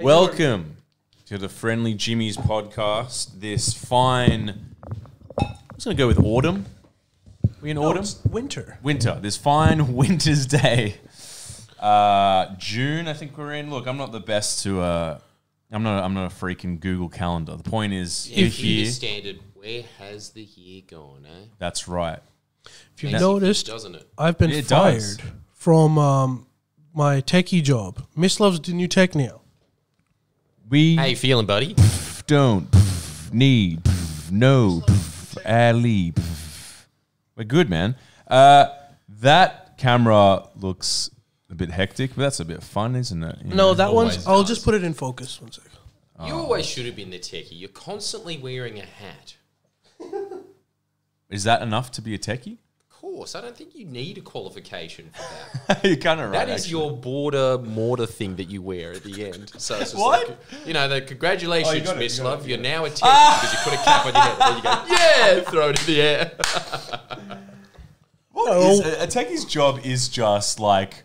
Welcome to the Friendly Jimmy's podcast. This fine, I'm just going to go with autumn. We in autumn? It's winter. Winter. This fine winter's day. Uh, June, I think we're in. Look, I'm not the best to. Uh, I'm not. I'm not a freaking Google Calendar. The point is, If if you here. standard, where has the year gone, eh? That's right. If you Makes you think, noticed, doesn't it? I've been It fired does. from um, my techie job. Miss loves the new tech now. We How you feeling, buddy? don't need no Ali. We're good, man. Uh, that camera looks a bit hectic, but that's a bit fun, isn't it? You No, know? that one's. always I'll just put it in focus. One second. You always should have been the techie. You're constantly wearing a hat. Is that enough to be a techie? Of course, I don't think you need a qualification for that. You're kind of right. That is actually. your border mortar thing that you wear at the end. So it's just What? like, you know, the congratulations, Oh, you it, Miss you Love. You're now a techie because you put a cap on your head. And then you go, yeah, throw it in the air. What is- a, a techie's job is just like.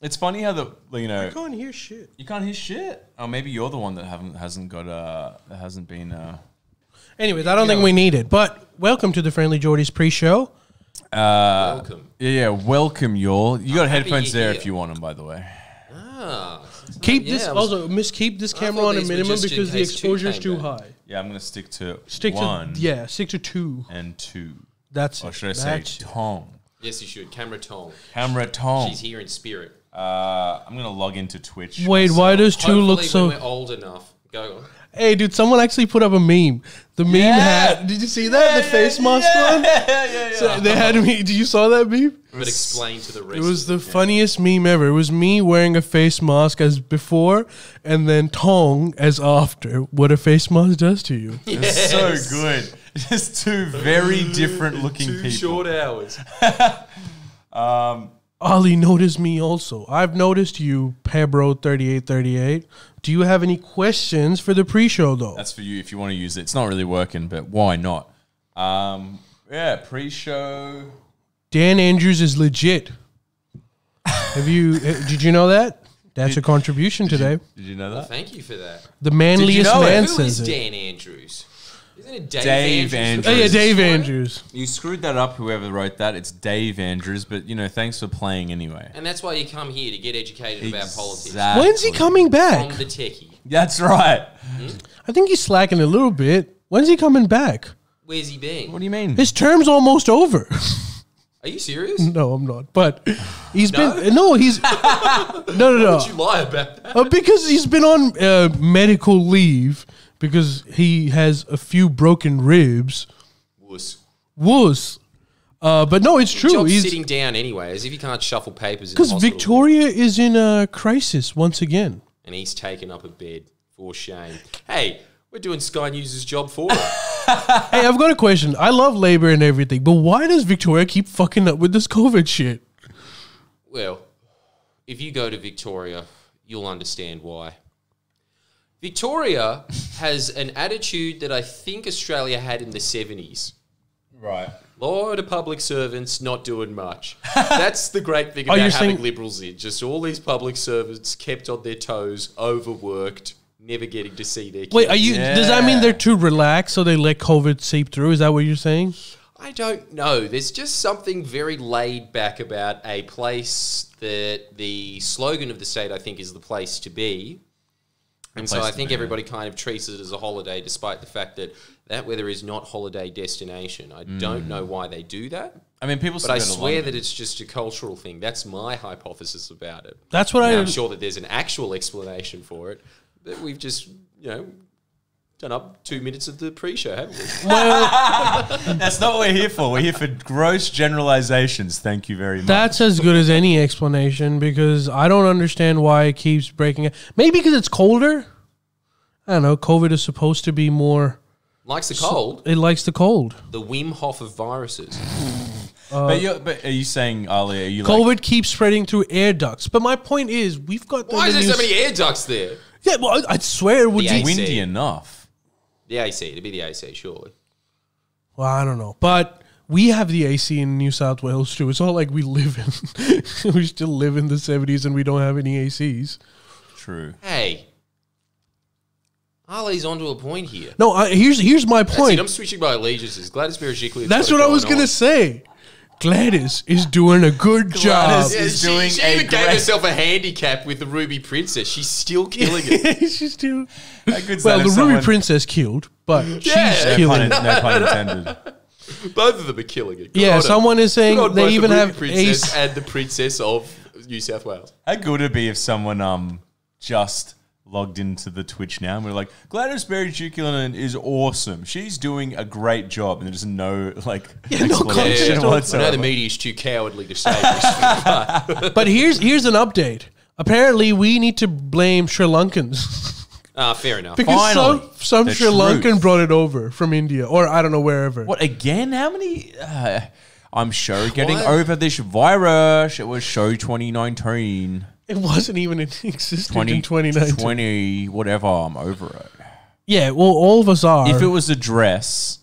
It's funny how the you know I can't hear shit. you can't hear shit. Oh, maybe you're the one that haven't hasn't got uh that hasn't been uh. Anyways, I don't think we need it. But welcome to the FriendlyJordies pre-show. Welcome. Yeah, yeah. Welcome, y'all. You got happy headphones there here. if you want them, by the way. Ah. Keep Yeah, this I was- also, Miss. Keep this camera on a minimum because the case two exposure's too back. high. Yeah, I'm gonna stick to Stick one to yeah, stick to two. and two. That's Or it. should I say That's- tong? Yes, you should. Camera tong. Camera tong. She's here in spirit. Uh, I'm gonna log into Twitch. Wait, why does two Hopefully look when so? we're old enough. Go on. Hey, dude, someone actually put up a meme. The meme Yeah. hat. Did you see that? the face mask one. Yeah, yeah, yeah. So they had me. Did you saw that meme? But explain to the rest. It was of the funniest meme ever. It was me wearing a face mask as before, and then Tong as after. What a face mask does to you. It's so good. Just two very different looking Two people. short hours. Um, Ali noticed me also. I've noticed you, Pebro thirty eight thirty eight. Do you have any questions for the pre-show though? That's for you if you want to use it. It's not really working, but why not? Um, yeah, pre-show. Dan Andrews is legit. Have you? uh, Did you know that? That's a contribution today. Did you know that? Thank you for that. The manliest know man Who says is it. Dan Andrews? Isn't it Dave, Dave Andrews? Oh yeah, Dave Andrews. You screwed that up. Whoever wrote that, it's Dave Andrews. But you know, thanks for playing anyway. And that's why you come here to get educated about politics. Exactly. When's he coming back? From the techie. That's right. I think he's slacking a little bit. When's he coming back? Where's he been? What do you mean? His term's almost over. Are you serious? no, I'm not. But he's No? been no, he's no, no, no. Did you lie about that? Uh, because he's been on uh, medical leave because he has a few broken ribs. Wuss. Wuss. Uh, but no, it's true. Job's He's sitting down anyway, as if he can't shuffle papers. because. Victoria is in a crisis once again. and he's taken up a bed for shame. Hey, we're doing Sky News' job for her. Hey, I've got a question. I love labor and everything, but why does Victoria keep fucking up with this COVID shit? well, if you go to Victoria, you'll understand why. Victoria has an attitude that I think Australia had in the 70s. right. Lot of public servants not doing much. That's the great thing about you're having saying- liberals in. Just all these public servants kept on their toes, overworked, never getting to see their kids. Wait, are you? Does that mean they're too relaxed so they let COVID seep through? Is that what you're saying? I don't know. There's just something very laid back about a place that the slogan of the state, I think, is the place to be. And so I think everybody kind of treats it as a holiday, despite the fact that that weather is not holiday destination. I don't mm. know why they do that, I mean, people. but I still go to swear that it's just a cultural thing. That's my hypothesis about it. That's what I. Now, I'm sure that there's an actual explanation for it, but we've just, you know, done up two minutes of the pre-show, haven't we? Well, That's not what we're here for. We're here for gross generalizations. Thank you very much. That's as good as any explanation because I don't understand why it keeps breaking. it. Maybe because it's colder. I don't know. COVID is supposed to be more. Likes the cold, It likes the cold. the Wim Hof of viruses. Uh, but, you're, but are you saying, Ali? Are you like, COVID keeps spreading through air ducts. But my point is, we've got. Why is the there so many air ducts there? Yeah, well, I- I'd swear it would be. Windy enough? The AC, to be the AC, surely. Well, I don't know, but we have the AC in New South Wales too. It's not like we live in. we still live in the seventies and we don't have any ACs. True. Hey, Ali's onto a point here. No, I, here's here's my That's point. it, I'm switching my allegiances. Gladys Berejiklian. That's what I was gonna say. Gladys is doing a good job. Gladys Yeah, is she, doing she a even gave great- herself a handicap with the Ruby Princess. She's still killing it. she's still. How good's well. that The if Ruby someone- Princess killed, but Yeah. she's No No killing. pun, no pun intended. Both of them are killing it. Good Yeah, on 'em. someone is saying Good on they both the even Ruby have Princess Ace- and the Princess of New South Wales. How good would it be if someone um just logged into the Twitch now and we're like, Gladys Berry Berejiklian is awesome. She's doing a great job, and there's no like no explanation context. I know whatsoever. the media's too cowardly to say this, but But here's here's an update. Apparently, we need to blame Sri Lankans ah, fair enough. because Finally, some some the Sri truth. Lankan brought it over from India or I don't know wherever. What again? How many? Uh, I'm sure getting What? over this virus. It was show 2019, It wasn't even in existence 20, in 2019. 20, whatever. I'm over it. Yeah, well, all of us are. If it was a dress,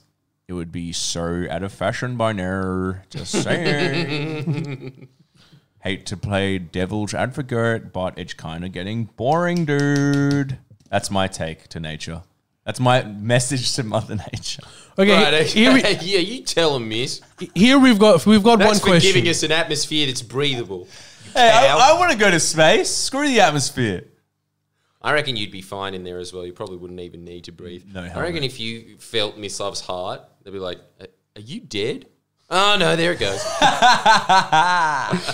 it would be so out of fashion by now. Just saying. Hate to play devil's advocate, but it's kind of getting boring, dude. That's my take to nature. That's my message to Mother Nature. okay, Right, here, we, yeah, you tell him, miss. here we've got we've got That's one for question. giving us an atmosphere that's breathable. Hey, I, I want to go to space. Screw the atmosphere. I reckon you'd be fine in there as well. You probably wouldn't even need to breathe. No I helmet. reckon if you felt Miss Love's heart, they'd be like, "Are are you dead?" Oh no, there it goes.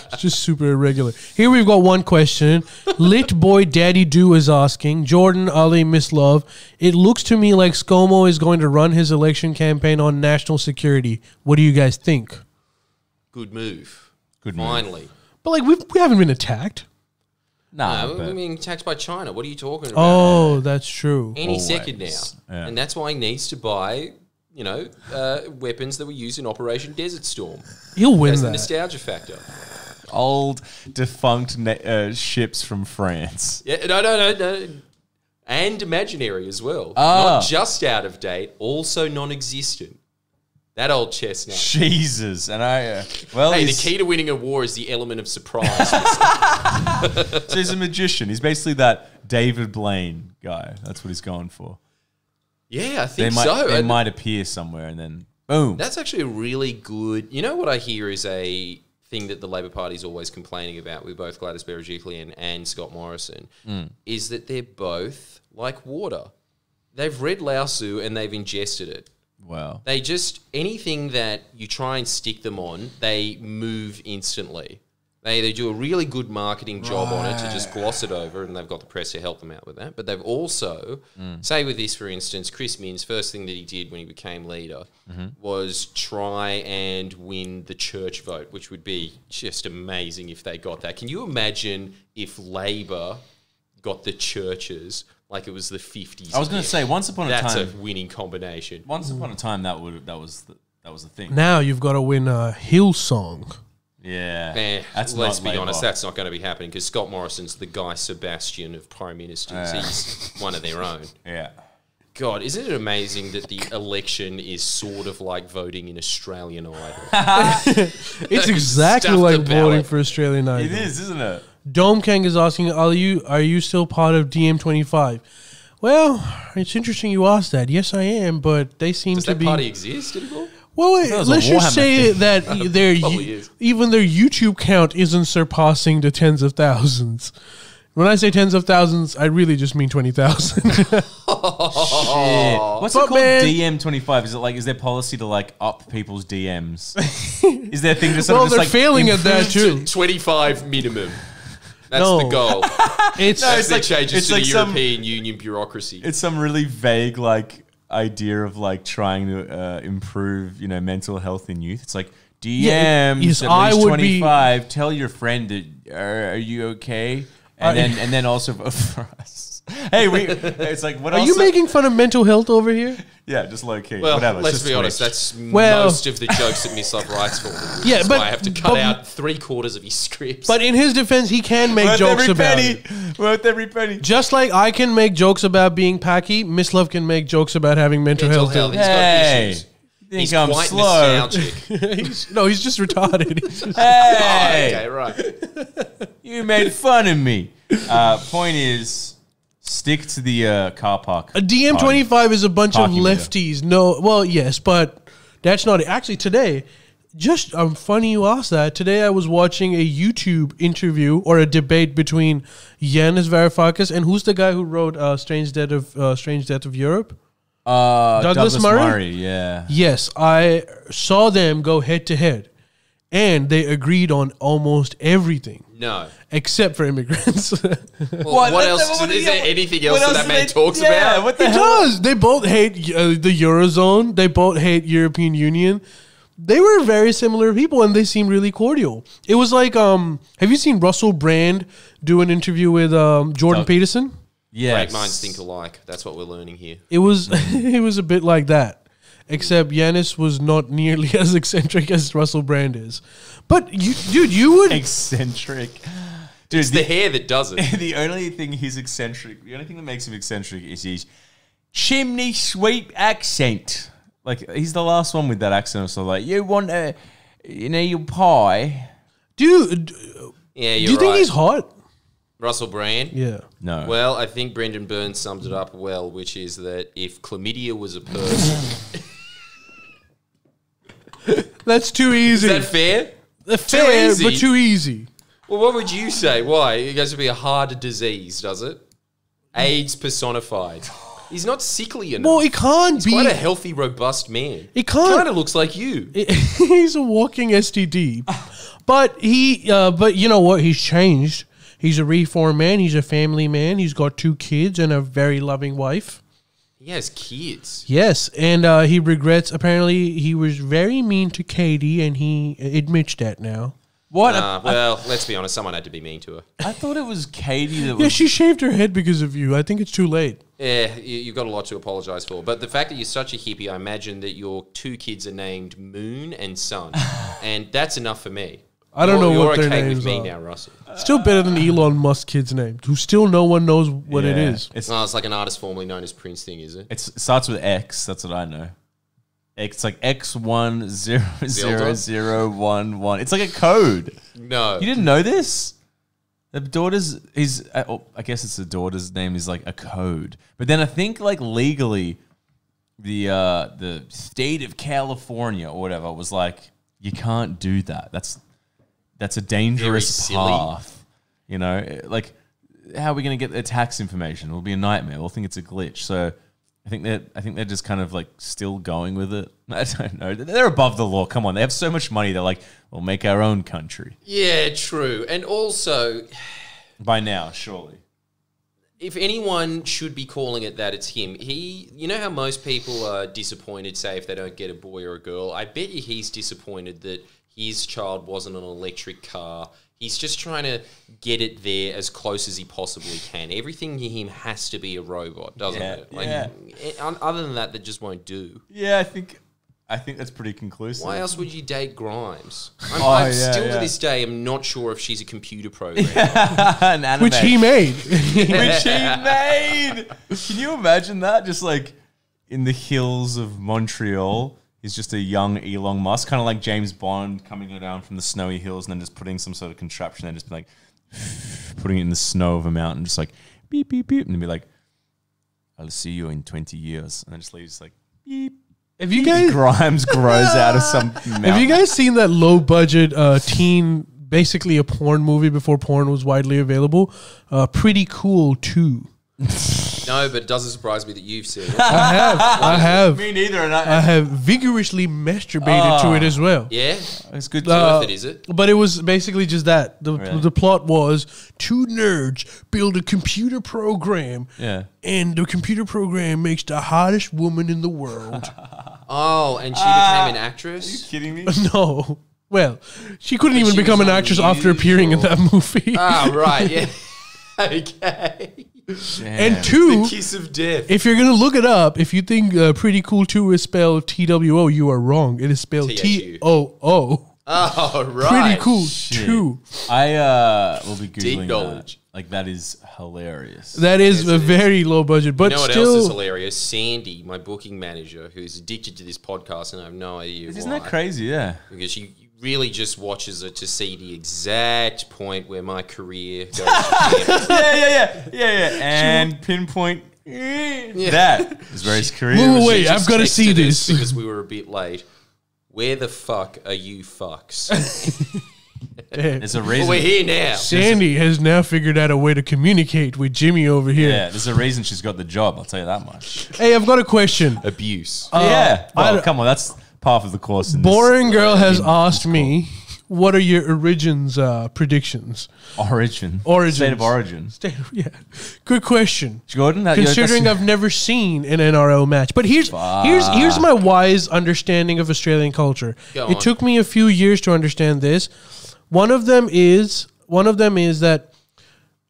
It's just super irregular. Here we've got one question. Lit boy Daddy Do is asking Jordan Ali Miss Love. It looks to me like ScoMo is going to run his election campaign on national security. What do you guys think? Good move. Good move. Finally. But like we've, we haven't been attacked. Nah, No, but I mean, taxed by China. What are you talking about? Oh, that's true. Any always. second now. Yeah. And that's why he needs to buy, you know, uh, weapons that were used in Operation Desert Storm. He'll win That's the that. nostalgia factor. old defunct na- uh, ships from France. Yeah, no, no, no, no. And imaginary as well. Ah. Not just out of date, also non existent. That old chestnut. Jesus, and I uh, well, Hey, the key to winning a war is the element of surprise. so he's a magician. He's basically that David Blaine guy. That's what he's going for. yeah, I They think might so. they And might appear somewhere, and then boom. That's actually a really good. You know what I hear is a thing that the Labor Party is always complaining about with both Gladys Berejiklian and Scott Morrison is that they're both like water. They've read Lao Tzu and they've ingested it. Wow. They just anything that you try and stick them on, they move instantly. They they do a really good marketing job on it to just gloss it over, and they've got the press to help them out with that. But they've also, mm. say with this for instance, Chris Minns, first thing that he did when he became leader mm-hmm. was try and win the church vote, which would be just amazing if they got that. Can you imagine if Labor got the churches like it was the fifties? I was going to say once upon a that's time. a winning combination. once upon a time, that would that was the, that was the thing. Now you've got to win a Hillsong. Yeah, Eh, that's let's not be Labour. honest, that's not going to be happening because Scott Morrison's the Guy Sebastian of prime ministers. He's one of their own. yeah. God, isn't it amazing that the election is sort of like voting in Australian Idol? It's exactly like voting for Australian Idol. It is, isn't it? Dome Kang is asking, are you are you still part of DiEM25? Well, it's interesting you asked that. Yes, I am, but they seem Does to that be. party exist anymore? well, wait, That was a let's just say thing. that their Probably you- is. even their YouTube count isn't surpassing the tens of thousands. When I say tens of thousands, I really just mean twenty thousand. Yeah. What's But it called? man- DiEM twenty five. Is it like is there policy to like up people's DMs? is there a thing to sort well, of just they're like failing at that too. 25 minimum. That's No. the goal. It's That's it's the like- changes it's to like the some- European Union bureaucracy. It's some really vague like idea of like trying to uh, improve you know mental health in youth. It's like DMs Yeah, yes, at I least would be- twenty five. Tell your friend that are, are you okay? And I- then and then also vote for us. Hey, we. It's like what are else? you making fun of mental health over here? Yeah, just low key. Well, Whatever. let's just be honest. Twitch. That's Well- most of the jokes that Miss Love writes for. me. Yeah, That's but- why I have to cut but- out three quarters of his scripts. But in his defense, he can make jokes about. worth jokes every about penny. it. Worth every penny. Just like I can make jokes about being packy, Miss Love can make jokes about having mental, mental health. health, he's got Hey, issues. think He's I'm quite slow. nostalgic. He's- no, he's just retarded. He's just- Hey, okay, right. you made fun of me. Uh, point is, Stick to the uh, car park. A DiEM25 is a bunch Parking of meter. lefties. No, well, yes, but that's not it. Actually, today, just um, funny you asked that. Today, I was watching a YouTube interview or a debate between Yanis Varoufakis and who's the guy who wrote uh, "Strange Death of uh, Strange Death of Europe." Uh, Douglas Murray? yeah. Yes, I saw them go head to head, and they agreed on almost everything No. except for immigrants. Well, What? what, What else? the- what is do there anything what else that else that man they- talks yeah, about? What the It hell? does. They both hate uh, the eurozone. They both hate European Union. They were very similar people, and they seemed really cordial. It was like, um, have you seen Russell Brand do an interview with um, Jordan Doug. Peterson? Yeah, Great minds think alike. That's what we're learning here. It was, it was a bit like that, except Yanis was not nearly as eccentric as Russell Brand is. But you, dude, you would. Eccentric. Dude, It's the the, hair that does it. the only thing he's eccentric, the only thing that makes him eccentric is his chimney sweep accent. Like, he's the last one with that accent. So, like, you want a, you know, your pie? Dude, Yeah, you you're think he's hot? Russell Brand? Yeah. No. Well, I think Brendon Burns summed it up well, which is that if chlamydia was a person, That's too easy. is that fair? Uh, Fair, easy? but too easy. Well, what would you say? Why? It goes to be a hard disease, does it? AIDS personified. He's not sickly enough. Well, it can't He's be. quite a healthy, robust man. It can't- Kind of looks like you. he's a walking STD. but he, uh, but you know what? He's changed. He's a reformed man. He's a family man. He's got two kids and a very loving wife. He has kids. Yes, and uh, he regrets. Apparently, he was very mean to Katie, and he admits that now. what? Uh, well, let's be honest. Someone had to be mean to her. I thought it was Katie that Yeah, was. she shaved her head because of you. I think it's too late. Yeah, you, you've got a lot to apologise for. But the fact that you're such a hippie, I imagine that your two kids are named Moon and Sun, and that's enough for me. I don't You're- know what You're their okay names with me are. now, Russell. Still better than Elon Musk's kid's name, who still no one knows what it Yeah. is. It's, Oh, it's like an artist formerly known as Prince thing, is it? it's, it starts with X. That's what I know. It's like X one zero zero Zelda? zero one one. It's like a code. No. You didn't know this? The daughter's his. Uh, oh, I guess it's the daughter's name is like a code. But then I think like legally, the uh, the state of California or whatever was like, you can't do that. That's that's a dangerous path. You know, like how are we going to get their tax information? It'll be a nightmare. We'll think it's a glitch. So. I think they're. I think they're just kind of like still going with it. I don't know. They're above the law. Come on, they have so much money. They're like, we'll make our own country Yeah, true. And also, by now, surely. if anyone should be calling it that, it's him. He, you know how most people are disappointed, say, if they don't get a boy or a girl. I bet you he's disappointed that his child wasn't an electric car. He's just trying to get it there as close as he possibly can. Everything in him has to be a robot, doesn't Yeah, it? Like, yeah. eh, other than that, that just won't do. Yeah, I think. I think that's pretty conclusive. Why else would you date Grimes? I'm, Oh, I'm yeah, still yeah. to this day, I'm not sure if she's a computer program. An. Which he made. Which he made. Can you imagine that? Just like in the hills of Montreal, he's just a young Elon Musk, kind of like James Bond coming down from the snowy hills and then just putting some sort of contraption and just like putting it in the snow of a mountain, just like beep beep beep, and then be like, "I'll see you in twenty years," and then just leaves like beep. Have you guys Grimes grows out of some mountain. have you guys seen that low budget uh, teen basically a porn movie before porn was widely available? Uh, pretty cool too. no, but it doesn't surprise me that you've seen it. I have I have Me neither, and I, I have vigorously masturbated to it as well. Yeah? it's good. Uh, Worth it, is it? But it was basically just that. The, Really? the plot was two nerds build a computer program, yeah. and the computer program makes the hottest woman in the world. Oh, and she Ah. became an actress? Are you kidding me? no. Well, she couldn't even she become was an actress after appearing in that movie. Ah, right, yeah. okay. And two, Kiss of death. if you're gonna look it up, if you think uh, "pretty cool" two is spelled T W O, you are wrong. It is spelled T T-H-U. O O. Oh, right. Pretty cool Shit. two. I uh, will be googling Deep knowledge. That. Like that is hilarious. That is Yes, a it is. very low budget, but You know what still. else is hilarious? Sandy, my booking manager, who's addicted to this podcast, and I have no idea Isn't why. that crazy? Yeah. Because she really just watches it to see the exact point where my career goes. yeah, yeah, yeah, yeah, yeah. And pinpoint that is where his career. Wait, was. away. I've gotta see this. because we were a bit late. Where the fuck are you fucks? There's a well, reason. we're here now. Sandy has now figured out a way to communicate with Jimmy over here. Yeah, there's a reason she's got the job. I'll tell you that much. Hey, I've got a question. Abuse. yeah. Uh, I- Well, come on, that's part of the course. In this Boring girl has asked me, "What are your origins uh, predictions?" origin, Origins. state of origin. Yeah, good question. Jordan, that, Considering I've never seen an NRL match, but here's here's here's my wise understanding of Australian culture. Go it on. took me a few years to understand this. One of them is one of them is that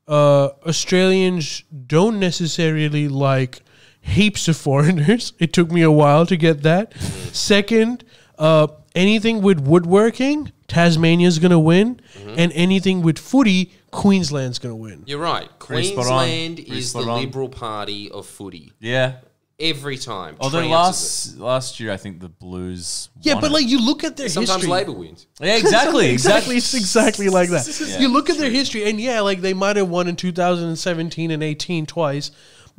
uh, Australians don't necessarily like heaps of foreigners. It took me a while to get that. Second, uh, anything with woodworking, Tasmania's gonna win, Mm-hmm. and anything with footy, Queensland's gonna win. You're right. Pretty spot on. Queensland is the on. Liberal Party of footy. yeah. Every time. Although last last year, I think the Blues. Yeah, won but it. like you look at their. Sometimes history. Labor wins. yeah, exactly, exactly, exactly. it's exactly like that. Yeah, you look at their history, and yeah, like they might have won in 2017 and 18 twice,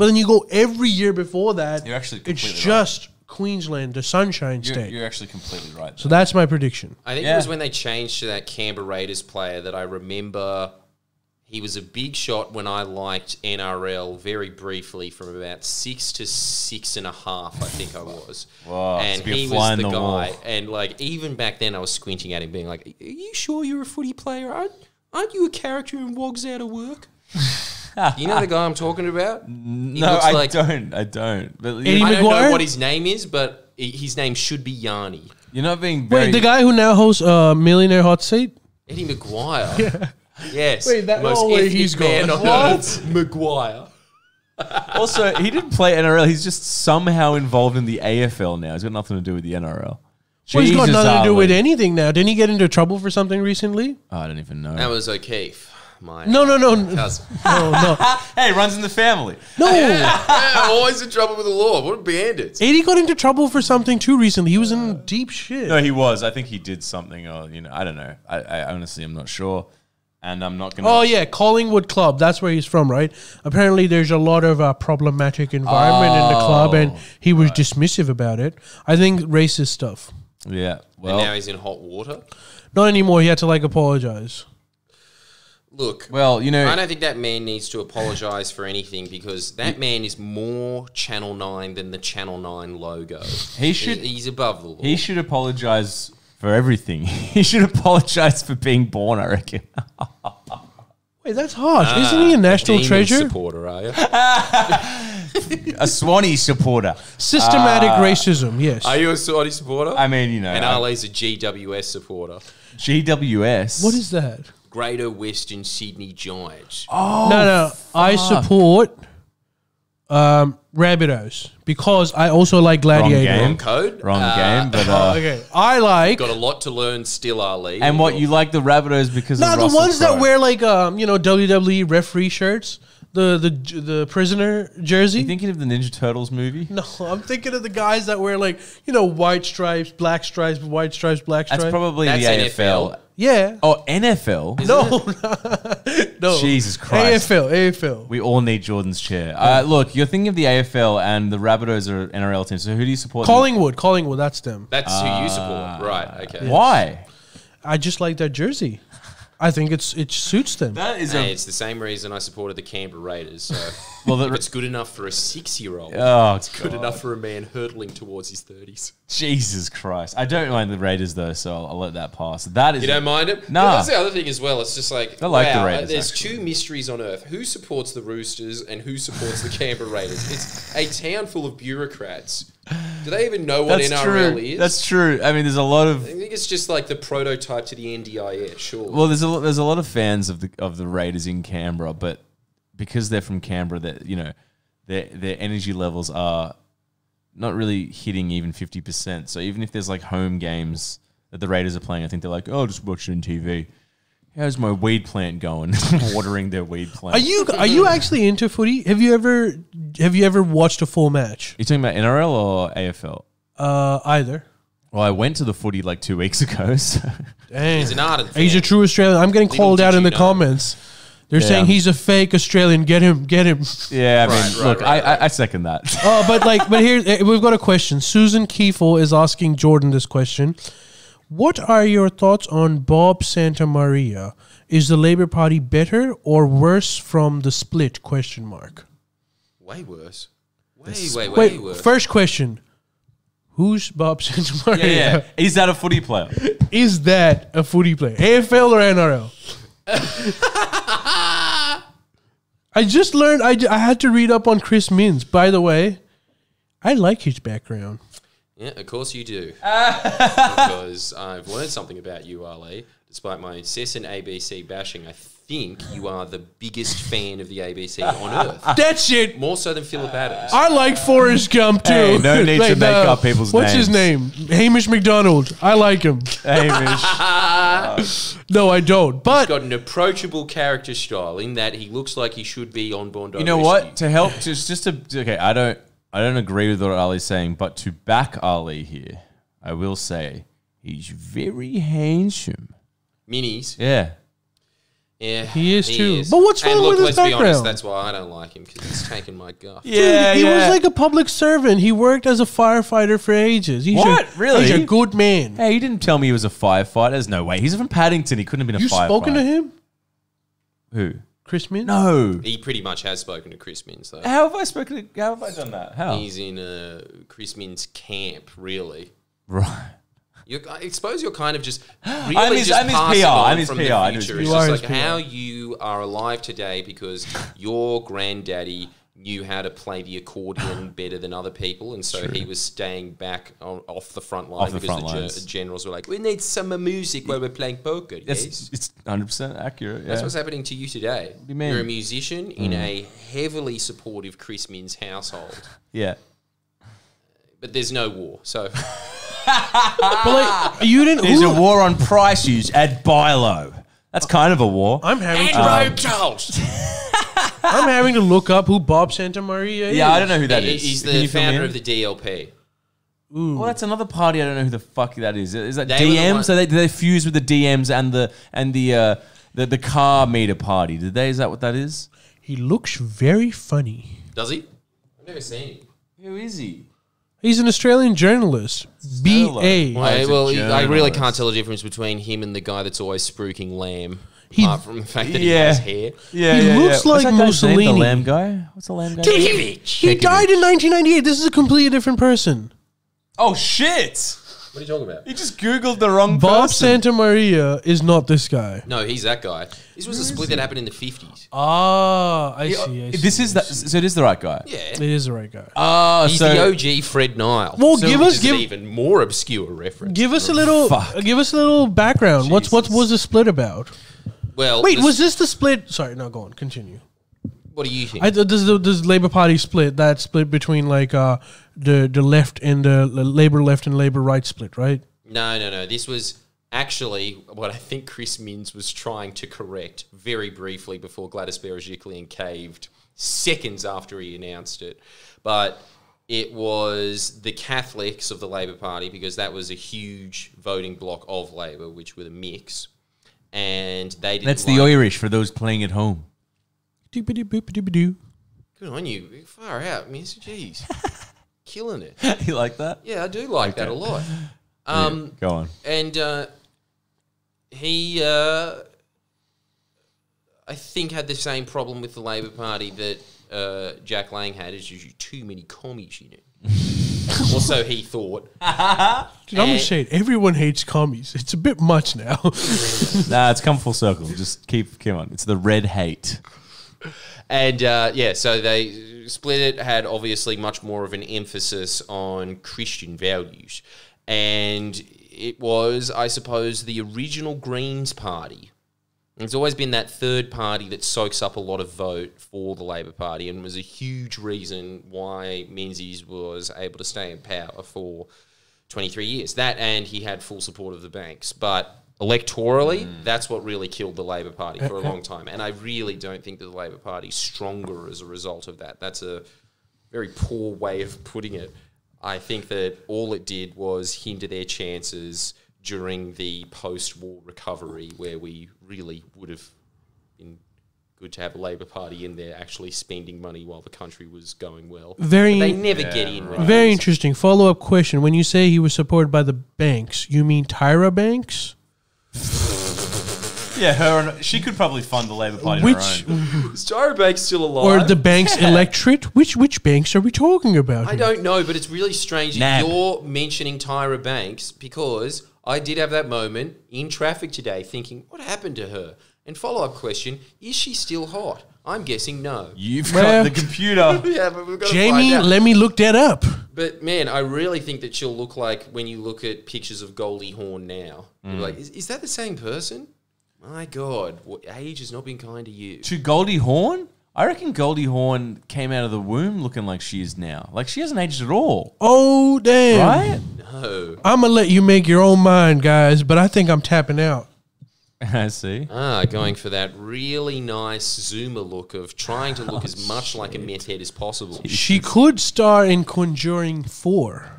but then you go every year before that. You're actually it's completely just Queensland, the Sunshine You're, State. you're actually completely right. so that's my prediction. I think Yeah. it was when they changed to that Canberra Raiders player that I remember he was a big shot when I liked NRL very briefly from about six to six and a half, I think I was. Wow, and to be a he fly was in the the guy. wall. And like even back then I was squinting at him being like, Are you sure you're a footy player? Aren't, aren't you a character in Wogs Out of Work? you know the guy I'm talking about? He no, I like- don't. I don't. But Eddie you're, I don't McGuire? know what his name is, but i- his name should be Yanni. you're not being very. Wait, the guy who now hosts uh, Millionaire Hot Seat? Eddie McGuire. Yes. Wait, that- most oh, wait, ethnic he's man gone. on What? earth. McGuire. Also, he didn't play NRL. He's just somehow involved in the AFL now. He's got nothing to do with the NRL. Well, he's got Jesus, nothing to do with anything now. Didn't he get into trouble for something recently? Oh, I don't even know. That was O'Keefe. My No, no, no, no, cousin. no. hey, runs in the family. no. yeah, always in trouble with the law. What a bandit. Eddie got into trouble for something too recently. He was in deep shit. No, he was. I think he did something, or you know, I don't know. I, I honestly, am not sure, and I'm not gonna. Oh yeah, Collingwood Club. That's where he's from, right? Apparently, there's a lot of uh, problematic environment in the club, and he was dismissive about it. I think racist stuff. yeah. And now he's in hot water. Not anymore. He had to like apologize. Look, well, you know, I don't think that man needs to apologize for anything because that man is more Channel 9 than the Channel 9 logo. He should- He's above the law. he should apologize for everything. he should apologize for being born. I reckon. Wait, that's harsh. Ah, Isn't he a national Demon treasure? supporter, are you? a Swanee supporter. Systematic ah. racism. Yes. Are you a Saudi supporter? I mean, you know, and Ali's a GWS supporter. GWS. what is that? Greater Western Sydney Giants. no, no. I support um, Rabbitohs because I also like Gladiator. game. Wrong code. Wrong Uh, game, but Oh, uh, okay. I like Got a lot to learn still, Ali. and what you like the Rabbitohs because no of the Russell ones that wear like um you know WWE referee shirts, the the the prisoner jersey. You thinking of the Ninja Turtles movie? no, I'm thinking of the guys that wear like you know white stripes, black stripes, white stripes, black stripes. That's probably That's the NFL. AFL. Yeah. Oh, NFL. no, no. Jesus Christ. AFL, AFL. We all need Jordan's chair. Uh, look, you're thinking of the AFL and the Rabbitohs are NRL team. So who do you support? Collingwood, Collingwood. That's them. That's who you support, right? Okay. Why? I just like their jersey. I think it's it suits them. That is Hey, a it's the same reason I supported the Canberra Raiders. So well. if The, it's good enough for a six-year-old, oh, it's good enough for a man hurtling towards his thirties. Jesus Christ! I don't mind the Raiders though, so I'll, I'll let that pass. That is You don't mind it? Nah. But that's the other thing as well. It's just like I like the Raiders, There's actually. two mysteries on earth: who supports the Roosters and who supports the Canberra Raiders. It's a town full of bureaucrats. Do they even know what That's NRL true. is? That's true. I mean, there's a lot of I think it's just like the prototype to the NDIS. Sure. well, there's a lo- there's a lot of fans of the of the Raiders in Canberra, but because they're from Canberra, that you know, their their energy levels are not really hitting even fifty percent. So even if there's like home games that the Raiders are playing, I think they're like, oh, just watch it on TV. How's my weed plant going? Watering their weed plant. Are you are you actually into footy? Have you ever have you ever watched a full match? you talking about NRL or AFL? Uh, either. Well, I went to the footy like two weeks ago. So. Dang. He's an ardent He's a true Australian. I'm getting Little called did out in you the know. comments. They're Yeah. saying he's a fake Australian. Get him, get him. Yeah, I mean, Right, right, look, right, I, I, I second that. Oh, but like, but here eh, we've got a question. Susan Kiefel is asking Jordan this question. What are your thoughts on Bob Santamaria? Is the Labour Party better or worse from the split? Question mark. Way worse. Way, way, way Wait, worse. first question. Who's Bob Santa Maria? yeah, yeah. Is that a footy player? Is that a footy player? AFL or NRL? I just learned. I, I had to read up on Chris Minns. By the way, I like his background. Yeah, of course you do. because I've learned something about you, Ali. Despite my incessant ABC bashing, I think you are the biggest fan of the ABC on earth. That's it. More so than Philip Adams. I like Forrest Gump too. Hey, no need to make uh, up people's What's his name? Hamish Macdonald. I like him. Hamish. No, I don't. But he's got an approachable character style in that he looks like he should be on Bondi. You know Rescue. what? To help, just just to okay, I don't I don't agree with what Ali's saying, but to back Ali here, I will say he's very handsome. Minis. Yeah. Yeah, He is too. But what's and wrong look, with his let's be honest, background? that's why I don't like him because he's taken my guff. Yeah, he was like a public servant. He worked as a firefighter for ages. He's What? A, Really? He's a good man. Hey, you didn't tell me he was a firefighter. There's no way. He's from Paddington. He couldn't have been a You firefighter. spoken to him, Who? Chris Minns? No. He pretty much has spoken to Chris Minns though. How have I spoken to? How have I done that? How? He's in uh, Chris Minns' camp, really. right. You, I suppose you're kind of just really I'm his- just I'm his passing PR, on I'm his from PR, the I know future. his It's PR. You just are like PR. how you are alive today because your granddaddy knew how to play the accordion better than other people, and so he was staying back on, off the front line Off the because front the, lines. generals were like, "We need summer music while we're playing poker." That's yes? it's 100 percent accurate. That's what's happening to you today. you mean? You're a musician in mm. a heavily supportive Chris Minns household, yeah. but there's no war, so But like, you didn't. There's a war on price use at Bi-Lo. That's kind of a war. I'm having to, road toast. I'm having to look up who Bob Santamaria is. yeah, I don't know who that is. He's Can the you fill me founder in? of the DLP. Well, that's another party. I don't know who the fuck that is. Is that They were the DM? one- So they do they fuse with the DMs and the and the uh, the the car meter party? Did they? Is that what that is? He looks very funny. Does he? I've never seen him. Who is he? He's an Australian journalist. B A. Wow. I, he's a well, I really can't tell the difference between him and the guy that's always spruiking lamb. He- apart from the fact that he Yeah. has hair. Yeah, He yeah, looks yeah. like What's that guy's name? Mussolini. The lamb guy. What's the lamb guy? He Kekovich. died in 1998. This is a completely different person. Oh shit! What are you talking about? You just googled the wrong Bob person. Santamaria is not this guy. No, he's that guy. This was a split that happened in the 50s. Ah, I see. I see. This is that. So it is the right guy. Yeah. It is the right guy. Oh, He's so the OG Fred Nile. Well, So- give us- is an give- even more obscure reference. Give us a little. fuck. Give us a little background. What's what Jesus. was the split about? well, Wait, this- was this the split? Sorry, no, go on. Continue. What do you think? I, does the does Labour Party split that split between like uh the the left and the Labour left and Labour right split, right? No, no, no. This was actually what I think Chris Minns was trying to correct very briefly before Gladys Berejiklian caved seconds after he announced it. But it was the Catholics of the Labor Party because that was a huge voting block of Labor, which were the mix. And they didn't that's the Irish for those playing at home. Doop-a-doop-a-doop-a-doo. Good on you. Far out, miss. Jeez. Killing it. you like that? Yeah, I do like that a lot. Um, Go on. and uh, he, uh, I think, had the same problem with the Labor Party that uh, Jack Lang had, is usually too many commies in it. or so he thought. Dude, I'm gonna say it. Everyone hates commies. It's a bit much now. Nah, it's come full circle. Just keep, come on. It's the red hate. And uh, yeah, so they split it, had obviously much more of an emphasis on Christian values. And it was, I suppose, the original Greens Party. It's always been that third party that soaks up a lot of vote for the Labor Party and was a huge reason why Menzies was able to stay in power for 23 years. That and he had full support of the banks. But electorally, hmm. that's what really killed the Labor Party for a uh, long uh, time. And I really don't think that the Labor Party's stronger as a result of that. That's a very poor way of putting it. I think that all it did was hinder their chances during the post-war recovery, where we really would have been good to have a Labor Party in there actually spending money while the country was going well. Very- But they never get in. when it Very interesting. Follow up question. When you say he was supported by the banks, you mean Tyra Banks? Yeah, her and she could probably fund the Labor Party. Which on her own. Is Tyra Banks still alive? or the banks electorate? Which which banks are we talking about? I here? don't know, but it's really strange Nah. that you're mentioning Tyra Banks because I did have that moment in traffic today thinking, what happened to her? And follow up question, is she still hot? I'm guessing no. You've Well- got the computer. Yeah, but we've got to Jamie, find out. let me look that up. But man, I really think that she'll look like when you look at pictures of Goldie Hawn now. You're Mm. like, is, is that the same person? My God, what, age has not been kind to you. to Goldie Hawn. I reckon Goldie Hawn came out of the womb looking like she is now. Like she hasn't aged at all, Oh damn! right? No. I'm gonna let you make your own mind, guys. But I think I'm tapping out. I see. Ah, going for that really nice zoomer look of trying to look as much like a meth head as possible. She could star in Conjuring Four.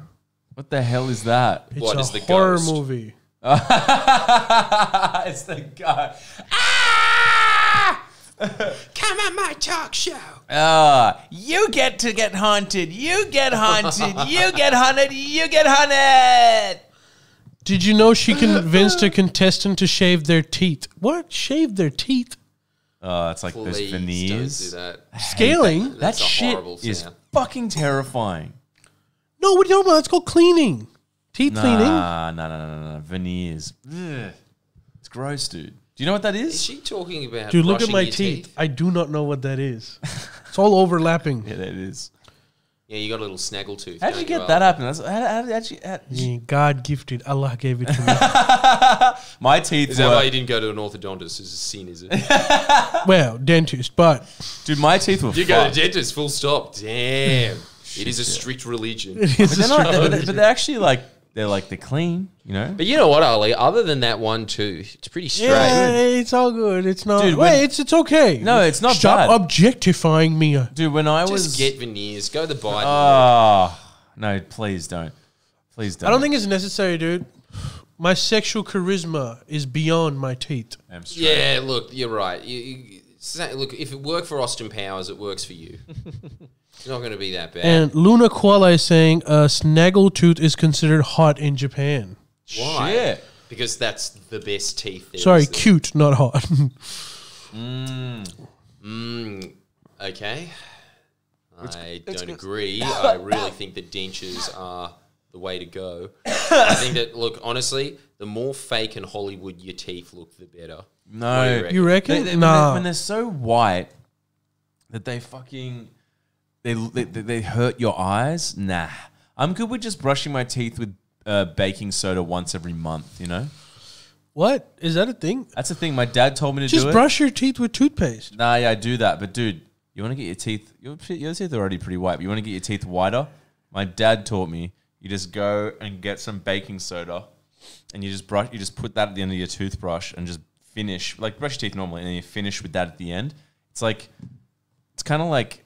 What the hell is that? It's What a is the horror ghost? movie. it's the guy. Ah! Come on my talk show. Ah, you get to get haunted. You get haunted. you get hunted. You get hunted. Did you know she convinced a contestant to shave their teeth? What? Shave their teeth? Oh, it's like Please those veneers. don't do that. Scaling? That That's a shit horrible is sound. fucking terrifying. No, what are you talking about? Let's go cleaning. Teeth cleaning. Nah, nah, nah, nah, nah, nah. Veneers. Ugh. It's gross, dude. Do you know what that Is is? she talking about Dude, look at brushing my your teeth. I do not know what that is. it's all overlapping. Yeah, that is. Yeah, you got a little snaggle tooth. How'd you get that happen? That's, how, how, how'd you, how, Yeah, God gifted. Allah gave it to me. my teeth Is that were, why you didn't go to an orthodontist? It's a sin, is it? well, dentist, but dude. My teeth were. you go to fucked. dentist, full stop. Damn. it is a strict religion. it But they're, a not, struggle. but, but they're actually like they're like they're clean, you know. But you know what, Ali? Other than that one too, it's pretty straight. Yeah, it's all good. It's not. Dude, wait, when- it's it's okay. No, it's not Stop bad. objectifying me. Dude, when I Just was get veneers. Go the Biden. oh no, please don't, please don't. I don't think it's necessary, dude. My sexual charisma is beyond my teeth. Yeah, look, you're right. You, you, look, if it worked for Austin Powers, it works for you. it's not going to be that bad. And Luna Koala is saying a snaggletooth is considered hot in Japan. Why? Shit. Because that's the best teeth. there Sorry, is there. cute, not hot. Mm, okay. I don't agree. I really think that dentures are the way to go. I think that look honestly, the more fake and Hollywood your teeth look, the better. No, What do you reckon? They- they- when, nah. they're, when they're so white that they fucking they, they they hurt your eyes. Nah, I'm good with just brushing my teeth with uh, baking soda once every month. You know, what is that a thing? that's the thing. My dad told me to Just do brush your teeth with toothpaste. Nah, yeah, I do that. But dude, you want to get your teeth your your teeth are already pretty white. But you want to get your teeth whiter. My dad taught me you just go and get some baking soda, and you just brush. You just put that at the end of your toothbrush and just finish like brush your teeth normally, and then you finish with that at the end. It's like it's kind of like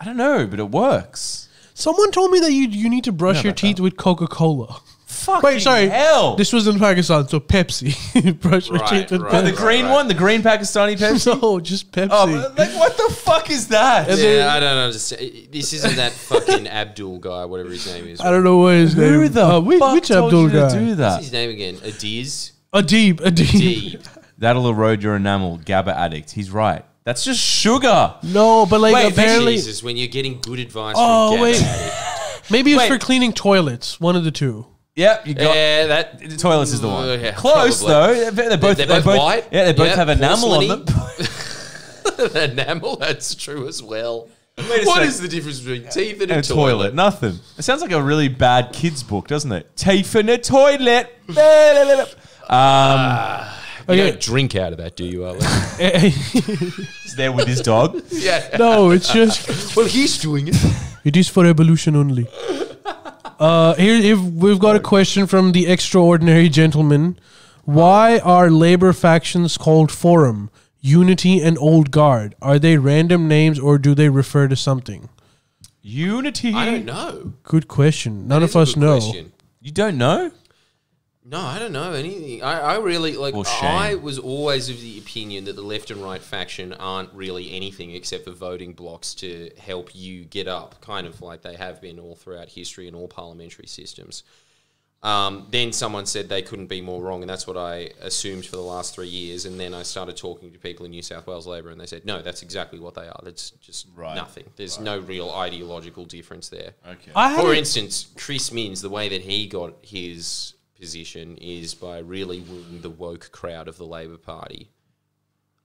I don't know, but it works. Someone told me that you you need to brush know your teeth with Coca Cola. Fucking Wait, sorry. hell. This was in Pakistan, so Pepsi. brush your Right, teeth with right. Oh, the green right. one, the green Pakistani Pepsi. No, just Pepsi. oh, but, like what the fuck is that? Yeah, then- I don't understand. This isn't that fucking Abdul guy, whatever his name is. I don't know what his name. Who the uh, which, fuck which told Abdul you to guy? do What's that? his name again? Adiz. Adib, Adib. Deep. That'll erode your enamel, GABA addict. He's right. That's just sugar. No, but like Wait, apparently, Jesus, when you're getting good advice Oh, from wait. Maybe it's Wait. for cleaning toilets. One of the two. Yep, you got. Yeah, that The toilets is the one. Uh, yeah, Close probably. though. They're, they're both. They're both white? Yeah, they both Yeah, have enamel on them. enamel. That's true as well. Wait a What sec. is the difference between teeth and a, And a toilet. Nothing. It sounds like a really bad kids book, doesn't it? Teeth in a toilet. um, You Okay. don't drink out of that, do you, Ali? he's there with his dog. yeah. no, it's just Well, he's doing it. it is for evolution only. Uh, here if we've got a question from the extraordinary gentleman. Why are labor factions called Forum, Unity, and Old Guard? Are they random names or do they refer to something? Unity. I don't know. Good question. None of us know. question. You don't know? No, I don't know anything. I, I really like. Well, shame. I was always of the opinion that the left and right faction aren't really anything except for voting blocks to help you get up, kind of like they have been all throughout history and all parliamentary systems. Um, then someone said they couldn't be more wrong, and that's what I assumed for the last three years. And then I started talking to people in New South Wales Labor, and they said, no, that's exactly what they are. That's just Right. nothing. There's no real ideological difference there. Okay. I For instance, Chris Minns, the way that he got his position is by really wooing the woke crowd of the Labor Party,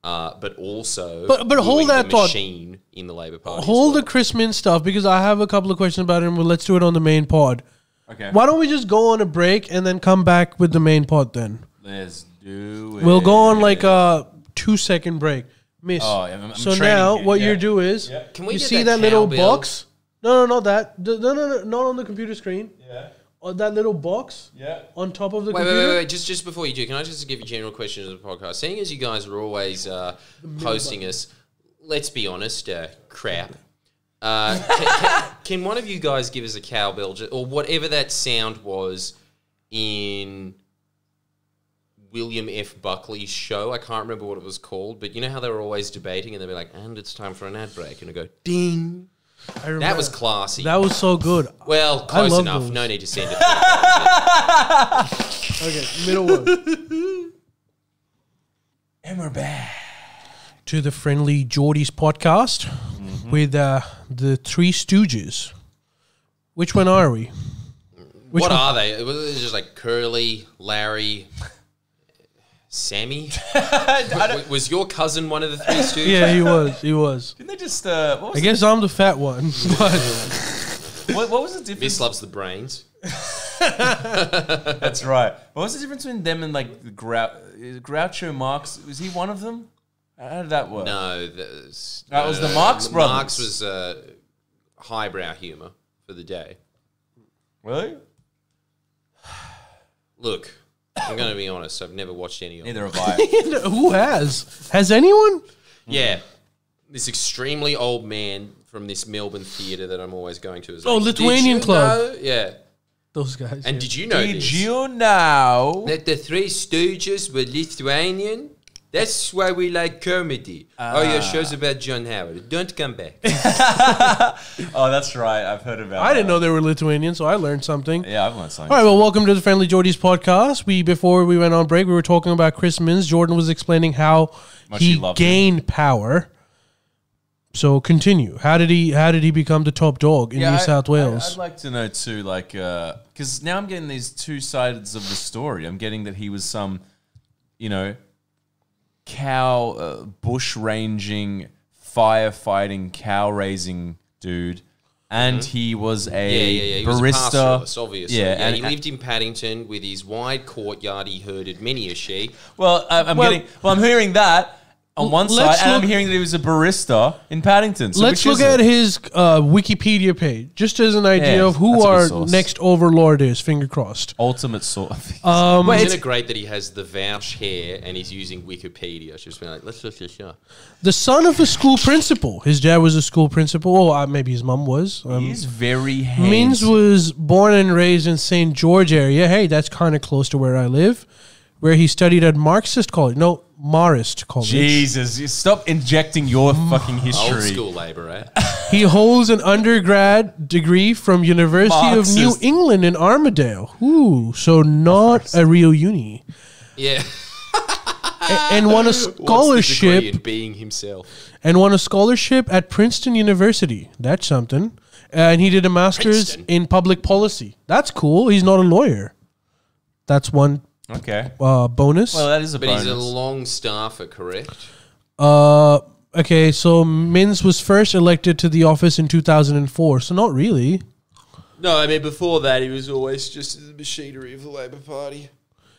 uh, but also But- but hold wooing that the thought. machine in the Labor Party. Hold well. the Chris Minns stuff because I have a couple of questions about him. But let's do it on the main pod. Okay. Why don't we just go on a break and then come back with the main pod then? Let's do it. We'll go on like a two second break. Miss. Oh, I'm- I'm so now here, what yeah. you do is Can we you see that that, little cowbell? box? No, no, not that. No, no, no, not on the computer screen. Yeah. On that little box Yeah. on top of the Wait, wait, computer. wait, wait! Just, just before you do, can I just give a general question to the podcast? Seeing as you guys are always uh, posting us, let's be honest, uh, crap. Uh, can, can, can one of you guys give us a cowbell ju- or whatever that sound was in William F. Buckley's show? I can't remember what it was called, but you know how they were always debating and they'd be like, "And it's time for an ad break," and I go, "Ding." That was classy. that was so good. well, close love enough. those. No need to send it. Okay, middle one. And we're back. to the FriendlyJordies podcast Mm-hmm. with uh, the Three Stooges. Which one are we? Which what one? are they? Was just like Curly, Larry, Sammy? W- was your cousin one of the three Stooges? Yeah, he was. He was. Didn't they just? Uh, what, I was guess I'm the fat one, but what, what was the difference? Miss loves the brains. That's right. What was the difference between them and like the Grou- uh, Groucho Marx? Was he one of them? How did that work? No, that's, That was the Marx Brothers. Marx was uh, highbrow humor for the day. Really? Look, I'm going to be honest. I've never watched any of them. Neither have I. who has? Has anyone? Yeah, this extremely old man from this Melbourne theatre that I'm always going to. Is Oh, like, "Did Lithuanian you Club." know-" Yeah, Those guys. and yeah. did you know Did this? you know? that the Three Stooges were Lithuanian. That's why we like comedy. oh, your ah. show's about John Howard. Don't come back. Oh, that's right. I've heard about. I didn't know they were Lithuanian, so I learned something. Yeah, I've learned something. All right, well, welcome to the FriendlyJordies podcast. We before we went on break, we were talking about Chris Minns. Jordan was explaining how Much he he loved him. gained power. So continue. How did he? How did he become the top dog in New I- South Wales? I, Wales? would like to know too, like, uh, because now I'm getting these two sides of the story. I'm getting that he was some, you know, cow uh, bush ranging, firefighting, cow raising dude, and he was a Mm-hmm. yeah, yeah, yeah. He was a barista. obviously. Yeah, Yeah, and- he lived in Paddington with his wide courtyard. He herded many a sheep. Well, I, I'm Well- getting. Well, I'm hearing that on one side, let's and I'm look- hearing that he was a barista in Paddington. So Let's which look is at it? his uh, Wikipedia page, just as an idea Yeah, of who that's a good our source. next overlord is. Finger crossed. ultimate sort. Of Um, Isn't it's- it great that he has the Vouch hair and he's using Wikipedia? Just been like, let's look this up. the son of a school principal. His dad was a school principal. Oh, uh, maybe his mum was. Um, He's very Means hands. was born and raised in St. George area. Hey, that's kind of close to where I live. Where he studied at Marxist college. No, Marist college. Jesus, you stop injecting your fucking history. Old history. school Labor, eh? He holds an undergrad degree from University of New England in Armidale. Ooh, so not a real uni. Yeah. A- and won a What's the scholarship in being himself? and won a scholarship at Princeton University. That's something. And he did a master's Princeton? in public policy. That's cool. He's not a lawyer. That's one Okay. uh, bonus. Well, that is a But bonus. he's a long staffer, correct? Uh, okay, so Minns was first elected to the office in 2004, so not really. No, I mean before that he was always just the machinery of the Labor Party.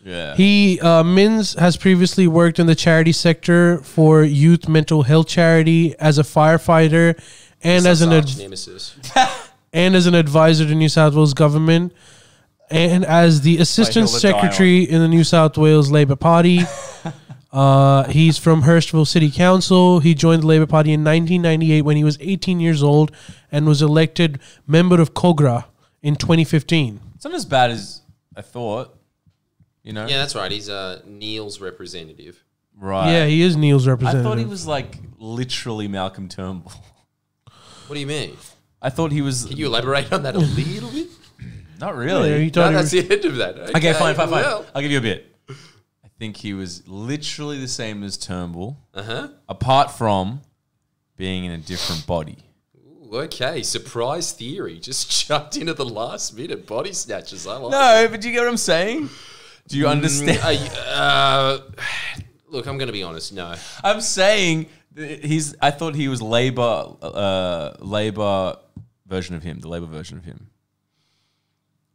yeah. He uh, Minns has previously worked in the charity sector for youth mental health charity as a firefighter and as an ad- nemesis. and as an advisor to New South Wales government and as the assistant Hilda Dion. secretary in the New South Wales Labor Party. Uh, he's from Hurstville City Council. He joined the Labour Party in 1998 when he was 18 years old and was elected member of Kogarah in 2015. It's not as bad as I thought. You know? Yeah, that's right. He's uh, Neil's representative. Right. Yeah, he is Neil's representative. I thought he was like literally Malcolm Turnbull. What do you mean? I thought he was Can you elaborate on that a little bit? Not Yeah, really. he thought No, he that's the end of that. okay, fine, fine, fine. Well, I'll give you a bit. I think he was literally the same as Turnbull, uh huh. apart from being in a different body. Okay, surprise theory. Just chucked in at the last minute. Body snatches. I like. No, but do you get what I'm saying? Do you understand? Uh, y- uh, look, I'm going to be honest. No. I'm saying that he's. I thought he was Labour, uh, Labour version of him, the Labour version of him.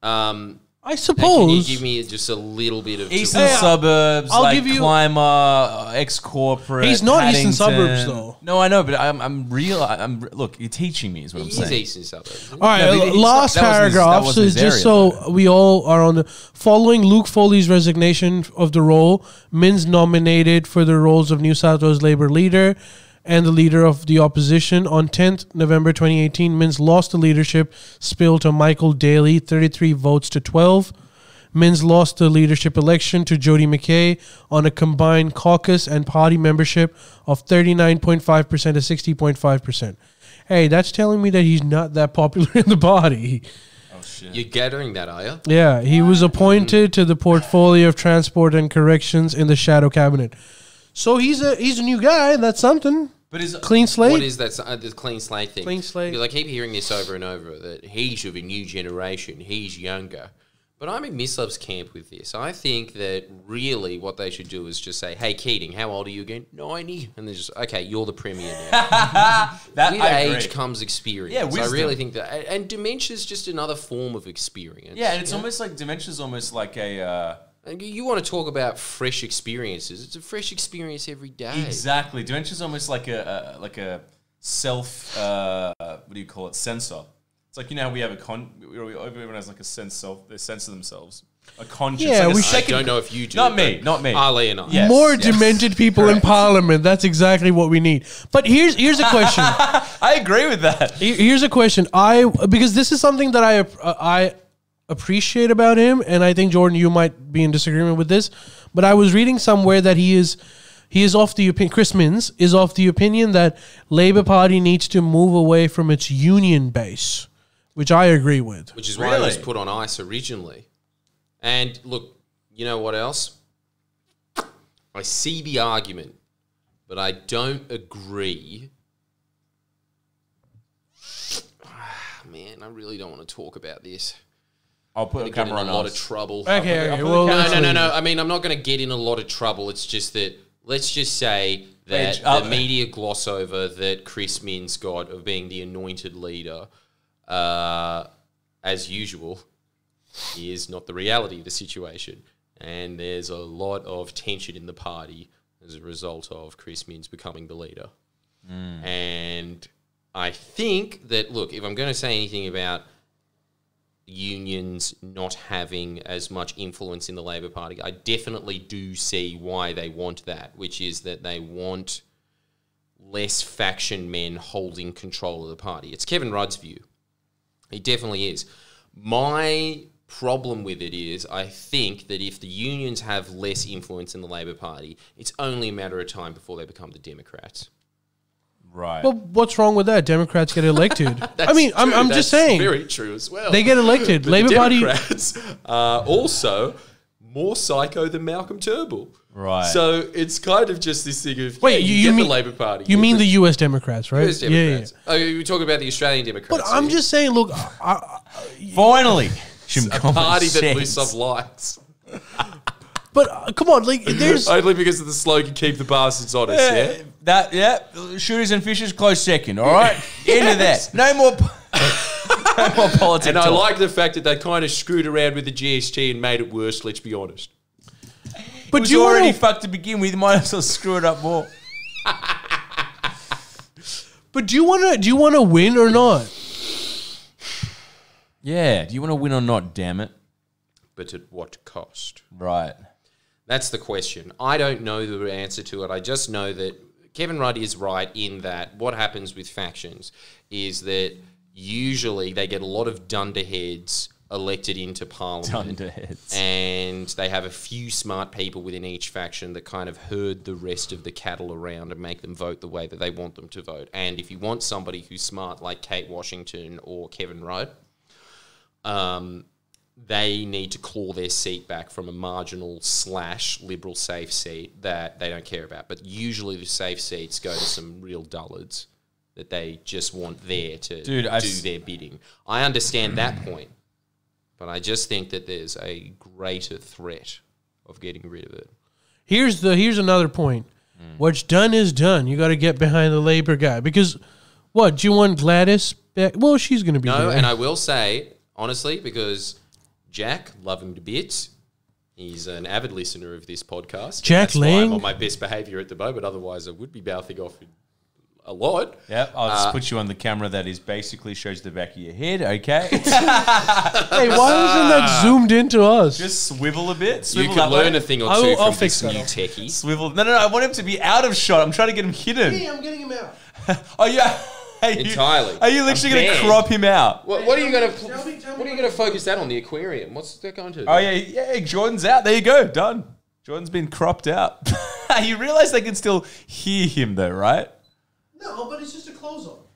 Um, I and can you suppose. give me just a little bit of Eastern Hey, suburbs, I'll like give you- climber, uh, ex-corporate. He's not Eastern suburbs, though. No, I know, but I'm, I'm real. I'm look. You're teaching me, is what I'm He's saying. Eastern suburbs. All right, No, but uh, last not- that wasn't his- that paragraph. wasn't So his just area, so we all are on the following Luke Foley's resignation of the role, Minns nominated for the roles of New South Wales Labor leader and the leader of the opposition. On 10th November 2018, Minns lost the leadership spill to Michael Daley, 33 votes to 12. Minns lost the leadership election to Jodi McKay on a combined caucus and party membership of 39.5% to 60.5%. Hey, that's telling me that he's not that popular in the party. Oh shit. You're gathering that, are you? Yeah, he was appointed to the portfolio of transport and corrections in the shadow cabinet. So he's a he's a new guy. That's something. But is Clean slate. What is that? Uh, the clean slate thing. Clean slate. Because I keep hearing this over and over that he's of a new generation. He's younger. But I'm in Mislav's camp with this. I think that really what they should do is just say, "Hey, Keating, how old are you again? 90." And they're just, "Okay, you're the premier now." that with I age agree. comes experience. Yeah, I really think that, and- and dementia is just another form of experience. Yeah, and it's almost like dementia is almost like a uh, And you- you want to talk about fresh experiences? It's a fresh experience every day. exactly. Dementia is almost like a, a like a self. Uh, what do you call it? Sensor. It's like you know how we have a con. Everyone has like a sense self. They censor themselves. A conscious. Yeah, like a we I second- don't know if you do. Not me, not me. Ali and I. Yes, More yes. demented people in parliament. That's exactly what we need. But here's here's a question. I agree with that. Here's a question. I because this is something that I uh, I appreciate about him, and I think Jordan, you might be in disagreement with this, but I was reading somewhere that he is he is off the opinion. Chris Minns is off the opinion that Labour Party needs to move away from its union base, which I agree with. which is why it was put on ice originally. And look, you know what else? I see the argument, but I don't agree. Ah, Man, I really don't want to talk about this. I'll put the gonna get camera in on a lot us. of trouble. Okay, put okay. Well, No, no, no, no. I mean, I'm not going to get in a lot of trouble. It's just that let's just say that Reg, uh, the media gloss over that Chris Minns got of being the anointed leader, uh, as usual, is not the reality of the situation. And there's a lot of tension in the party as a result of Chris Minns becoming the leader. And I think that, look, if I'm going to say anything about unions not having as much influence in the Labor Party. I definitely do see why they want that, which is that they want less faction men holding control of the party. It's Kevin Rudd's view. It definitely is. My problem with it is I think that if the unions have less influence in the Labor Party, it's only a matter of time before they become the Democrats. Right. Well, what's wrong with that? Democrats get elected. I That's mean, I'm. I'm just saying Very true as well. they get elected. Labor the Party. Democrats are also more psycho than Malcolm Turnbull. Right. So it's kind of just this thing of Wait, yeah, you, you, you get mean the Labor Party. You mean the U.S. Democrats, right? US Yeah, yeah, Democrats? Oh, you talking about the Australian Democrats? But I'm here. just saying. Look, I, I, Finally, some a common party that sense. Lusov likes. but uh, come on, like there's Only because of the slogan "Keep the bastards honest." Yeah, Yeah. That yeah. Shooters and fishers close second. All right, end of that. No more. po- no more politics. And I talk. like the fact that they kind of screwed around with the GST and made it worse. Let's be honest. It but was you already want fucked to begin with. Might as well screw it up more. but do you want to do you want to win or not? Yeah. Do you want to win or not? Damn it. But at what cost? Right. That's the question. I don't know the answer to it. I just know that Kevin Rudd is right in that what happens with factions is that usually they get a lot of dunderheads elected into parliament. Dunderheads. And they have a few smart people within each faction that kind of herd the rest of the cattle around and make them vote the way that they want them to vote. And if you want somebody who's smart like Kate Washington or Kevin Rudd, um, they need to claw their seat back from a marginal slash liberal safe seat that they don't care about. But usually the safe seats go to some real dullards that they just want there to Dude, do I s- their bidding. I understand that point, but I just think that there's a greater threat of getting rid of it. Here's the here's another point. What's done is done. You got to get behind the labor guy because what do you want Gladys back? Well, she's going to be No, there. and I will say honestly because Jack, love him to bits. He's an avid listener of this podcast. Jack That's why I'm Lang? on my best behavior at the moment. Otherwise, I would be mouthing off a lot. Yep, I'll just Uh, put you on the camera that is basically shows the back of your head, okay? hey, why isn't that zoomed into us? just swivel a bit. You Swivel could that learn way. a thing or I two will- from I'll this fix that new up. techie. Swivel. No, no, no, I want him to be out of shot. I'm trying to get him hidden. I'm getting him out. Oh, yeah. Are you, Entirely. Are you literally going to banned. crop him out? What, what are you going to? Tell me- tell me What are you going to focus that on? The aquarium? What's that going to? Oh, yeah, yeah. Jordan's out. There you go. Done. Jordan's been cropped out. you realize they can still hear him, though, right? No, but it's just a close up.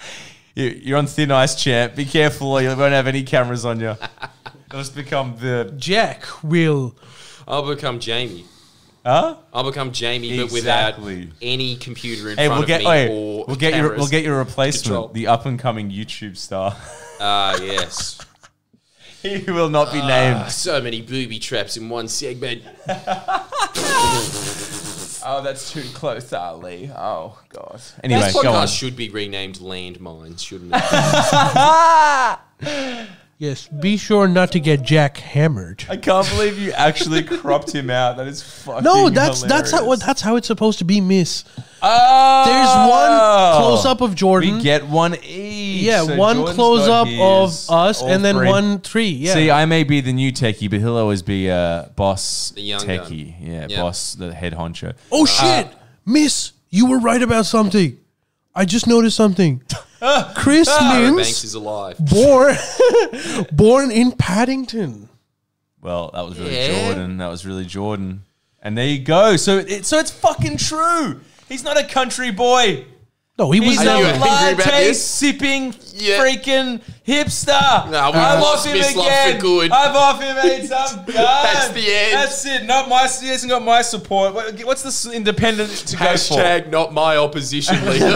You- You're on thin ice, champ. Be careful, or you won't have any cameras on you. It'll just become the. Jack will. I'll become Jamie. Huh? I'll become Jamie, but Exactly. without any computer in Hey, front we'll get of me wait, or we'll get your cameras. we'll get your replacement, control. the up and coming YouTube star. Ah, yes. he will not be named. so many booby traps in one segment. Oh, that's too close, Ali. Oh God. Anyway, this go on. podcast should be renamed Landmines, shouldn't it? Yes, be sure not to get Jack hammered. I can't believe you actually cropped him out. That is fucking. No, that's that's how that's how it's supposed to be, Miss. Oh, There's one close up of Jordan. We get one each. yeah, So one Jordan's close up of us, and then three. one tree. Yeah. See, I may be the new techie, but he'll always be uh, boss The young techie. Yeah, Yeah. boss, the head honcho. oh shit, Miss, you were right about something. I just noticed something. Chris ah, Tyra Banks Mims, is alive. born born in Paddington. Well, that was really Yeah. Jordan. That was really Jordan. And there you go. So it, so it's fucking true. He's not a country boy. No, he was He's Are a latte sipping Yeah. freaking hipster. No, we I'm lost off him Mislav again. good. I've off him, mates. I'm done. That's the end. That's it. Not my. He hasn't got my support. What- What's this independent to go for? Hashtag not my opposition leader.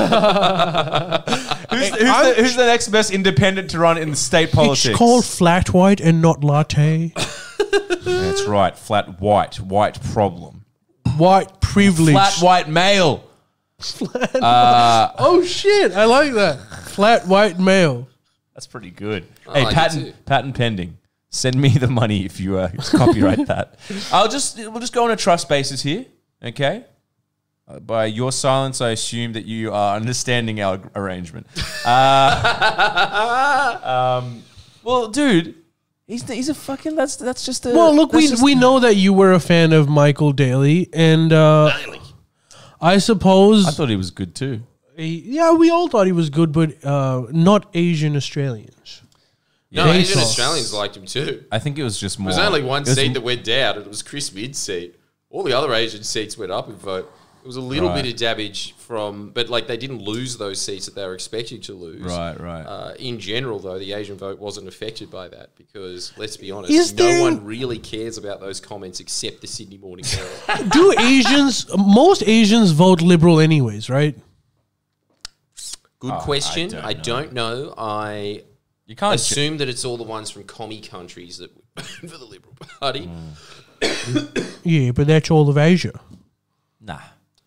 Who's, the, who's, the, who's the next best independent to run in the state politics? It's called flat white and not latte. That's right. Flat white. White problem. White privilege. Flat white male. oh shit, I like that. Flat white male. That's pretty good. I hey, like it patent too. patent pending. Send me the money if you uh, copyright that. I'll just we'll just go on a trust basis here, okay? Uh, by your silence, I assume that you are understanding our arrangement. Uh, um, well, dude, he's he's a fucking that's that's just a Well, look, that's we just- we know that you were a fan of Michael Daley, and uh, I suppose I thought he was good too. he- yeah, we all thought he was good, but uh, not Asian Australians. no, They Asian saw- Australians liked him too. I think it was just more. There was only one it was- seat that went down, and it was Chris Minns's seat. All the other Asian seats went up in vote. It was a little Right. bit of damage from, but like they didn't lose those seats that they were expecting to lose. Right, right. Uh, in general, though, the Asian vote wasn't affected by that because, let's be honest, Is no there- one really cares about those comments except the Sydney Morning Herald. Do Asians? most Asians vote liberal, anyways, right? Good Oh, I question. don't I don't know. I you can't. ju- assume that it's all the ones from commie countries that vote for the Liberal Party. Mm. Yeah, but that's all of Asia. nah.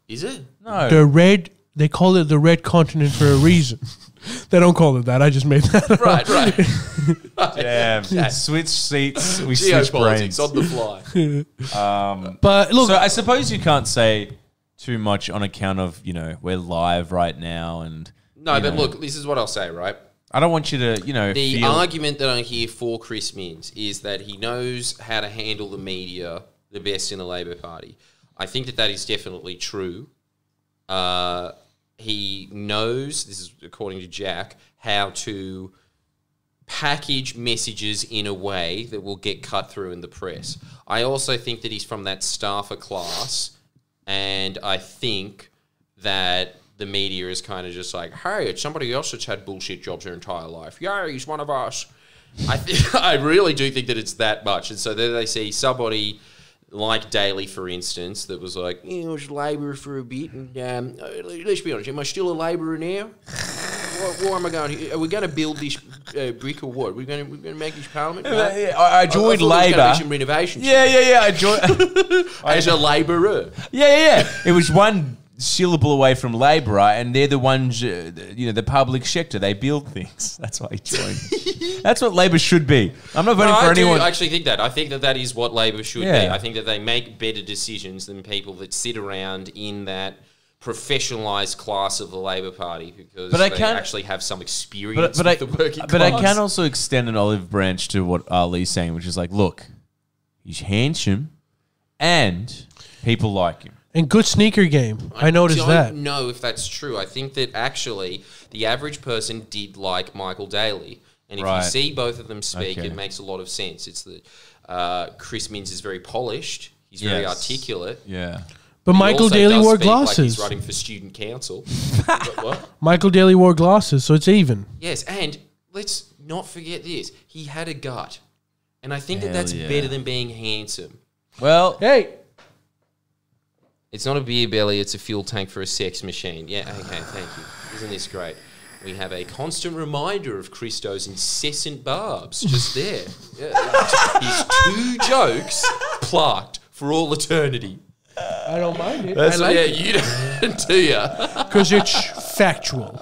Is it? No. The red, they call it the red continent for a reason. they don't call it that. I just made that. up. Right, right. Damn. Switch seats. We switch brains. Geopolitics on the fly. Um, but look, so I suppose you can't say too much on account of you know we're live right now, and No, but know, look, this is what I'll say, right? I don't want you to you know The feel argument that I hear for Chris Minns is that he knows how to handle the media the best in the Labor Party. I think that that is definitely true. Uh, he knows, this is according to Jack, how to package messages in a way that will get cut through in the press. I also think that he's from that staffer class, and I think that the media is kind of just like, hey, it's somebody else that's had bullshit jobs their entire life. Yeah, he's one of us. I th- I really do think that it's that much, and so then they see somebody like Daley, for instance, that was like, yeah, I was labourer for a bit, and um, uh, let's be honest, am I still a labourer now? What, where am I going? here? Are we going to build this uh, brick or what? We're going to we're going to make this parliament? No? I, I I joined thought there was Labor. some renovations. Yeah, yeah, yeah. I joined. as a labourer. Yeah, yeah, yeah. It was one syllable away from Labor, and they're the ones, uh, you know, the public sector. They build things. That's why he joined. That's what Labor should be. I'm not voting No, for I do anyone. actually think that. I think that that is what Labor should be. I think that they make better decisions than people that sit around in that professionalised class of the Labor Party because But I they can't- actually have some experience but but I, the working but I can also extend an olive branch to what Ali's saying, which is like, look, he's handsome, and people like him. And good sneaker game. I, noticed don't that. know if that's true. I think that actually the average person did like Michael Daley. And if Right. you see both of them speak, Okay. it makes a lot of sense. It's that uh, Chris Minns is very polished. He's very Yes. articulate. Yeah. But He Michael also Daley does wore speak Like he's glasses. running for student council. But what? Michael Daley wore glasses, so it's even. Yes, and let's not forget this. He had a gut. And I think that Hell that's yeah. better than being handsome. Well, Hey, It's not a beer belly, it's a fuel tank for a sex machine. Yeah, okay, thank you. Isn't this great? We have a constant reminder of Christo's incessant barbs just there. Yeah, his two jokes plaqued for all eternity. I don't mind it. So, yeah, you don't, do you? Because it's factual.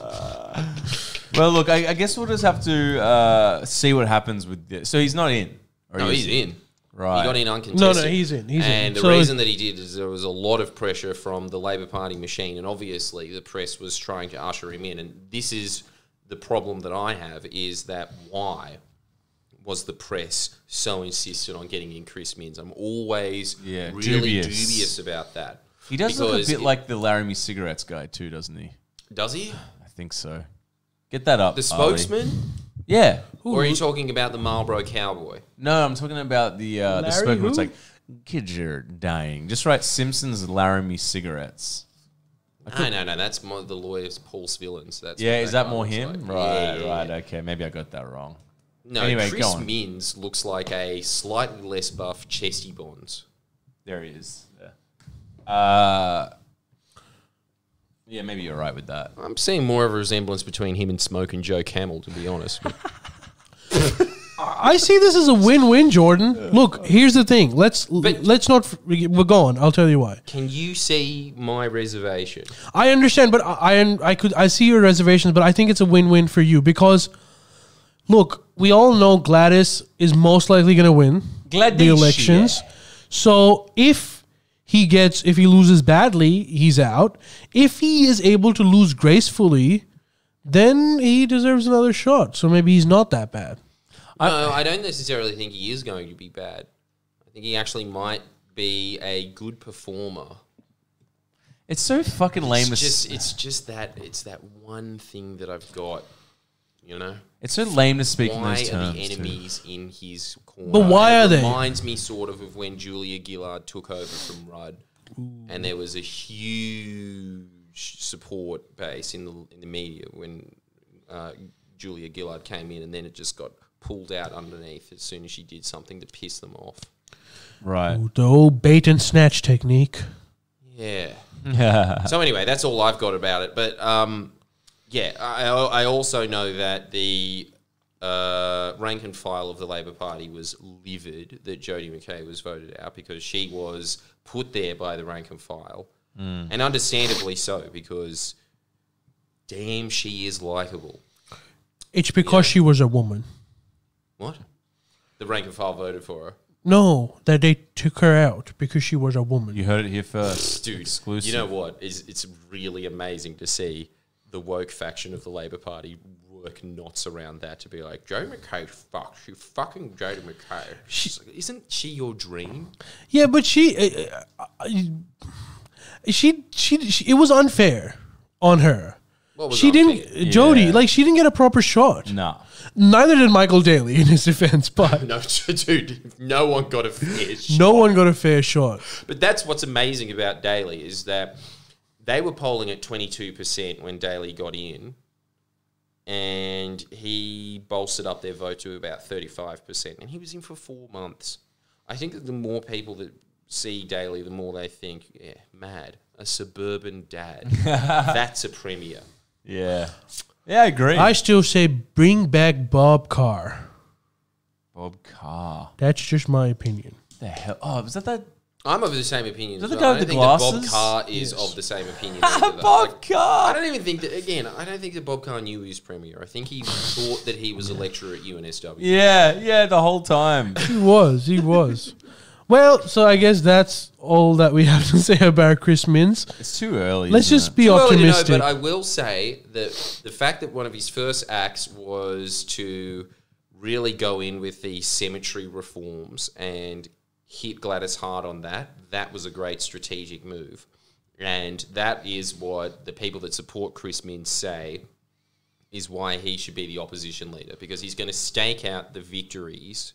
well, look, I, I guess we'll just have to uh, see what happens with this. So he's not in. Or No, is he's he? in. Right. He got in uncontested. No, no, he's in, he's in. and the So- reason that he did is there was a lot of pressure from the Labor Party machine, and obviously the press was trying to usher him in. And this is the problem that I have: is that why was the press so insistent on getting in Chris Minns? I'm always Yeah, really dubious. dubious. about that. He does look a bit it- like the Laramie Cigarettes guy too, doesn't he? Does he? I think so. Get that up. The Ali. spokesman, Yeah. or are you talking about the Marlboro Cowboy? No, I'm talking about the uh, the Larry spokesman. It's who? like kids are dying. Just write Simpsons Laramie Cigarettes. No, no, no. That's more the lawyer's Paul Spillins. That's Yeah, what is that guy more looks him? like. Right, Yeah, yeah, right. Okay, maybe I got that wrong. No, Anyway, Chris go on. Minns looks like a slightly less buff Chesty Bonds. There he is. Yeah. Uh, yeah, maybe you're right with that. I'm seeing more of a resemblance between him and Smoke and Joe Camel, to be honest. I see this as a win-win, Jordan. Look, here's the thing. Let's But- let's not. We're going. I'll tell you why. Can you see my reservation? I understand, but I, I I could I see your reservations, but I think it's a win-win for you because, look, we all know Gladys is most likely going to win Gladys, the Gladys, elections. So if he gets if he loses badly, he's out. If he is able to lose gracefully, then he deserves another shot. So maybe he's not that bad. no, I don't necessarily think he is going to be bad. I think he actually might be a good performer. It's so fucking lame. It's just, it's just that it's that one thing that I've got. You know, it's so lame to speak in why those are terms. the too. enemies in his corner? But why And are it they? Reminds me sort of of when Julia Gillard took over from Rudd, and there was a huge support base in the in the media when uh, Julia Gillard came in, and then it just got pulled out underneath as soon as she did something to piss them off. Right. The old bait and snatch technique. Yeah. so anyway, that's all I've got about it. But um, yeah, I, I also know that the uh, rank and file of the Labor Party was livid that Jodi McKay was voted out because she was put there by the rank and file, and understandably so because damn, she is likable. It's because she was a woman. What? The rank and file voted for her. No, that they took her out because she was a woman. You heard it here first. Dude, Exclusive. you know what? It's, it's really amazing to see the woke faction of the Labor Party work knots around that to be like, Joe McKay, fuck, she fucking Jodi McKay. She's like, Isn't she your dream? Yeah, but she, uh, uh, she, she, she, it was unfair on her. What was She didn't, unfair? Jodi, Yeah. like she didn't get a proper shot. Nah. Neither did Michael Daley in his defense, but No, dude, no one got a fair shot. no one got a fair shot. But that's what's amazing about Daley is that they were polling at 22% when Daley got in, and he bolstered up their vote to about 35%. And he was in for four months. I think that the more people that see Daley, the more they think, yeah, mad. A suburban dad. that's a premier. Yeah. Yeah, I agree. I still say bring back Bob Carr. Bob Carr. That's just my opinion. The hell? Oh, was that that? I'm of the same opinion. Is as that the well. guy I don't the think that Bob? Carr is of the same opinion. Bob Like, I don't even think that again. I don't think that Bob Carr knew he was premier. I think he thought that he was a lecturer at UNSW. Yeah, yeah, the whole time. He was, he was. well, so I guess that's all that we have to say about Chris Minns. It's too early. Let's just it? be Too early to know, optimistic. but I will say that the fact that one of his first acts was to really go in with the cemetery reforms and hit Gladys hard on that, that was a great strategic move. And that is what the people that support Chris Minns say is why he should be the opposition leader because he's going to stake out the victories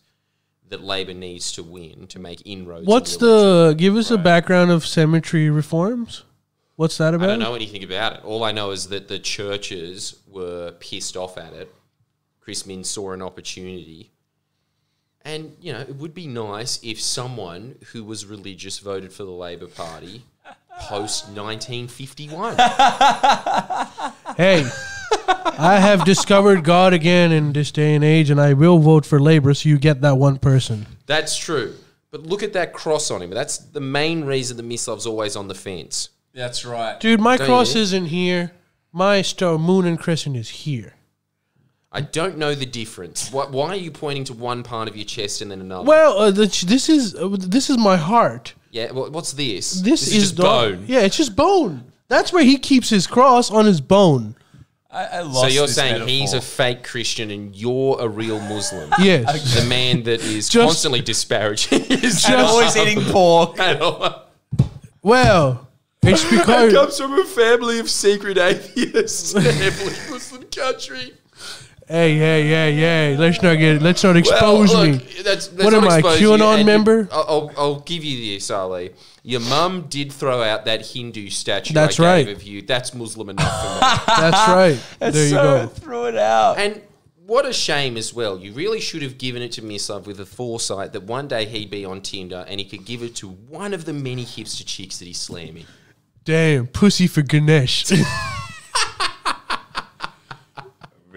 that Labor needs to win to make inroads. What's the the give us a background of cemetery reforms? What's that about? I don't know anything about it. All I know is that the churches were pissed off at it. Chris Minns saw an opportunity. And, you know, it would be nice if someone who was religious voted for the Labor Party post 1951. Hey, I have discovered God again in this day and age, and I will vote for Labor. So you get that one person. That's true. But look at that cross on him. That's the main reason that Mislav's always on the fence. That's right. Dude, my Don't cross you? isn't here. My star, moon and crescent is here. I don't know the difference. Why, why are you pointing to one part of your chest and then another? Well, uh, the, this is uh, this is my heart. yeah, wha- what's this? This, is, just the- bone. Yeah, it's just bone. That's where he keeps his cross on his bone. I, I lost So you're this saying he's a fake Christian and you're a real Muslim? Yes. The man that is Just- constantly disparaging Is and always eating pork. well, it's because comes from a family of secret atheists in a heavily Muslim country. Hey, hey, hey, hey. Let's not get. Let's not expose Well, me. That's, that's What not am I, expose you, QAnon and member? I'll, I'll, I'll give you this, Ali. Your mum did throw out that Hindu statue That's I gave right. of you. That's Muslim enough for me. That's right. That's there you so go. threw it out. And what a shame as well. You really should have given it to Mislav with the foresight that one day he'd be on Tinder and he could give it to one of the many hipster chicks that he's slamming. Damn, pussy for Ganesh.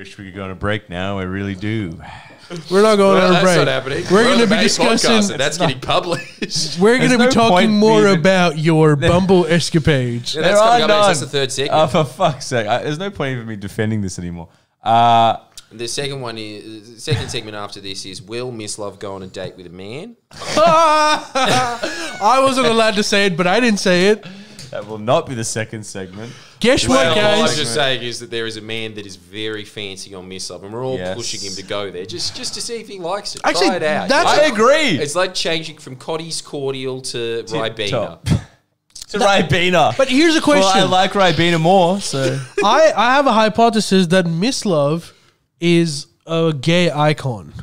Wish we could go on a break now. I really do. We're not going Well, on a that's break. not happening. We're on going to be discussing. podcast and that's getting published. We're going to be no talking more even- about your Bumble escapades. Yeah, that's There coming are up next. That's the third segment. Oh, for fuck's sake. I, there's no point even me defending this anymore. Uh, the second one is the second segment after this is Will Mislav go on a date with a man? I wasn't allowed to say it, but I didn't say it. That will not be the second segment. Guess Well, what, all I'm guys? just saying is that there is a man that is very fancy on Mislav, and we're all Yes. pushing him to go there just just to see if he likes it. Actually, Try it out. that's- I agree. It's like changing from Cottee's cordial to Ribena. top. To Ribena. But here's a well, question. I like Ribena more, so. I, I have a hypothesis that Mislav is a gay icon.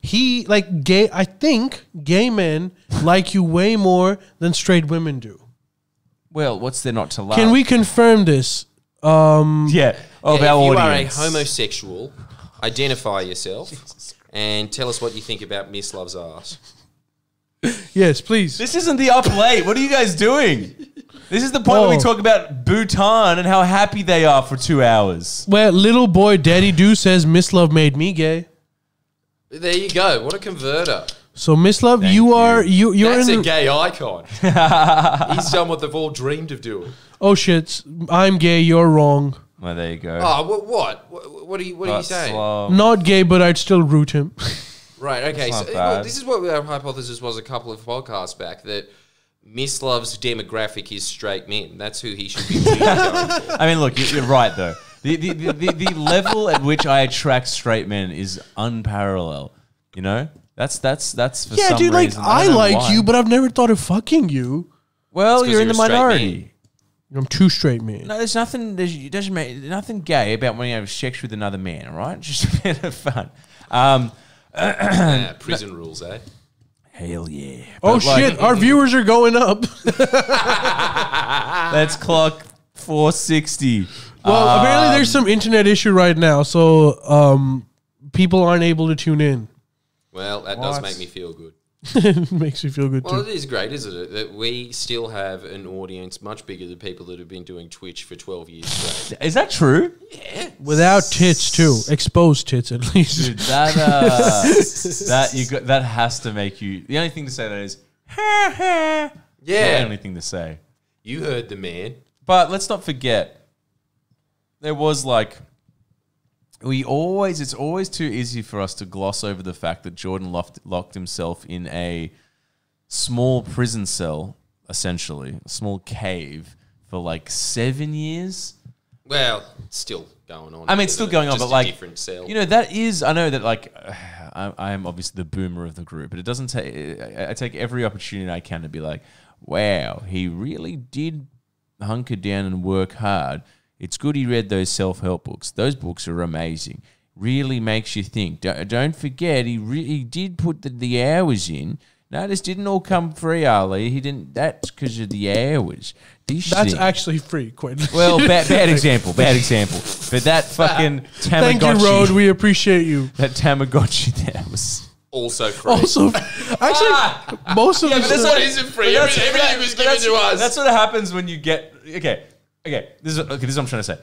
He like gay. I think gay men like you way more than straight women do. Well, what's there not to love? Can we confirm this? Um, Yeah. Of Yeah, our if you audience. are a homosexual, identify yourself and tell us what you think about Mislav's ass. yes, please. This isn't the up late. What are you guys doing? This is the point where we Oh. talk about Bhutan and how happy they are for two hours. Where little boy Daddy Do says Mislav made me gay. There you go. What a converter. So Mislav, Thank you you. are you you're That's in a the, gay icon. He's done what they've all dreamed of doing. Oh shit, I'm gay, you're wrong. Well, there you go. Oh, what? What, what, what are you? What are you But saying? slow. Not gay, but I'd still root him. Right. Okay. It's So not well, bad. this is what our hypothesis was a couple of podcasts back that Mislav's demographic is straight men. That's who he should be really going for. I mean, look, you- you're right though. the, the, the, the, the level at which I attract straight men is unparalleled. You know, that's that's that's for Yeah, some dude. Like reason. I don't like why. you, but I've never thought of fucking you. Well, you're in you're the a straight minority. I'm too straight, man. No, there's nothing. There's, it doesn't make nothing gay about when you have sex with another man. All right, just a bit of fun. Um, prison rules, eh? hell yeah. Oh like, shit, our viewers are going up. Let's clock 460. Well, apparently Um, there's some internet issue right now, so um, people aren't able to tune in. Well, that does What? make me feel good. it makes you feel good Well, too. it is great, isn't it? That we still have an audience much bigger than people that have been doing Twitch for 12 years straight. Is that true? Yeah. Without tits too, exposed tits at least. Dude, that uh, that you got, that has to make you. The only thing to say that is, ha ha. Yeah. The only thing to say. You heard the man. But let's not forget, there was like, we always, it's always too easy for us to gloss over the fact that Jordan locked, locked himself in a small prison cell, essentially, a small cave for like seven years. Well, it's still going on. I mean, it's still going on, but like, different cell. you know, that is. I know that like, I, I am obviously the boomer of the group, but it doesn't take. I I take every opportunity I can to be like, wow, he really did hunker down and work hard. It's good he read those self help books. Those books are amazing. Really makes you think. Don't, don't forget, he re- he did put the, the hours in. No, this didn't all come free, Ali. He didn't. That's because of the hours. This That's thing- actually free. Quite. well, bad, bad example, bad example. But that fucking Tamagotchi, Thank you, Road. We appreciate you. that Tamagotchi there was. also free. Also, actually, ah! most of yeah, the but that's stuff- what isn't free. Every- Everything was given to us. That's what happens when you get okay. Okay, this is okay. This is what I'm trying to say.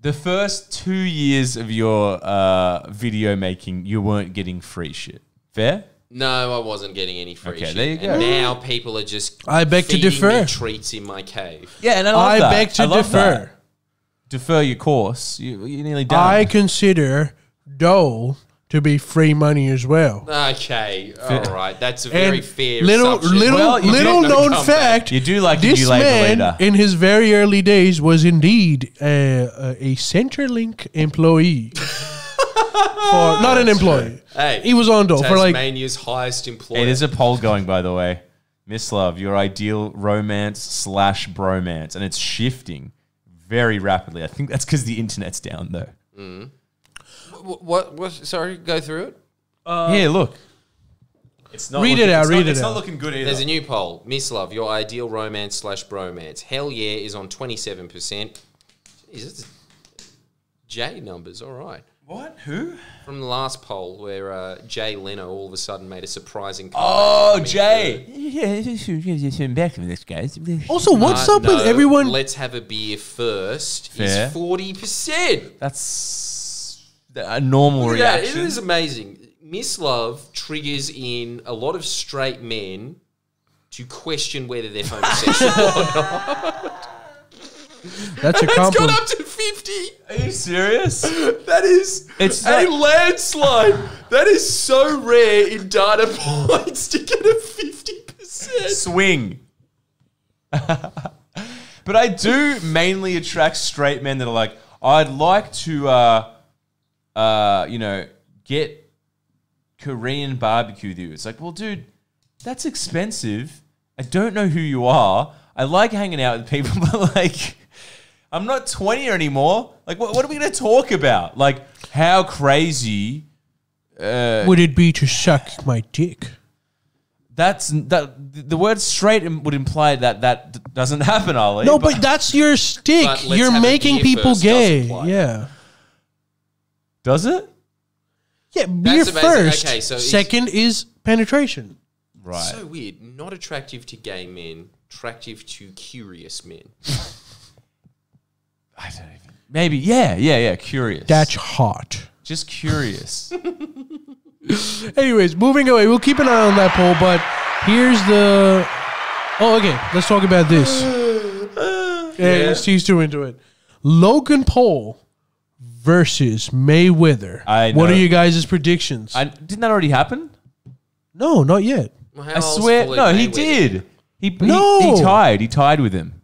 The first two years of your uh, video making, you weren't getting free shit. Fair? no, I wasn't getting any free Okay, shit. there you And go. now people are just I beg to feeding differ. me treats in my cave. Yeah, and I love I that. beg to I love defer. that. Defer your course. You, you're nearly done. I consider dough to be free money as well. Okay, all right. That's a very And fair little assumption. little Well, you little do- known come fact. You do like to this do labor man later. in his very early days was indeed a, a, a Centrelink employee. for not an employee. Hey, He was on dough for like Tasmania's highest employer. Hey, there's a poll going, by the way. Mislav, your ideal romance slash bromance, and it's shifting very rapidly. I think that's because the internet's down, though. Mm. Wh- what, what? Sorry, go through it. Here, look. It's not. Read looking, it out, It's, read not, it it's out. not looking good either. There's a new poll. Mislav, your ideal romance slash bromance. Hell yeah is on 27%. Jeez, that's J numbers, all right. what? Who? From the last poll where uh, Jay Leno all of a sudden made a surprising Oh, coming Jay. third. Yeah, back from this, guys. Also, what's Uh, up with no, everyone? Let's have a beer first. Fair. Is 40%. That's a normal Look at that. It reaction. is amazing. Mislav triggers in a lot of straight men to question whether they're homosexual or not. That's a It's gone up to 50. Are you serious? That is It's a like- landslide. That is so rare in data points to get a 50%. Swing. but I do mainly attract straight men that are like, I'd like to, uh, uh, you know, get Korean barbecue with you. It's like, well, dude, that's expensive. I don't know who you are. I like hanging out with people, but like, I'm not 20 anymore. Like, what, what are we going to talk about? Like, how crazy Would it be to suck my dick? That's that. The word straight would imply that that doesn't happen, Ali. No, but that's your stick. You're making people gay. doesn't. Yeah. Does it? Yeah, beer amazing. first. Okay, so it's- Second is penetration. Right. So weird. Not attractive to gay men, attractive to curious men. I don't even. Maybe. Yeah. Yeah. Yeah. Curious. That's hot. just curious. Anyways, moving away. We'll keep an eye on that poll, but here's the. Oh, okay. Let's talk about this. yeah, he's too into it. Logan Paul versus Mayweather. I What know. are you guys' predictions? I, didn't that already happen? no, not yet. Well, how I old's swear. Floyd No, he Mayweather? did. He, he- No. he tied. He tied with him.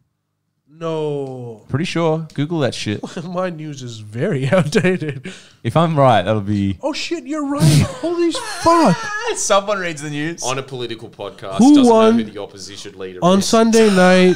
No. Pretty sure. Google that shit. My news is very outdated. If I'm right, that'll be. Oh shit, you're right. Holy fuck. Someone reads the news. On a political podcast, Who doesn't won know who the opposition leader On is. Sunday night,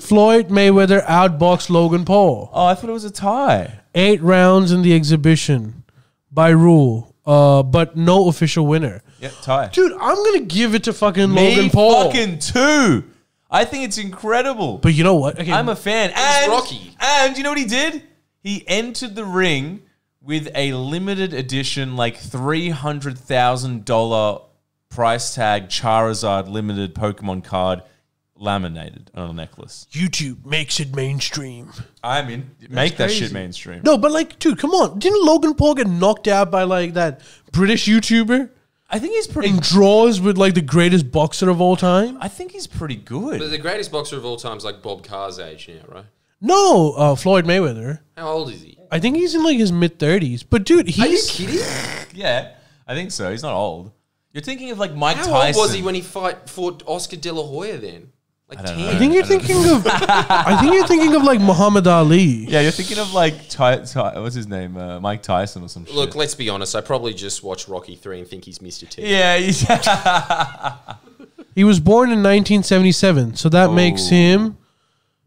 Floyd Mayweather outboxed Logan Paul. Oh, I thought it was a tie. Eight rounds in the exhibition by rule, uh, but no official winner. Yeah, tie. Dude, I'm gonna give it to fucking Me Logan Paul. fucking two. I think it's incredible. but you know what? Okay, I'm a fan. And, Rocky. And you know what he did? He entered the ring with a limited edition, like three hundred thousand dollar price tag Charizard limited Pokemon card laminated on a necklace. YouTube makes it mainstream. I mean, make that crazy. shit mainstream. No, but like, dude, come on. Didn't Logan Paul get knocked out by like that British YouTuber I think he's pretty. in draws with like the greatest boxer of all time? I think he's pretty But good. the greatest boxer of all time is like Bob Carr's age now, right? No, uh, Floyd Mayweather. How old is he? I think he's in like his mid thirties. But dude, Are you he's kidding? Yeah, I think so. He's not old. You're thinking of like Mike How Tyson. old was he when he fight fought Oscar De La Hoya then? Like don't know. I think you're thinking of. I think you're thinking of like Muhammad Ali. Yeah, you're thinking of like Ty, Ty, what's his name, uh, Mike Tyson or some shit. Look, let's be honest. I probably just watched Rocky 3 and think he's Mr. T. Yeah, he's, He was born in 1977, so that makes Oh. him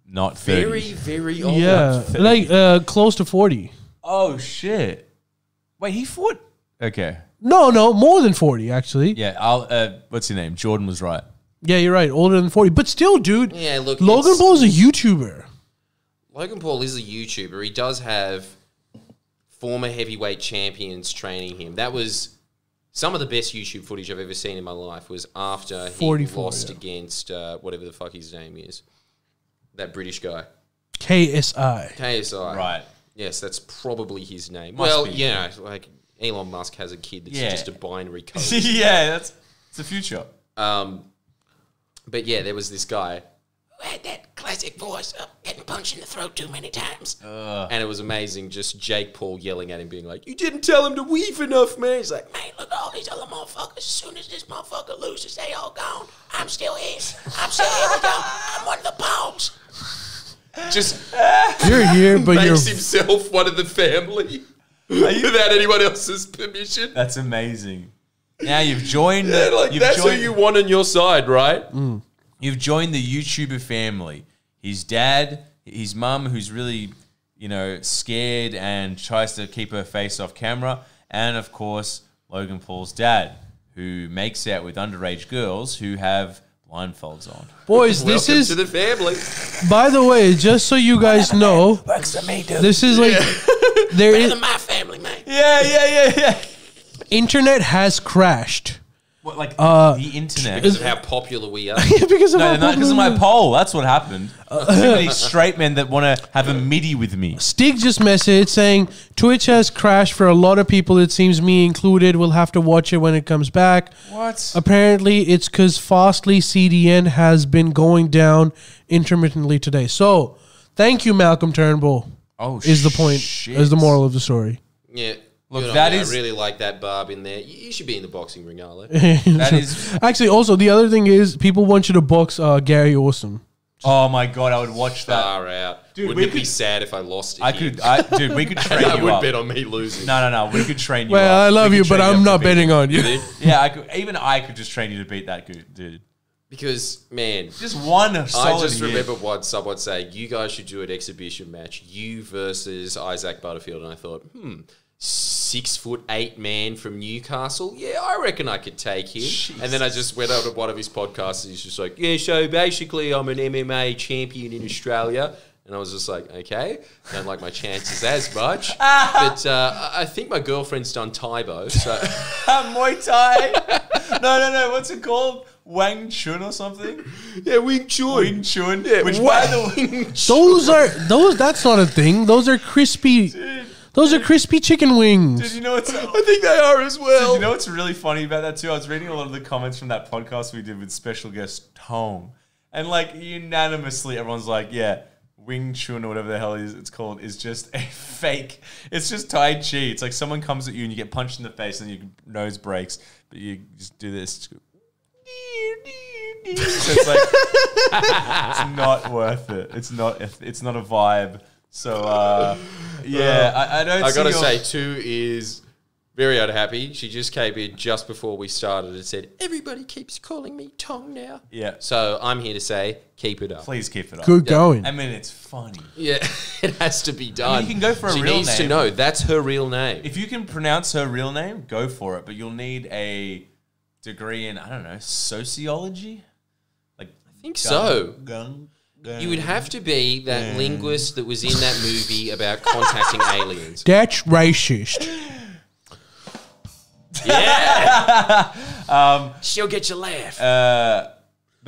not thirty. Very, very old. yeah, like uh, close to 40. Oh shit! Wait, he fought. Okay, No, no, more than 40 actually. Yeah, yeah. I'll. Uh, what's your name? Jordan was right. You're right, older than 40. But still, dude, Yeah, look. Logan it's- is a YouTuber. Logan Paul is a YouTuber. He does have former heavyweight champions training him. That was some of the best YouTube footage I've ever seen in my life. Was after he 44, lost yeah. against uh, whatever the fuck his name is, that British guy, KSI. KSI. Right. Yes, that's probably his name. Must well, be. yeah, like Elon Musk has a kid that's Yeah. just a binary code. yeah, that's it's the future. Um, but yeah, there was this guy who had that classic voice of getting punched in the throat too many times. And it was amazing, just Jake Paul yelling at him, being like, You didn't tell him to weave enough, man. He's like, Man, look at all these other motherfuckers. As soon as this motherfucker loses, they all gone. I'm still here. I'm still here with y'all. I'm one of the pawns. Just You're here, but you're makes himself one of the family without anyone else's permission. That's amazing. Now you've joined the. Like, you've that's joined, who you want on your side, right? Mm. You've joined the YouTuber family. His dad, his mum, who's really, you know, scared and tries to keep her face off camera, and of course Logan Paul's dad, who makes out with underage girls who have blindfolds on. boys. This is, to the family. by the way, just so you guys know, this is like there Better is than my family, mate. Yeah, yeah, yeah, yeah. Internet has crashed What, like uh, the internet? Because of how popular we are. because of no, how not because of my poll. That's what happened. Too many straight men that want to have a midi with me. Stig just messaged saying Twitch has crashed for a lot of people. It seems me included. We'll have to watch it when it comes back. What? Apparently, it's because Fastly CDN has been going down intermittently today. So, thank you, Malcolm Turnbull. Oh, is the point? shit. Is the moral of the story? Yeah. Look, Good on that you. is- I really like that barb in there. You, you should be in the boxing ring, Arlo. That is. Actually, also the other thing is people want you to box uh, Gary Awesome. Oh my god, I would watch that. Far out. Dude, Wouldn't we it be sad if I lost it? I here? could, I, dude, we could train I you would up. bet on me losing. No, no, no. We could train you Well, up. I love We you, but train I'm not betting on you. Really? Yeah, I could, even I could just train you to beat that good dude. Because, man, Just one I just year. remember what someone say, you guys should do an exhibition match, you versus Isaac Butterfield. And I thought, hmm, six foot eight man from Newcastle. Yeah, I reckon I could take him. And then I just went out to one of his podcasts and he's just like, yeah, so basically I'm an MMA champion in Australia. And I was just like, okay, don't like my chances as much. but uh, I I think my girlfriend's done Tae Bo. So Muay Thai. no, no, no. What's it called? Wang Chun or something? yeah, Wing Chun. Wing Chun. which, by the way, Those are those. That's not a thing. Those are crispy. Those are crispy chicken wings. did you know it's? I think they are as well. Did you know what's really funny about that too? I was reading a lot of the comments from that podcast we did with special guest Tom, and like unanimously, everyone's like, "Yeah, Wing Chun or whatever the hell is it's called is just a fake. It's just Tai Chi. It's like someone comes at you and you get punched in the face and your nose breaks, but you just do this. so it's like it's not worth it. It's not. It's not a vibe. So uh, yeah, I, I don't. I see gotta your- say, two is very unhappy. She just came in just before we started and said, "Everybody keeps calling me Tong now." yeah. So I'm here to say, keep it up. Please keep it up. Good going. I mean, it's funny. Yeah, it has to be done. you can go for a she real needs to know that's her real name. If you can pronounce her real name, go for it. But you'll need a degree in I don't know sociology. Like I think so. Gung, gung. You would have to be that linguist that was in that movie about contacting aliens. That's racist. Yeah. She'll get your laugh. Uh,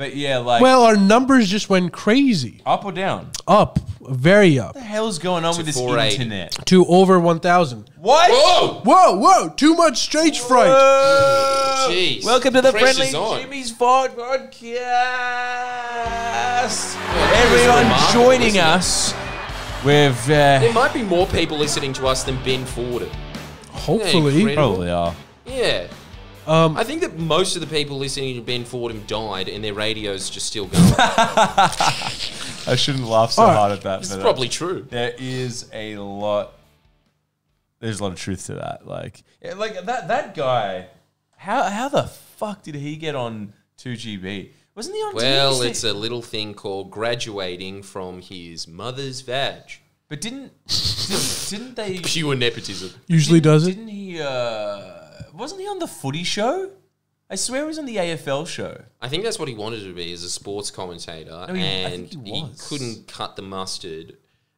but yeah, like Well, our numbers just went crazy. up or down. Up. Very up. What the hell's going on with this 480. internet? To over 1,000. What? Whoa! Whoa, whoa. Too much stage fright. Jeez. Welcome to the Pressure's Friendly on. Jimmy's Ford podcast. that Everyone joining isn't it? us with There uh, might be more people listening to us than Ben Fordham. Hopefully. incredible. probably are. Yeah. Um, I think that most of the people listening to Ben Fordham died and their radio's just still going. I shouldn't laugh so All right. hard at that. it's but, uh, probably true. there is a lot. There's a lot of truth to that. Like, yeah, like that that guy. How how the fuck did he get on two GB? Wasn't he on? Well, didn't it's a little thing called graduating from his mother's vag. But didn't didn't, didn't they? Pure nepotism. usually didn't- does it. Didn't he? Uh, wasn't he on the Footy show? I swear he was on the AFL show. I think that's what he wanted to be as a sports commentator, No, he- I and he he, couldn't cut the mustard,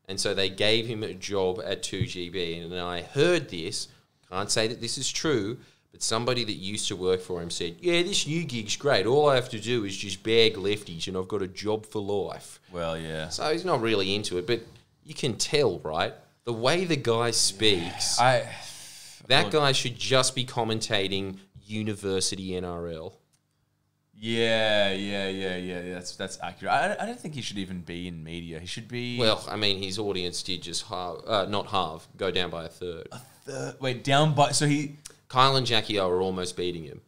and so they gave him a job at 2GB. And I heard this. Can't say that this is true, but somebody that used to work for him said, "Yeah, this new gig's great. All I have to do is just bag lefties, and I've got a job for life." Well, yeah. So he's not really into it, but you can tell, right? The way the guy speaks, I that look- guy should just be commentating university NRL. yeah, yeah, yeah, yeah. That's that's accurate. I, I don't think he should even be in media. He should be. Well, I mean, his audience did just halve, uh, not halve, go down by a third. A third. wait, down by so he. Kyle and Jackie O are almost beating him.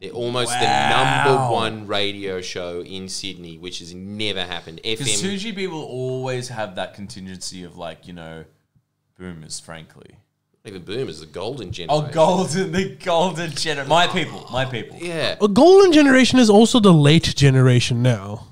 They're almost the number one radio show in Sydney, which has never happened. Because FM. two GB will always have that contingency of like you know, boomers. Frankly. Even Boomers, the golden oh, generation. Oh, golden, the golden generation. My people, my people. Yeah. A golden generation is also the late generation now.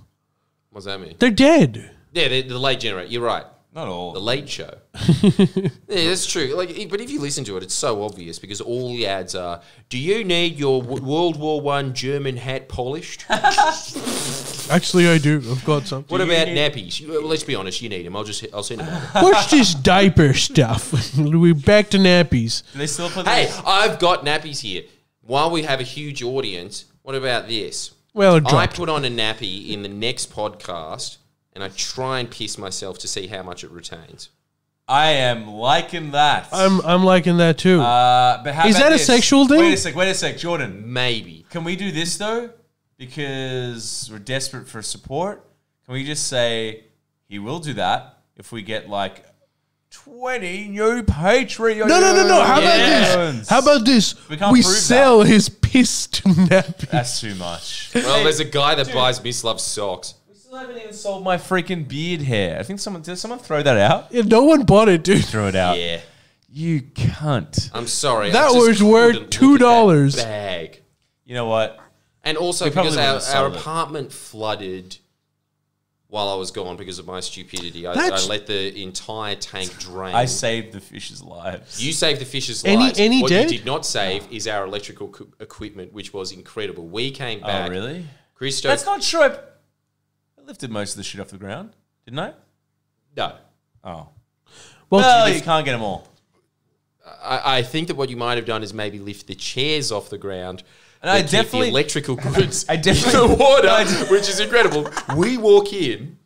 What's that mean? They're dead. Yeah, they're the late generation. You're right. Not all. The Late Show. yeah, that's true. Like, but if you listen to it, it's so obvious because all the ads are: Do you need your W- World War One German hat polished? Actually, I do. I've got something. What about nappies? You- well, let's be honest, you need them. I'll just I'll send them. over. What's this diaper stuff? we back to nappies. Do they still put hey, this? I've got nappies here. While we have a huge audience, what about this? Well, it I dropped. put on a nappy in the next podcast, and I try and piss myself to see how much it retains. I am liking that. I'm I'm liking that too. Uh, but how Is about that a this? sexual thing? Wait a sec. Wait a sec, Jordan. Maybe. Can we do this though? Because we're desperate for support. Can we just say he will do that if we get like twenty new Patreons? no, no, no, no. How about this? How about this? We We, can't prove sell his pissed nappy. That's too much. Well, there's a guy that buys Mislav socks. We still haven't even sold my freaking beard hair. I think someone did. Someone throw that out. Yeah, no one bought it, dude. Throw it out. Yeah. You cunt. I'm sorry. I That just was worth couldn't look at $2. Bag. You know what? And also because our, our it. apartment flooded while I was gone because of my stupidity. I, I let the entire tank drain. I saved the fish's lives. you saved the fish's Any- lives. any what dead? you did not save is our electrical equipment, which was incredible. We came oh, back. really? Christo, That's not true. I I lifted most of the shit off the ground, didn't I? no. Oh. Well, Well, you can't get them all. I, I think that what you might have done is maybe lift the chairs off the ground. And I definitely- electrical goods. I definitely- the water, I d- which is incredible. We walk in,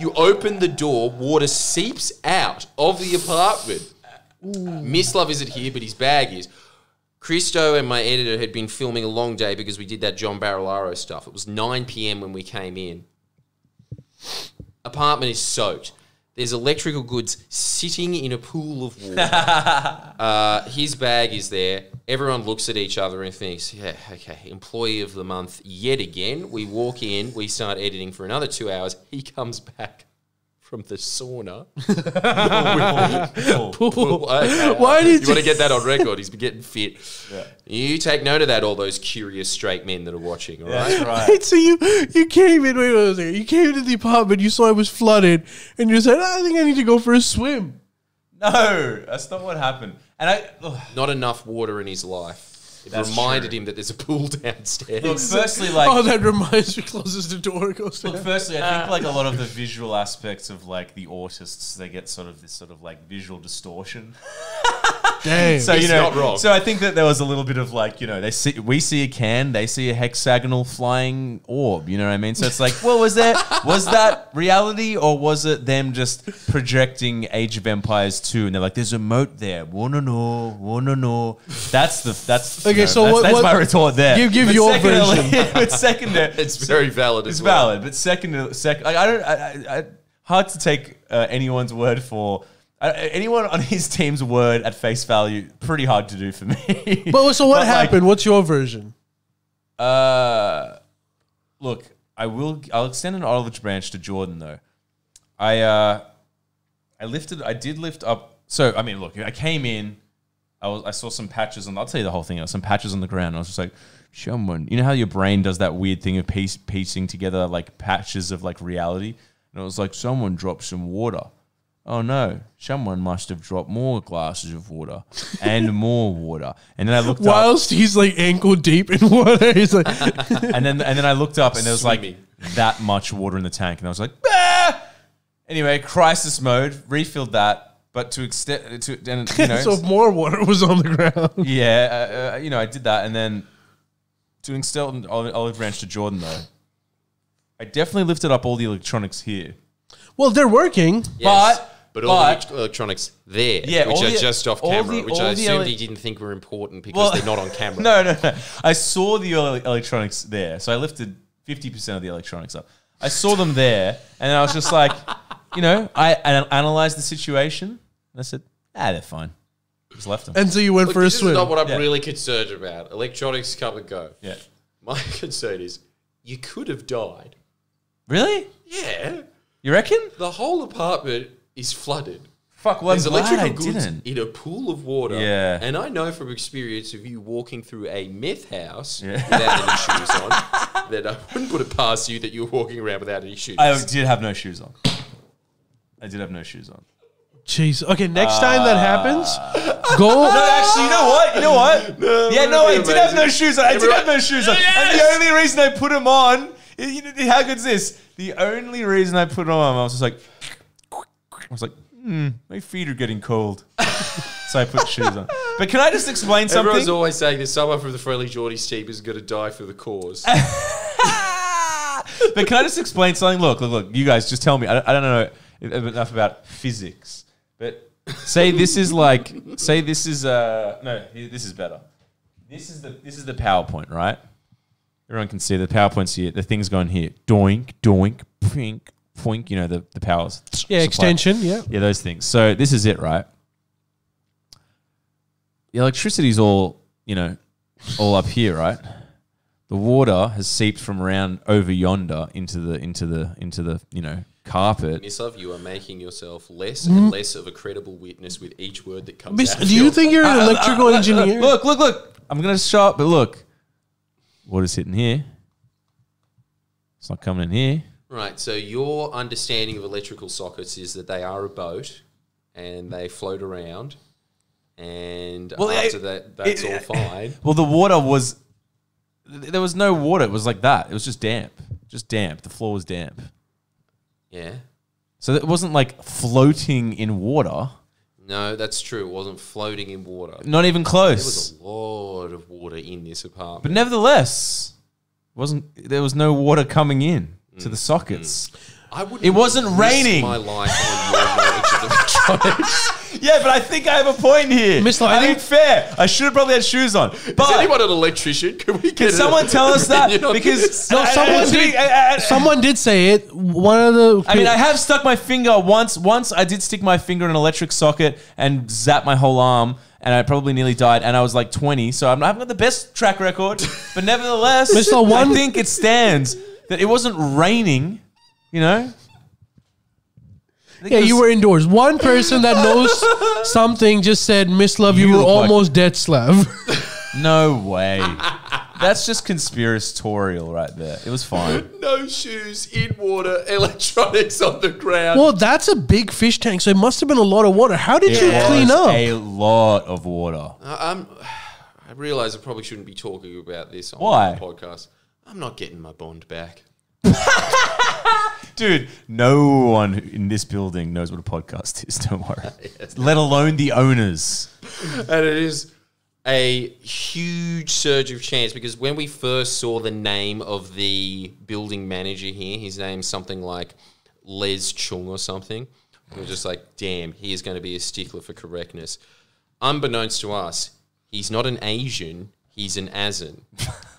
you open the door, water seeps out of the apartment. Miss Love isn't here, but his bag is. Christo and my editor had been filming a long day because we did that John Barilaro stuff. It was 9 p.m. when we came in. Apartment is soaked. There's electrical goods sitting in a pool of water. uh, his bag is there. Everyone looks at each other and thinks, yeah, okay, employee of the month yet again. We walk in, we start editing for another two hours. He comes back from the sauna. Why did you want to get that on record? He's been getting fit. You take note of that, all those curious straight men that are watching, all right? That's right. Wait, so you you came in. Wait, wait a second. You came into the apartment. You saw it was flooded, and you said, "I think I need to go for a swim." No, that's not what happened. And I ugh. Not enough water in his life. It That's reminded true. him that there's a pool downstairs. look, firstly, like oh, that reminds me. Closes the door, goes down. Look, firstly, I think ah. like a lot of the visual aspects of like the autists, they get sort of this sort of like visual distortion. Damn. So He's you know, not wrong. so I think that there was a little bit of like you know they see we see a can, they see a hexagonal flying orb. You know what I mean? So it's like, well, was that was that reality or was it them just projecting Age of Empires two? And they're like, there's a moat there. Wanna know? Wanna know? That's the that's you Okay, know, so that's, what- that's what- my retort there. Give- give But your secondly- version. but secondary, It's very valid It's as well. valid, but second, second, like, I don't. I, I, I, hard to take uh, anyone's word for. Uh, anyone on his team's word at face value, pretty hard to do for me. But so what But, like, happened? What's your version? uh, look, I will. I'll extend an olive branch to Jordan though. I uh, I lifted. I did lift up. So I mean, look, I came in. I was. I saw some patches on. I'll tell you the whole thing. Some patches on the ground. And I was just like, someone. You know how your brain does that weird thing of piece, piecing together like patches of like reality. And it was like someone dropped some water. Oh no! Someone must have dropped more glasses of water and more water. And then I looked up. Whilst he's like ankle deep in water, he's like, and then and then I looked up and there was like that much water in the tank, and I was like, ah! Anyway, crisis mode, refilled that, but to extend to and, you know, so more water was on the ground. yeah, uh, uh, you know, I did that, and then to instill an olive, olive branch to Jordan though, I definitely lifted up all the electronics here. Well, they're working. Yes, But- but all but- the electronics there, Yeah, which are the- just off camera, the- which I assumed ele- he didn't think were important because Well- they're not on camera. No, no, no. I saw the electronics there, so I lifted fifty percent of the electronics up. I saw them there, and I was just like, you know, I, I analyzed the situation, and I said, ah, they're fine. Just left them. And so you went Look, for a this is swim. not what I'm Yeah. really concerned about. Electronics come and go. yeah. My concern is you could have died. Really? Yeah, You reckon? the whole apartment is flooded. Fuck. Well, I'm There's glad electrical I goods didn't. in a pool of water. Yeah. And I know from experience of you walking through a meth house Yeah. without any shoes on, that I wouldn't put it past you that you were walking around without any shoes. I did have no shoes on. I did have no shoes on. Jeez. Okay, next time that happens, ah. go. No, actually, you know what? You know what? yeah, no, I wouldn't it be did have no amazing? shoes on. I did have no shoes on. And the only reason I put them on, you know, how good's this? The only reason I put them on, I was just like, I was like, hmm, my feet are getting cold. so I put shoes on. But can I just explain something? Everyone's always saying that someone from the FriendlyJordies team is going to die for the cause. but can I just explain something? Look, look, look. You guys, just tell me. I don't, I don't know enough about physics, but say this is like, say this is uh no, this is better. This is the this is the PowerPoint, right? Everyone can see the PowerPoint's here. The thing's going here. Doink, doink, pink, poink. You know the the powers. Yeah, Supply. extension. Yeah. Yeah, those things. So this is it, right? The electricity's all, you know, all up here, right? The water has seeped from around over yonder into the into the into the, you know, carpet. Mislav, you are making yourself less mm-hmm. and less of a credible witness with each word that comes Miss, out. of do you your- think you're an electrical engineer? Look, look, look. I'm gonna shop, but look. Water's hitting here. It's not coming in here. Right, so your understanding of electrical sockets is that they are a boat and they float around, and Well, after it- that, that's it- all fine. Well, the water was there was no water. It was like that. It was just damp. Just damp. The floor was damp. Yeah. So it wasn't like floating in water. No, that's true. It wasn't floating in water. Not even close. There was a lot of water in this apartment. but nevertheless, wasn't there was no water coming in to Mm. the sockets. I wouldn't It wasn't risk raining. My life on your knowledge of electronics. Yeah, but I think I have a point here. Miss Lo- I I think think- fair. I should have probably had shoes on. But Is anyone an electrician? Can we get can a- someone tell us that? Because? No, I- I- someone I- did- I- I- Someone did say it. One of the. I mean, I have stuck my finger once. Once I did stick my finger in an electric socket and zap my whole arm, and I probably nearly died. And I was like 20, so I'm, I haven't got the best track record. But nevertheless, Mr. One- I think it stands that it wasn't raining. You know. Yeah, you were indoors. One person that knows something just said, "Mislav, you, You were look like- almost dead, Slav." No way. That's just conspiratorial right there. It was fine. No shoes in water, electronics on the ground. well, that's a big fish tank, so it must have been a lot of water. How did you It clean was up? a lot of water. I- I'm, I realize I probably shouldn't be talking about this on Why? the podcast. I'm not getting my bond back. Dude, no one in this building knows what a podcast is. Don't worry. Let alone the owners. and it is a huge surge of chance because when we first saw the name of the building manager here, his name's something like Les Chung or something. We're just like, damn, he is going to be a stickler for correctness. Unbeknownst to us, he's not an Asian, he's an Asin.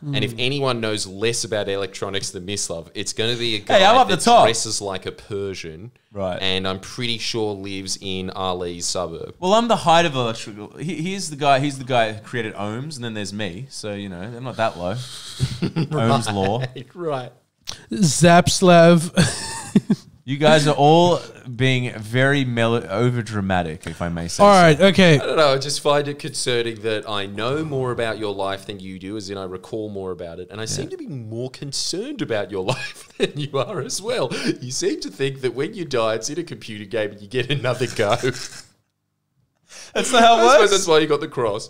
and if anyone knows less about electronics than Mislav, it's going to be a guy Hey, I'm up the that top. dresses like a Persian. Right. And I'm pretty sure lives in Ali's suburb. Well, I'm the height of electrical. He, he's the guy. He's the guy who created ohms, and then there's me. So you know, I'm not that low. ohms law. right. Zap Slav. You guys are all being very melo- over dramatic, if I may say. All so. right, okay. I don't know. I just find it concerning that I know more about your life than you do, as in I recall more about it, and I seem to be more concerned about your life than you are as well. You seem to think that when you die, it's in a computer game and you get another go. I That's not how it suppose works. that's why you got the cross.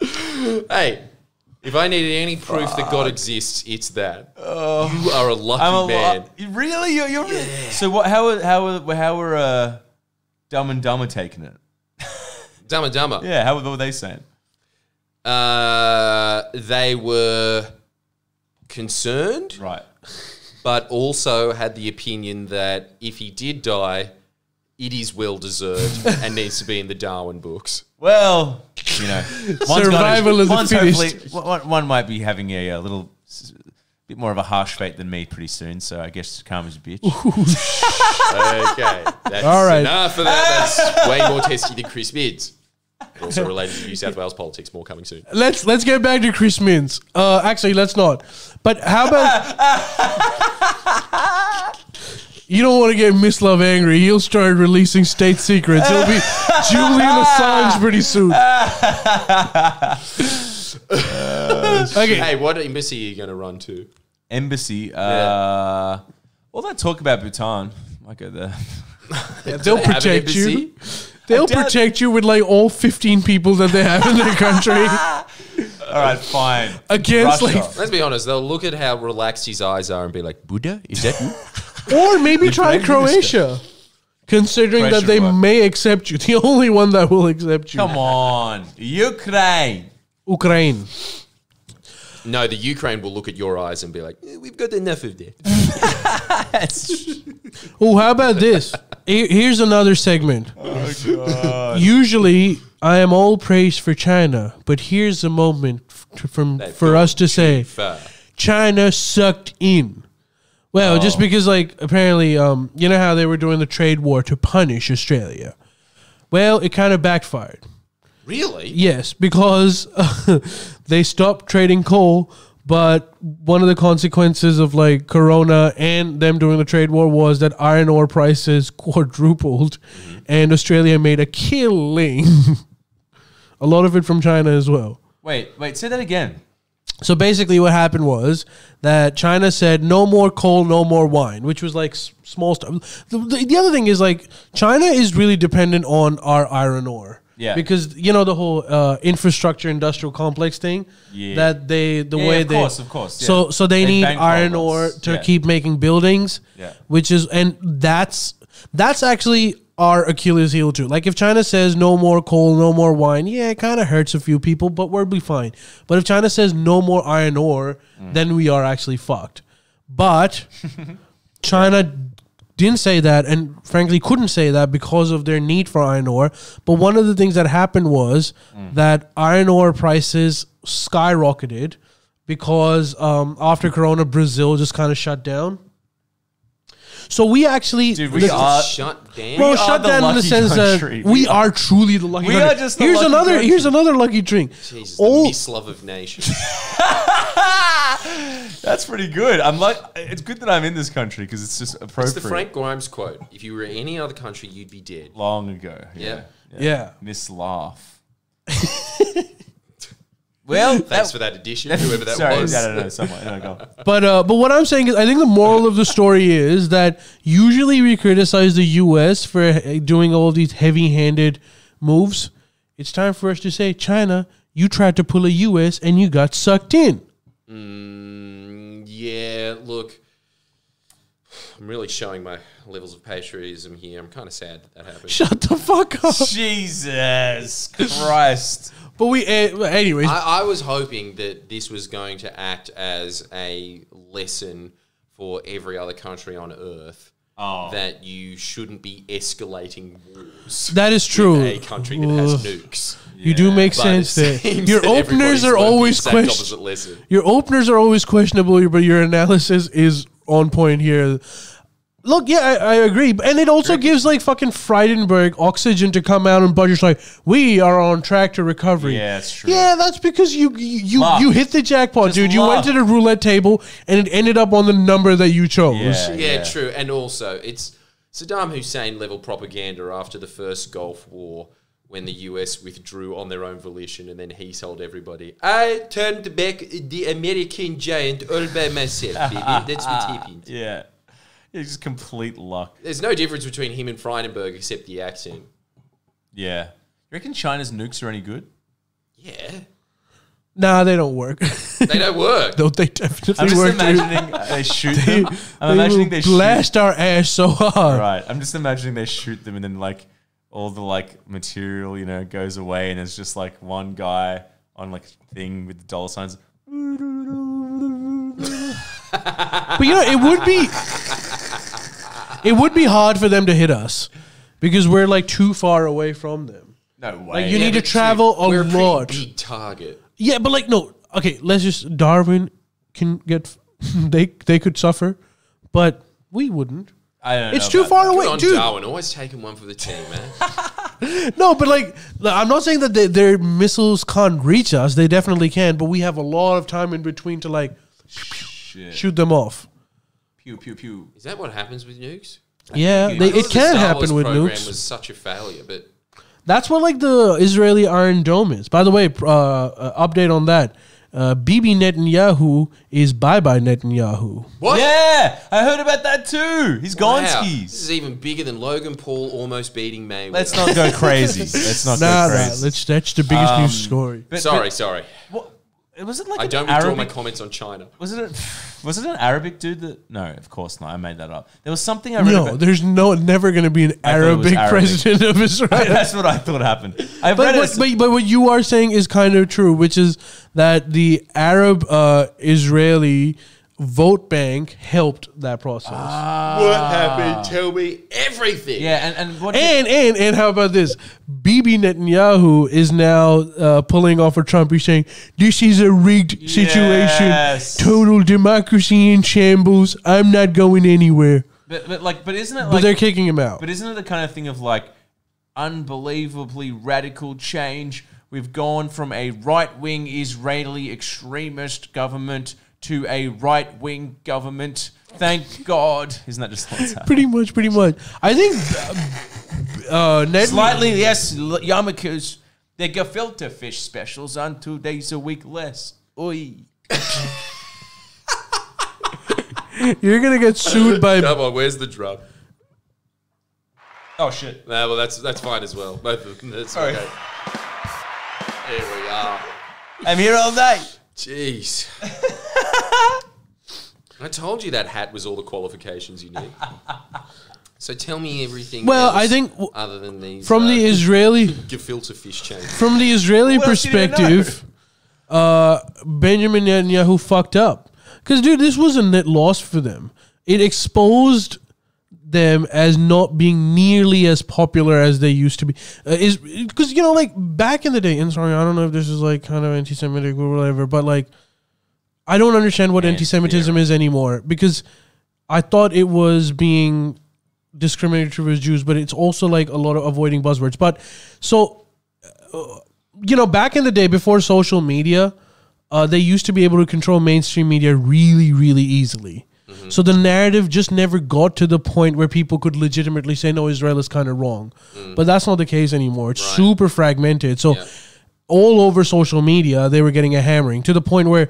hey, if I needed any proof that God exists, it's that. you are a lucky I'm a man. really. You're, you're really. So what? How? are- How? are- How were uh, Dumb and Dumber taking it? Dumb and Dumber. Yeah. How what were they saying? Uh, they were concerned, Right. but also had the opinion that if he did die, it is well deserved and needs to be in the Darwin books. Well, you know, Survival gonna, of the one's fittest. one, one might be having a, uh little bit more of a harsh fate than me pretty soon. So I guess karma's a bitch. Okay, that's All right. enough of that. That's way more testy than Chris Minns. Also related to New South Wales politics. More coming soon. Let's let's get back to Chris Minns. Uh, actually, let's not. But how about you don't want to get Mislav angry? He'll start releasing state secrets. He'll be Julian Assange pretty soon. okay, Hey, what embassy are you going to run to? Embassy. Uh, all that talk about Bhutan. I go there. they'll Have an protect you. embassy? They'll doubt- protect you with like all 15 people that they have in their country All right, fine. against Russia. like, Let's be honest. They'll look at how relaxed his eyes are and be like, "Buddha, is that you?" Or maybe try Prime Minister. Croatia. Considering that they what? may accept you, the only one that will accept you, Come on, Ukraine. Ukraine. No, the Ukraine will look at your eyes and be like, "Eh, "We've got enough of that." Oh, how about this? Here's another segment. Usually, I am all praise for China, but here's a moment f- from They've for us to say Far. China sucked in. Well, just because like apparently, um, you know how they were doing the trade war to punish Australia. Well, it kind of backfired. Really? Yes, because they stopped trading coal, but one of the consequences of like Corona and them doing the trade war was that iron ore prices quadrupled, and Australia made a killing. a lot of it from China as well. Wait, wait. Say that again. So basically, what happened was that China said no more coal, no more wine, which was like s- small stuff. The, the, the other thing is like China is really dependent on our iron ore. Yeah. Because you know the whole uh, infrastructure industrial complex thing. Yeah. That they the Yeah, way of they course, of course, So yeah. so they, They need bankroll iron us, ore to yeah. keep making buildings. Yeah. Which is and that's that's actually our Achilles heel too. Like if China says no more coal, no more wine, yeah, it kind of hurts a few people, but we'll be fine. But if China says no more iron ore, Mm. then we are actually fucked. But China didn't say that, and frankly couldn't say that because of their need for iron ore. But one of the things that happened was that iron ore prices skyrocketed because um, after Corona, Brazil just kind of shut down. So we actually, Dude, we the- are- shut down. well, are shut down in the sense country. that we are truly the lucky We country. are just the here's lucky another. country. Here's another lucky drink. Jesus, All- the oh. Mislav of nations. That's pretty good. I'm like, it's good that I'm in this country because it's just appropriate. It's the Frank Grimes quote. If you were in any other country, you'd be dead. Long ago. Yeah. Yeah. Mislav. well, Thanks for that addition, whoever that sorry, was. I don't know. Someone. No, go. But uh, but what I'm saying is, I think the moral of the story is that usually we criticize the U.S. for doing all these heavy-handed moves. It's time for us to say, China, you tried to pull a U.S. and you got sucked in. Mm, yeah, look, I'm really showing my levels of patriotism here. I'm kind of sad that that happened. Shut the fuck up. Jesus Christ. But we, uh, anyways, I, I was hoping that this was going to act as a lesson for every other country on Earth Oh. that you shouldn't be escalating wars. that is with true. A country that has Ugh. nukes. You do make But sense there. Your that openers are always exact questioned. opposite lesson. Your openers are always questionable, but your analysis is on point here. Look, yeah, I, I agree, and it also gives like fucking Frydenberg oxygen to come out and budget like we are on track to recovery. Yeah, that's true. Yeah, that's because you you you, Luck. you hit the jackpot, Just dude. You went to the roulette table and it ended up on the number that you chose. Yeah. Yeah, true. And also, it's Saddam Hussein level propaganda after the first Gulf War when the US withdrew on their own volition and then he told everybody, I turned back the American giant all by myself, baby. That's what happened. Yeah. It's just complete luck. There's no difference between him and Frydenberg except the accent. Yeah. You reckon China's nukes are any good? Yeah. Nah, they don't work. They don't work. don't they definitely I'm just work? dude. imagining they shoot them. I'm They imagining will they shoot. blast our ass so hard. Right. I'm just imagining they shoot them and then like all the like material, you know, goes away and it's just like one guy on like a thing with the dollar signs. But you know, it would be it would be hard for them to hit us because we're like too far away from them. No way. Like you need to travel a we're lot. big target. Yeah, but like no. Okay, let's just Darwin can get they they could suffer, but we wouldn't. I don't It's too far that. away, Good on dude. Darwin, always taking one for the team, man. No, but like I'm not saying that they, their missiles can't reach us. They definitely can, but we have a lot of time in between to like Shit. shoot them off. Pew pew pew. Is that what happens with nukes? Yeah, think they, I thought it the can Star happen Wars with program nukes. was such a failure, but That's what like the Israeli Iron Dome is. By the way, uh, uh, update on that. Uh, Bibi Netanyahu is bye bye Netanyahu. what? Yeah, I heard about that too. He's gone Wow. This is even bigger than Logan Paul almost beating Mayweather. Let's not go crazy. Let's not Nah, go nah, crazy. that's that's the biggest Um, news story. But- sorry, but sorry. what, was it like I don't withdraw my comments on China. Was it a, was it an Arabic dude that? No, of course not. I made that up. There was something I read No, about. there's no never going to be an I thought it was Arabic, Arabic. president of Israel. That's what I thought happened. I But read what, it. but, but what you are saying is kind of true, which is that the Arab uh, Israeli vote bank helped that process. what happened? Tell me everything. yeah, and, and what? And and and how about this? Bibi Netanyahu is now uh, pulling off a Trump. He's saying this is a rigged situation, total democracy in shambles. I'm not going anywhere. but, but like, but isn't it But they're kicking him out. But isn't it the kind of thing of like unbelievably radical change? We've gone from a right wing Israeli extremist government to a right wing government. Thank God. Isn't that just what's happening? Pretty much, pretty much. I think uh, Net- Slightly, yes, l- yarmulkes. They're gefilte fish specials on two days a week less. Oi. You're gonna get sued by. Come on, where's the drum? Oh shit. Nah, well, that's that's fine as well. Both of them. That's Sorry. okay. There we are. I'm here all night. Jeez. I told you that hat was all the qualifications you need. So tell me everything. Well, else I think w- other than these From uh, the Israeli, gefilte fish chain. from the Israeli What else you didn't perspective, uh, Benjamin Netanyahu fucked up. Because, dude, this was a net loss for them. It exposed them as not being nearly as popular as they used to be. Uh, is because you know, like back in the day. And sorry, I don't know if this is like kind of anti-Semitic or whatever, but like, I don't understand what Yeah, anti-Semitism is anymore because I thought it was being discriminatory towards Jews, but it's also like a lot of avoiding buzzwords. But so, uh, you know, back in the day before social media, uh, they used to be able to control mainstream media really, really easily. So the narrative just never got to the point where people could legitimately say, no, Israel is kind of wrong. But that's not the case anymore. It's Right. super fragmented. So Yeah. all over social media, they were getting a hammering to the point where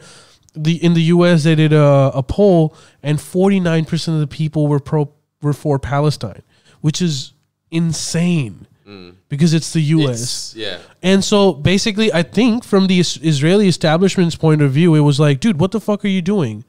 the in the U.S. they did a, a poll and 49 percent of the people were pro were for Palestine, which is insane mm. because it's the U.S. It's- yeah. And so basically, I think from the Israeli establishment's point of view, it was like, dude, what the fuck are you doing?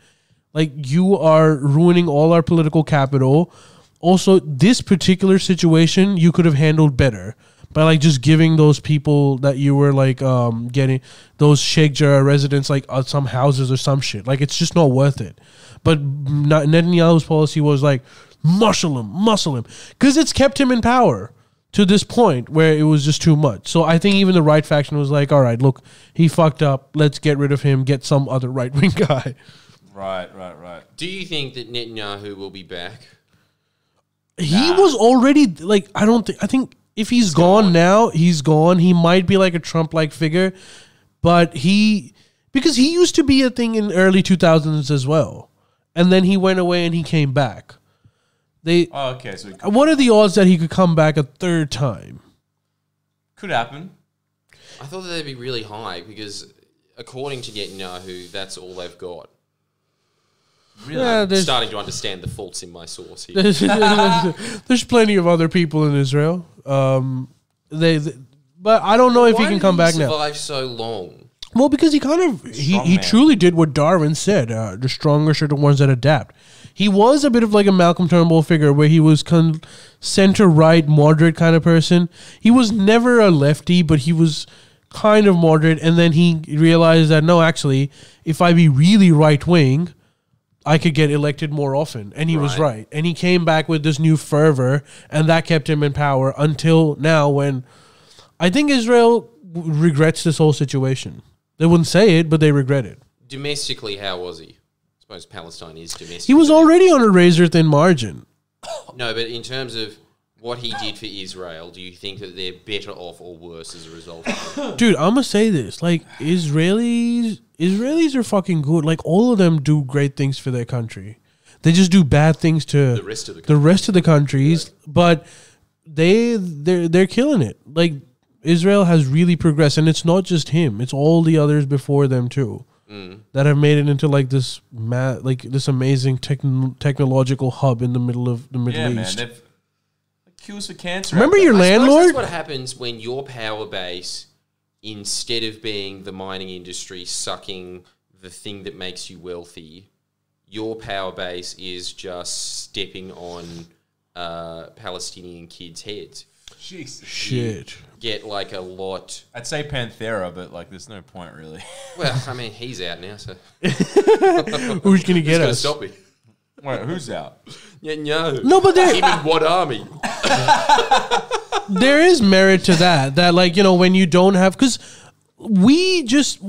Like, you are ruining all our political capital. Also, this particular situation you could have handled better by like just giving those people that you were like um, getting those Sheikh Jarrah residents like uh, some houses or some shit. Like, it's just not worth it. But not, Netanyahu's policy was like, muscle him, muscle him, because it's kept him in power to this point where it was just too much. So I think even the right faction was like, all right, look, he fucked up. Let's get rid of him, get some other right wing guy. Right, right, right. Do you think that Netanyahu will be back? He was already like, I don't think, I think if he's gone, gone. now, he's gone. He might be like a Trump like figure, but he, because he used to be a thing in early 2000s as well. And then he went away and he came back. They, Oh, okay. So it could, what are the odds that he could come back a third time? could happen. I thought that they'd be really high because, according to Netanyahu, that's all they've got. Really? Yeah, I'm starting to understand the faults in my source here. there's, there's plenty of other people in Israel. Um, they, they- but I don't know if Why he can did come back now. Survive so long. Well, because he kind of he, Strong he man. truly did what Darwin said. Uh, the strongest are the ones that adapt. He was a bit of like a Malcolm Turnbull figure, where he was con- center right, moderate kind of person. He was never a lefty, but he was kind of moderate. And then he realized that no, actually, if I be really right wing, I could get elected more often. And he was Right. right. And he came back with this new fervor, and that kept him in power until now when I think Israel w- regrets this whole situation. They wouldn't say it, but they regret it. Domestically, how was he? I suppose Palestine is domestic. He was already on a razor thin margin. No, but in terms of what he did for Israel, do you think that they're better off or worse as a result of it? Dude, I'm gonna say this. Like Israelis Israelis are fucking good. Like all of them do great things for their country. They just do bad things to The rest of the the rest of the countries, but they they're they're killing it. Like Israel has really progressed, and it's not just him; it's all the others before them too Mm. that have made it into like this ma- like this amazing techn- technological hub in the middle of the Middle Yeah, man. East. They've cures for cancer. Remember your. I landlord? That's what happens when your power base, instead of being the mining industry sucking the thing that makes you wealthy, your power base is just stepping on uh, Palestinian kids' heads. Jesus. Shit. Get like a lot. I'd say Panthera, but like, there's no point really. Well, I mean, he's out now, so Who's gonna get us? stop me? Wait, who's out? Yeah, no. No, but there Him in what army? there is merit to that. That like you know when you don't have because we just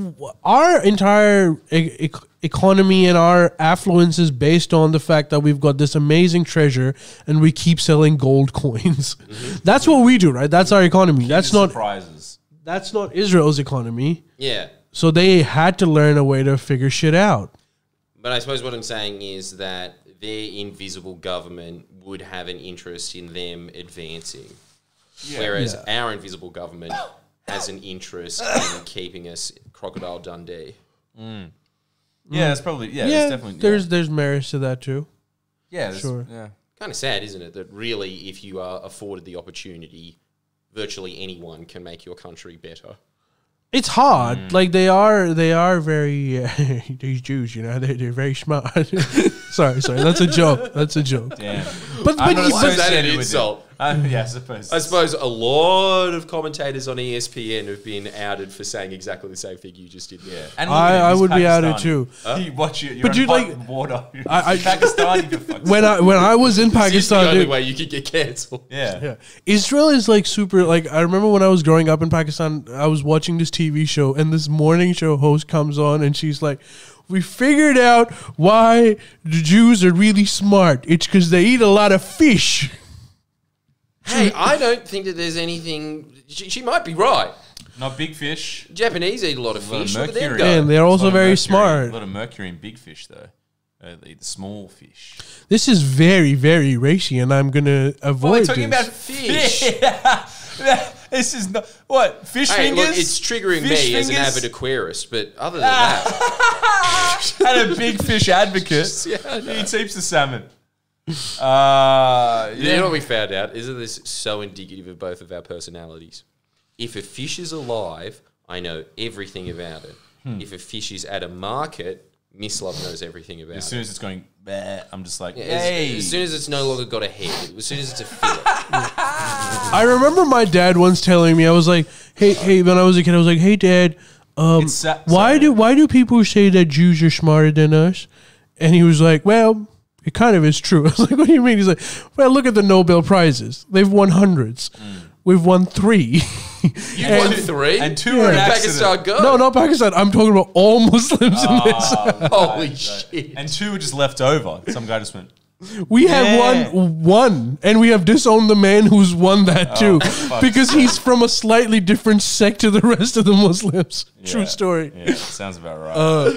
our entire e- economy and our affluence is based on the fact that we've got this amazing treasure and we keep selling gold coins. Mm-hmm. That's what we do, right? That's our economy. That's not surprises. that's not Israel's economy. Yeah. So they had to learn a way to figure shit out. But I suppose what I'm saying is that their invisible government would have an interest in them advancing. Whereas Yeah. our invisible government has an interest in keeping us Crocodile Dundee. Yeah, it's probably yeah. yeah, there's definitely there's there's merits to that too. yeah, yeah sure. Yeah. Kind of sad, isn't it? That really, if you are afforded the opportunity, virtually anyone can make your country better. It's hard. Mm. Like they are, they are very uh, these Jews. You know, they they're very smart. sorry, sorry. That's a joke. That's a joke. Damn. But I'm but, not you- Why is that an insult? It. Uh, yeah, I suppose. I suppose a lot of commentators on E ESPN have been outed for saying exactly the same thing you just did. Yeah, and I- look at him, I he's would be outed Pakistani. too. You watch it. You're But on you, like- water. I- I- Pakistani for when I when I was in It's the Pakistan, only dude, way you could get cancelled. Yeah. Yeah. Israel is like super like I remember when I was growing up in Pakistan, I was watching this TV show and this morning show host comes on and she's like, "We figured out why the Jews are really smart. It's cuz they eat a lot of fish." Hey, I don't think that there's anything. She, she might be right. Not big fish. Japanese eat a lot of A lot of fish. Look at them mercury. go. And they're also lot of very mercury- smart. A lot of mercury in big fish, though. Uh, they eat the small fish. This is very very racy and I'm going to avoid We're talking this. About fish. this is not what fish Hey, fingers. look, it's triggering Fish me as an fingers? avid aquarist, but other than that, and a big fish advocate. Yeah, I he eats heaps of salmon. Uh, you know what we found out? Isn't this so indicative of both of our personalities? If a fish is alive, I know everything about it. Hmm. If a fish is at a market, Mislav knows everything about it. As it. soon as it's going, bleh, I'm just like, As, hey. as soon as it's no longer got a head, as soon as it's a fillet. I remember my dad once telling me I was like, "Hey, hey," when I was a kid I was like, "Hey dad, um, It's sa- why sorry. do why do people say that Jews are smarter than us?" And he was like, "Well, it kind of is true." I was like, "What do you mean?" He's like, "Well, look at the Nobel prizes. They've won hundreds. We've won three. You won three, and two Yeah. were an Pakistan accident. go. no, not Pakistan. I'm talking about all Muslims in this. Holy shit! And two were just left over. Some guy just went, We Yeah. have won one, and we have disowned the man who's won that too, because he's from a slightly different sect to the rest of the Muslims. True story. yeah, sounds about right. Uh,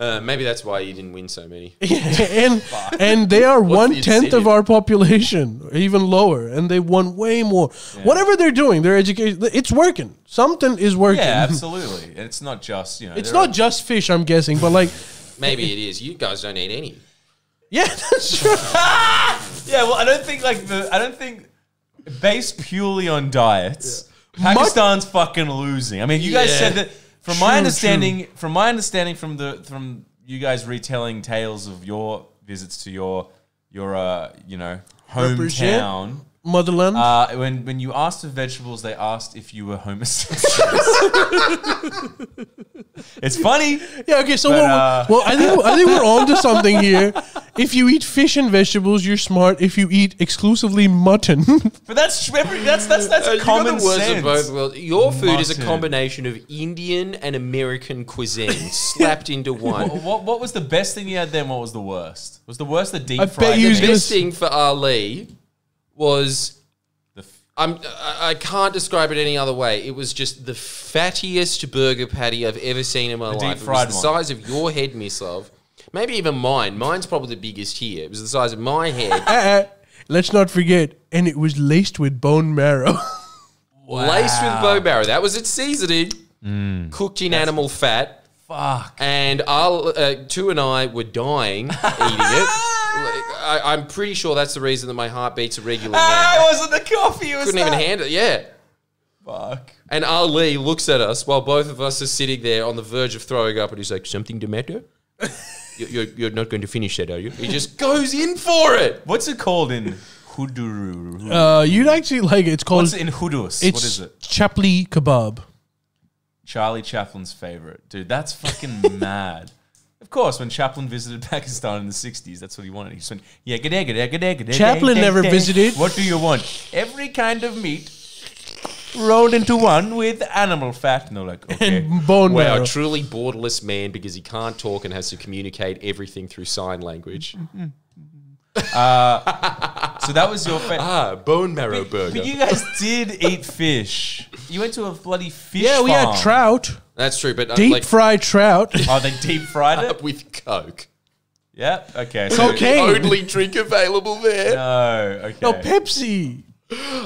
Uh, maybe that's why you didn't win so many. and and they are one tenth of our population, or even lower, and they won way more. Whatever they're doing, their education, it's working. Something is working. yeah, absolutely. And it's not just, you know. It's there not just fish, I'm guessing, but like, Maybe it is. You guys don't eat any. yeah, that's true. Yeah, well, I don't think like the I don't think based purely on diets, Pakistan's fucking losing. I mean, you guys Yeah. said that from my True, understanding, from my understanding from the from you guys retelling tales of your visits to your your uh you know hometown. Motherland. Uh, when when you asked for vegetables, they asked if you were homosexual. it's funny. yeah, okay. So, but, what, uh, well, I think I think we're on to something here. If you eat fish and vegetables, you're smart. If you eat exclusively mutton, But that's that's that's that's Uh, you got common the worst sense. of both worlds. Your food is a combination of Indian and American cuisine slapped into one. What, what, what was the best thing you had then? What was the worst? Was the worst the deep I bet fried? you the best thing for Ali was The f- I'm I I can't describe it any other way. It was just the fattiest burger patty I've ever seen in my deep life. It fried was the one. size of your head, Mislav. Maybe even mine. Mine's probably the biggest here. It was the size of my head, let's not forget, and it was laced with bone marrow. wow. laced with bone marrow. That was its seasoning, Mm. cooked in animal fat. fuck. and I'll, uh, two and I were dying eating it. Like, I, I'm pretty sure that's the reason that my heart beats irregularly Ah, now. it wasn't the coffee. It was Couldn't even handle it. Yeah. Fuck. And Ali looks at us while both of us are sitting there on the verge of throwing up, and he's like, "Something the matter? You- you're, you're not going to finish that, are you?" He just goes in for it. What's it called in Huduru? Uh, you'd actually like it. It's called. What's it in Hudus? it's what is it? chapli kebab. Charlie Chaplin's favorite. Dude, that's fucking mad. Of course, when Chaplin visited Pakistan in the 60s, that's what he wanted. He just went, yeah, g'day, g'day, g'day, g'day. Chaplin g'day, never g'day. visited. What do you want? Every kind of meat rolled into one with animal fat. And they're like, okay. And bone Wow, marrow. a truly borderless man because he can't talk and has to communicate everything through sign language. Mm, mm, mm, uh, so that was your favorite. Ah, bone marrow burger. But you guys did eat fish. You went to a bloody fish yeah, we farm. had trout, That's true, but uh, deep like fried trout. Oh, they deep fried it? with Coke. yeah. Okay. So, Cocaine. Only drink available there. no. Okay. No Pepsi.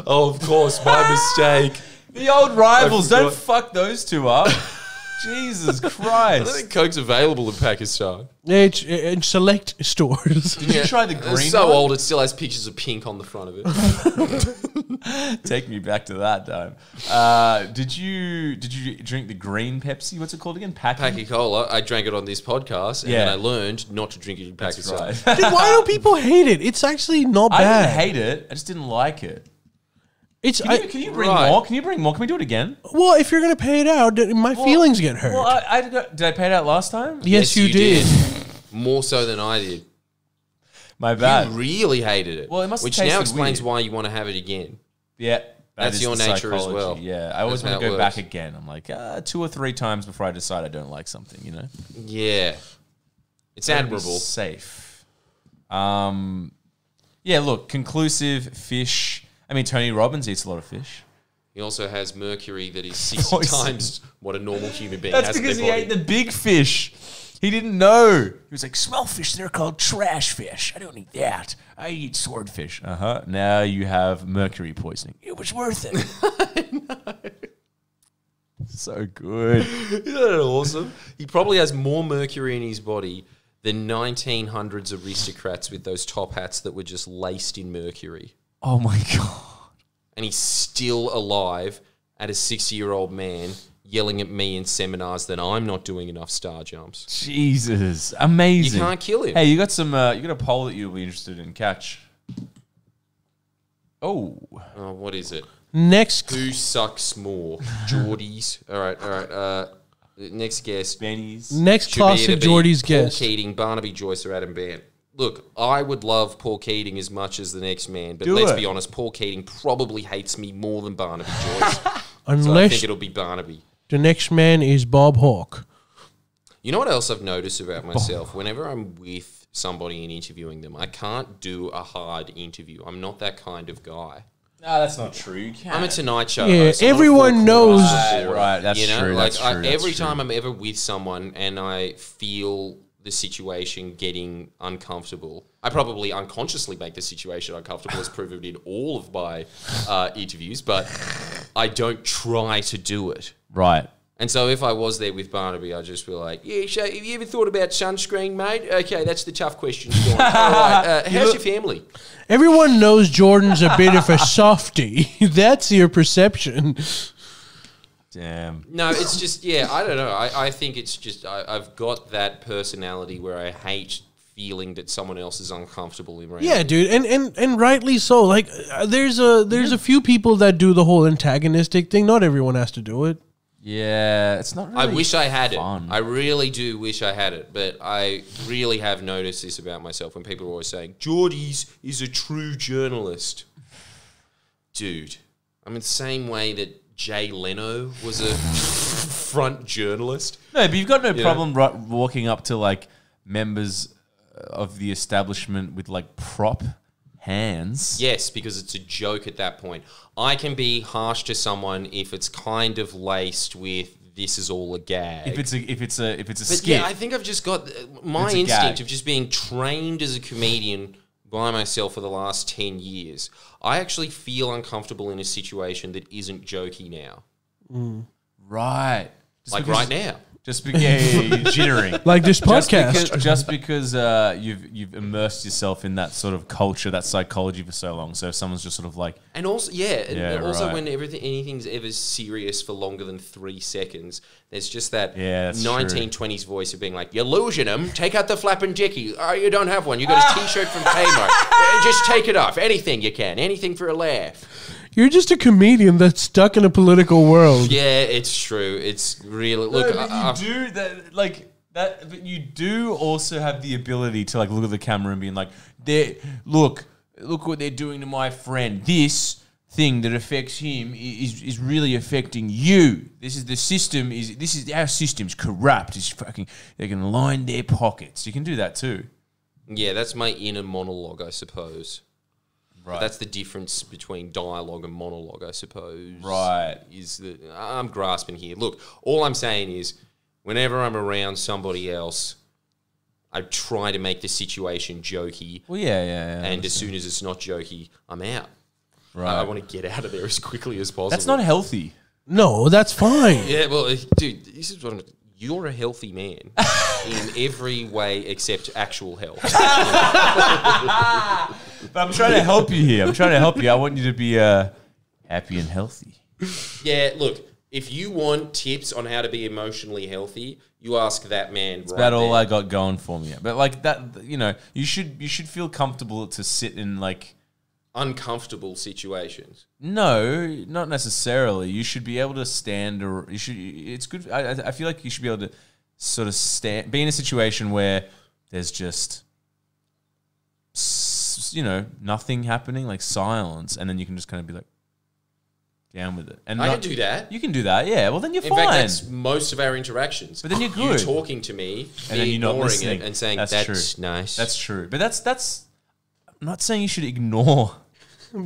Oh, of course, my mistake. the old rivals. I Don't forgot. fuck those two up. Jesus Christ. I don't Christ! think Coke's available in Pakistan. It's in select stores. Did you try the It's green? so one? old, it still has pictures of pink on the front of it. Take me back to that time. Uh, did you did you drink the green Pepsi? What's it called again? Packy. Pakola, I drank it on this podcast, and Yeah. then I learned not to drink it in That's Pakistan. right. Dude, why do people hate it? It's actually not I bad. didn't hate it. I just didn't like it. It's Can I, you, can you bring Right. more? Can you bring more? Can we do it again? well, if you're gonna pay it out, then my feelings get hurt. Well, I, I did, did I pay it out last time? yes, you, did. More so than I did. My bad. You really hated it. Well, it must have Which now explains weird. why you want to have it again. Yeah. that That's your the nature as well. Yeah. I always That's want to go it back again. I'm like, uh, two or three times before I decide I don't like something, you know? Yeah. It's Gotta admirable. Safe. Um, yeah, look, conclusive fish. I mean, Tony Robbins eats a lot of fish. He also has mercury that is 60 Poison. times what a normal human being That's has in because their he body. ate the big fish. He didn't know. He was like, small fish, they're called trash fish. I don't eat that. I eat swordfish. Uh huh. Now you have mercury poisoning. It was worth it. so good. Isn't that awesome? He probably has more mercury in his body than 1900s aristocrats with those top hats that were just laced in mercury. Oh my God. And he's still alive at a 60 year old man yelling at me in seminars that I'm not doing enough star jumps. Jesus. Amazing! You can't kill him. Hey, you got some, uh, you got a poll that you'll be interested in. Catch. Oh. Oh, what is it? Next, Who sucks more? Jordies. All right, all right. Uh, next guest. Benny's. next Should be either classic be Jordie's Paul guest. Keating, Barnaby Joyce, or Adam Bandt. Look, I would love Paul Keating as much as the next man, but Do let's it. be honest, Paul Keating probably hates me more than Barnaby Joyce. so I Unless think it'll be Barnaby. the next man is Bob Hawke. You know what else I've noticed about myself? Whenever I'm with somebody and interviewing them, I can't do a hard interview. I'm not that kind of guy. No, that's not true. You can't. I'm a Tonight Show. Yeah, host. I'm not a everyone knows- Right, right, that's you know? true, Like that's I, true, that's every true. time I'm ever with someone and I feel the situation getting uncomfortable, I probably unconsciously make the situation uncomfortable, as proven in all of my uh, interviews. But I don't try to do it. right. And so if I was there with Barnaby, I'd just be like, yeah, so have you ever thought about sunscreen, mate? Okay, that's the tough question. All right, uh, how's your family? Everyone knows Jordan's a bit of a softie. That's your perception. Damn. No, it's just, yeah, I don't know. I, I think it's just, I, I've got that personality where I hate feeling that someone else is uncomfortable around. Yeah, dude, and, and and rightly so. Like, uh, there's a there's a few people that do the whole antagonistic thing. Not everyone has to do it. Yeah, it's not really I wish I had fun. it. I really do wish I had it, but I really have noticed this about myself when people are always saying, Jordie's is a true journalist. Dude, I'm in the same way that Jay Leno was a front journalist. No, but you've got no Yeah. problem walking up to like members uh, of the establishment with like prop hands. Yes, because it's a joke at that point. I can be harsh to someone if it's kind of laced with this is all a gag. If it's a if it's a if it's a But skit. yeah, I think I've just got uh, my instinct gag. of just being trained as a comedian by myself for the last 10 years. I actually feel uncomfortable in a situation that isn't jokey now. Mm. right. Just Like because- right now. Just because yeah, yeah, yeah, you're jittering. Like this Just podcast. because, just because uh, you've you've immersed yourself in that sort of culture, that psychology for so long. So if someone's just sort of like, And also, yeah, and Yeah, also right. when everything anything's ever serious for longer than three seconds, there's just that Yeah, that's true. 1920s voice of being like, "You're losing them. Take out the flapping dicky. Oh, you don't have one. You got a T-shirt from Kmart. Uh, just take it off. Anything you can. Anything for a laugh." You're just a comedian that's stuck in a political world. Yeah, it's true. It's really look. no, but I- I- you do that like that. But you do also have the ability to like look at the camera and being like, "They look, look what they're doing to my friend. This." Thing that affects him is, is really affecting you. This is the system. Is this is our system's corrupt? It's fucking. They can line their pockets. You can do that too. yeah, that's my inner monologue, I suppose. Right. That's the difference between dialogue and monologue, I suppose. Right. Is that I'm grasping here. Look, all I'm saying is, whenever I'm around somebody else, I try to make the situation jokey, well, yeah, yeah, yeah. and as soon as it's not jokey, I'm out. right. I, I want to get out of there as quickly as possible. That's not healthy. No, that's fine. Yeah, well, dude, this is what I'm. You're a healthy man in every way except actual health. But I'm trying to help you here. I'm trying to help you. I want you to be uh, happy and healthy. Yeah, look, if you want tips on how to be emotionally healthy, you ask that man. It's About all I got going for me. But like that, you know, you should you should feel comfortable to sit in like. uncomfortable situations. No, not necessarily. You should be able to stand, or you should. It's good. I, I feel like you should be able to sort of stand, be in a situation where there's just, you know, nothing happening, like silence, and then you can just kind of be like, down with it. And I not- can do that. You can do that, yeah. Well, then you're In fine. fact, that's most of our interactions. But then you're You good. talking to me, and then you're not listening it and saying that's, that's, true. nice. That's true. But that's that's. I'm not saying you should ignore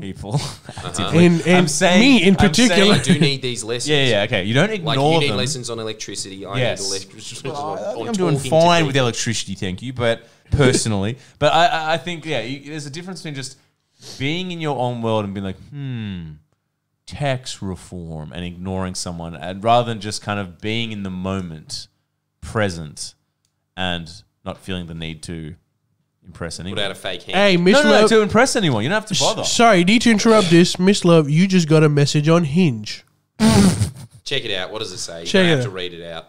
people. actively. And- and I'm saying me in I'm saying- particular. I do need these lessons. Yeah, yeah, okay. You don't ignore Like you need them. lessons on electricity. I Yes. need electricity. Well, I on think I'm doing fine with people. electricity, thank you. But personally, but I- I, I think yeah, you, there's a difference between just being in your own world and being like, hmm, tax reform, and ignoring someone, and rather than just kind of being in the moment, present, and not feeling the need to impress anyone. Put out a fake hand. Hey, Miss no, no, no, Love. to impress anyone. You don't have to bother. S- sorry, need to interrupt this. Mislav, you just got a message on Hinge. Check it out. What does it say? You Check don't it have out. to read it out.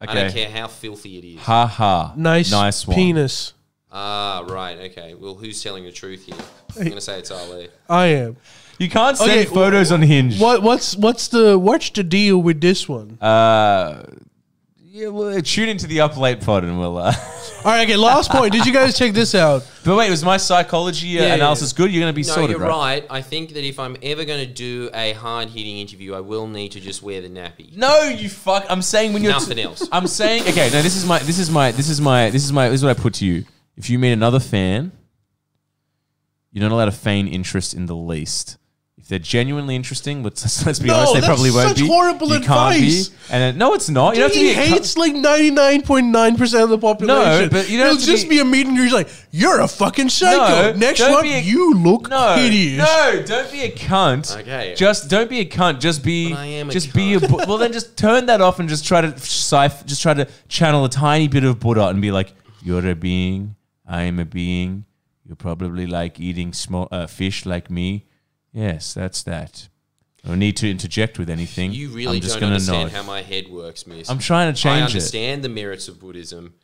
I don't care how filthy it is. Ha ha. Nice, nice one. penis. Ah, right. Okay. Well, who's telling the truth here? I'm going to say it's Ali. I am. You can't send Okay, photos on Hinge. What what's what's the what's the deal with this one? Uh, yeah, well, tune into the up late pod and we'll. Uh, All right, okay. Last point. Did you guys check this out? but wait, was my psychology uh, Yeah, analysis good? You're going to be No, sorted, you're right? right. I think that if I'm ever going to do a hard hitting interview, I will need to just wear the nappy. No, you fuck. I'm saying when you're Nothing else. I'm saying okay. No, this is my. This is my. This is my. This is my. This is what I put to you. If you meet another fan, you're not allowed to feign interest in the least. If they're genuinely interesting, let's, let's be No, honest, they probably won't such be. horrible you can't be. And then, no, it's not. You don't have to he be. a cu- hates like ninety nine point nine percent of the population. but you don't It'll just be- be, a meeting where he's like, "You're a fucking psycho." No, Next one, a- you look No, hideous. no, don't be a cunt. Okay. Just don't be a cunt. Just be. But I am a just be a. Bu- well, then just turn that off and just try to siph- Just try to channel a tiny bit of Buddha and be like, "You're a being. I am a being. You're probably like eating small uh, fish like me. Yes, that's that. No need to interject with anything. You really I'm just don't understand nod. how my head works, miss. I'm trying to change it. I understand the merits of Buddhism,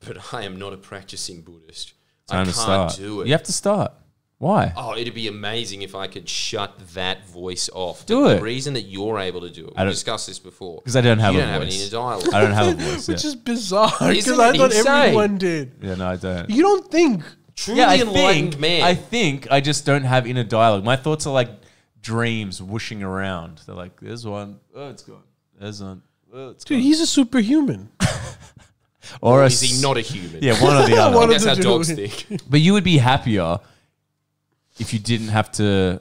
but I am not a practicing Buddhist. Time I to can't start. do it. You have to start. Why? Oh, it'd be amazing if I could shut that voice off. Do the, it. The reason that you're able to do it, we discussed this before. Because I don't have you a don't have an voice. inner dialogue. I don't have a voice. Which yeah. is bizarre because I thought insane? everyone did. yeah, no, I don't. You don't think? Truly yeah, I enlightened think, man. I think I just don't have inner dialogue. My thoughts are like dreams whooshing around. They're like, there's one. Oh, it's gone. There's one. Oh, it's Dude, gone. he's a superhuman. Or a is he not a human? Yeah, one or the other. One think of that's the how dogs think. but you would be happier if you didn't have to,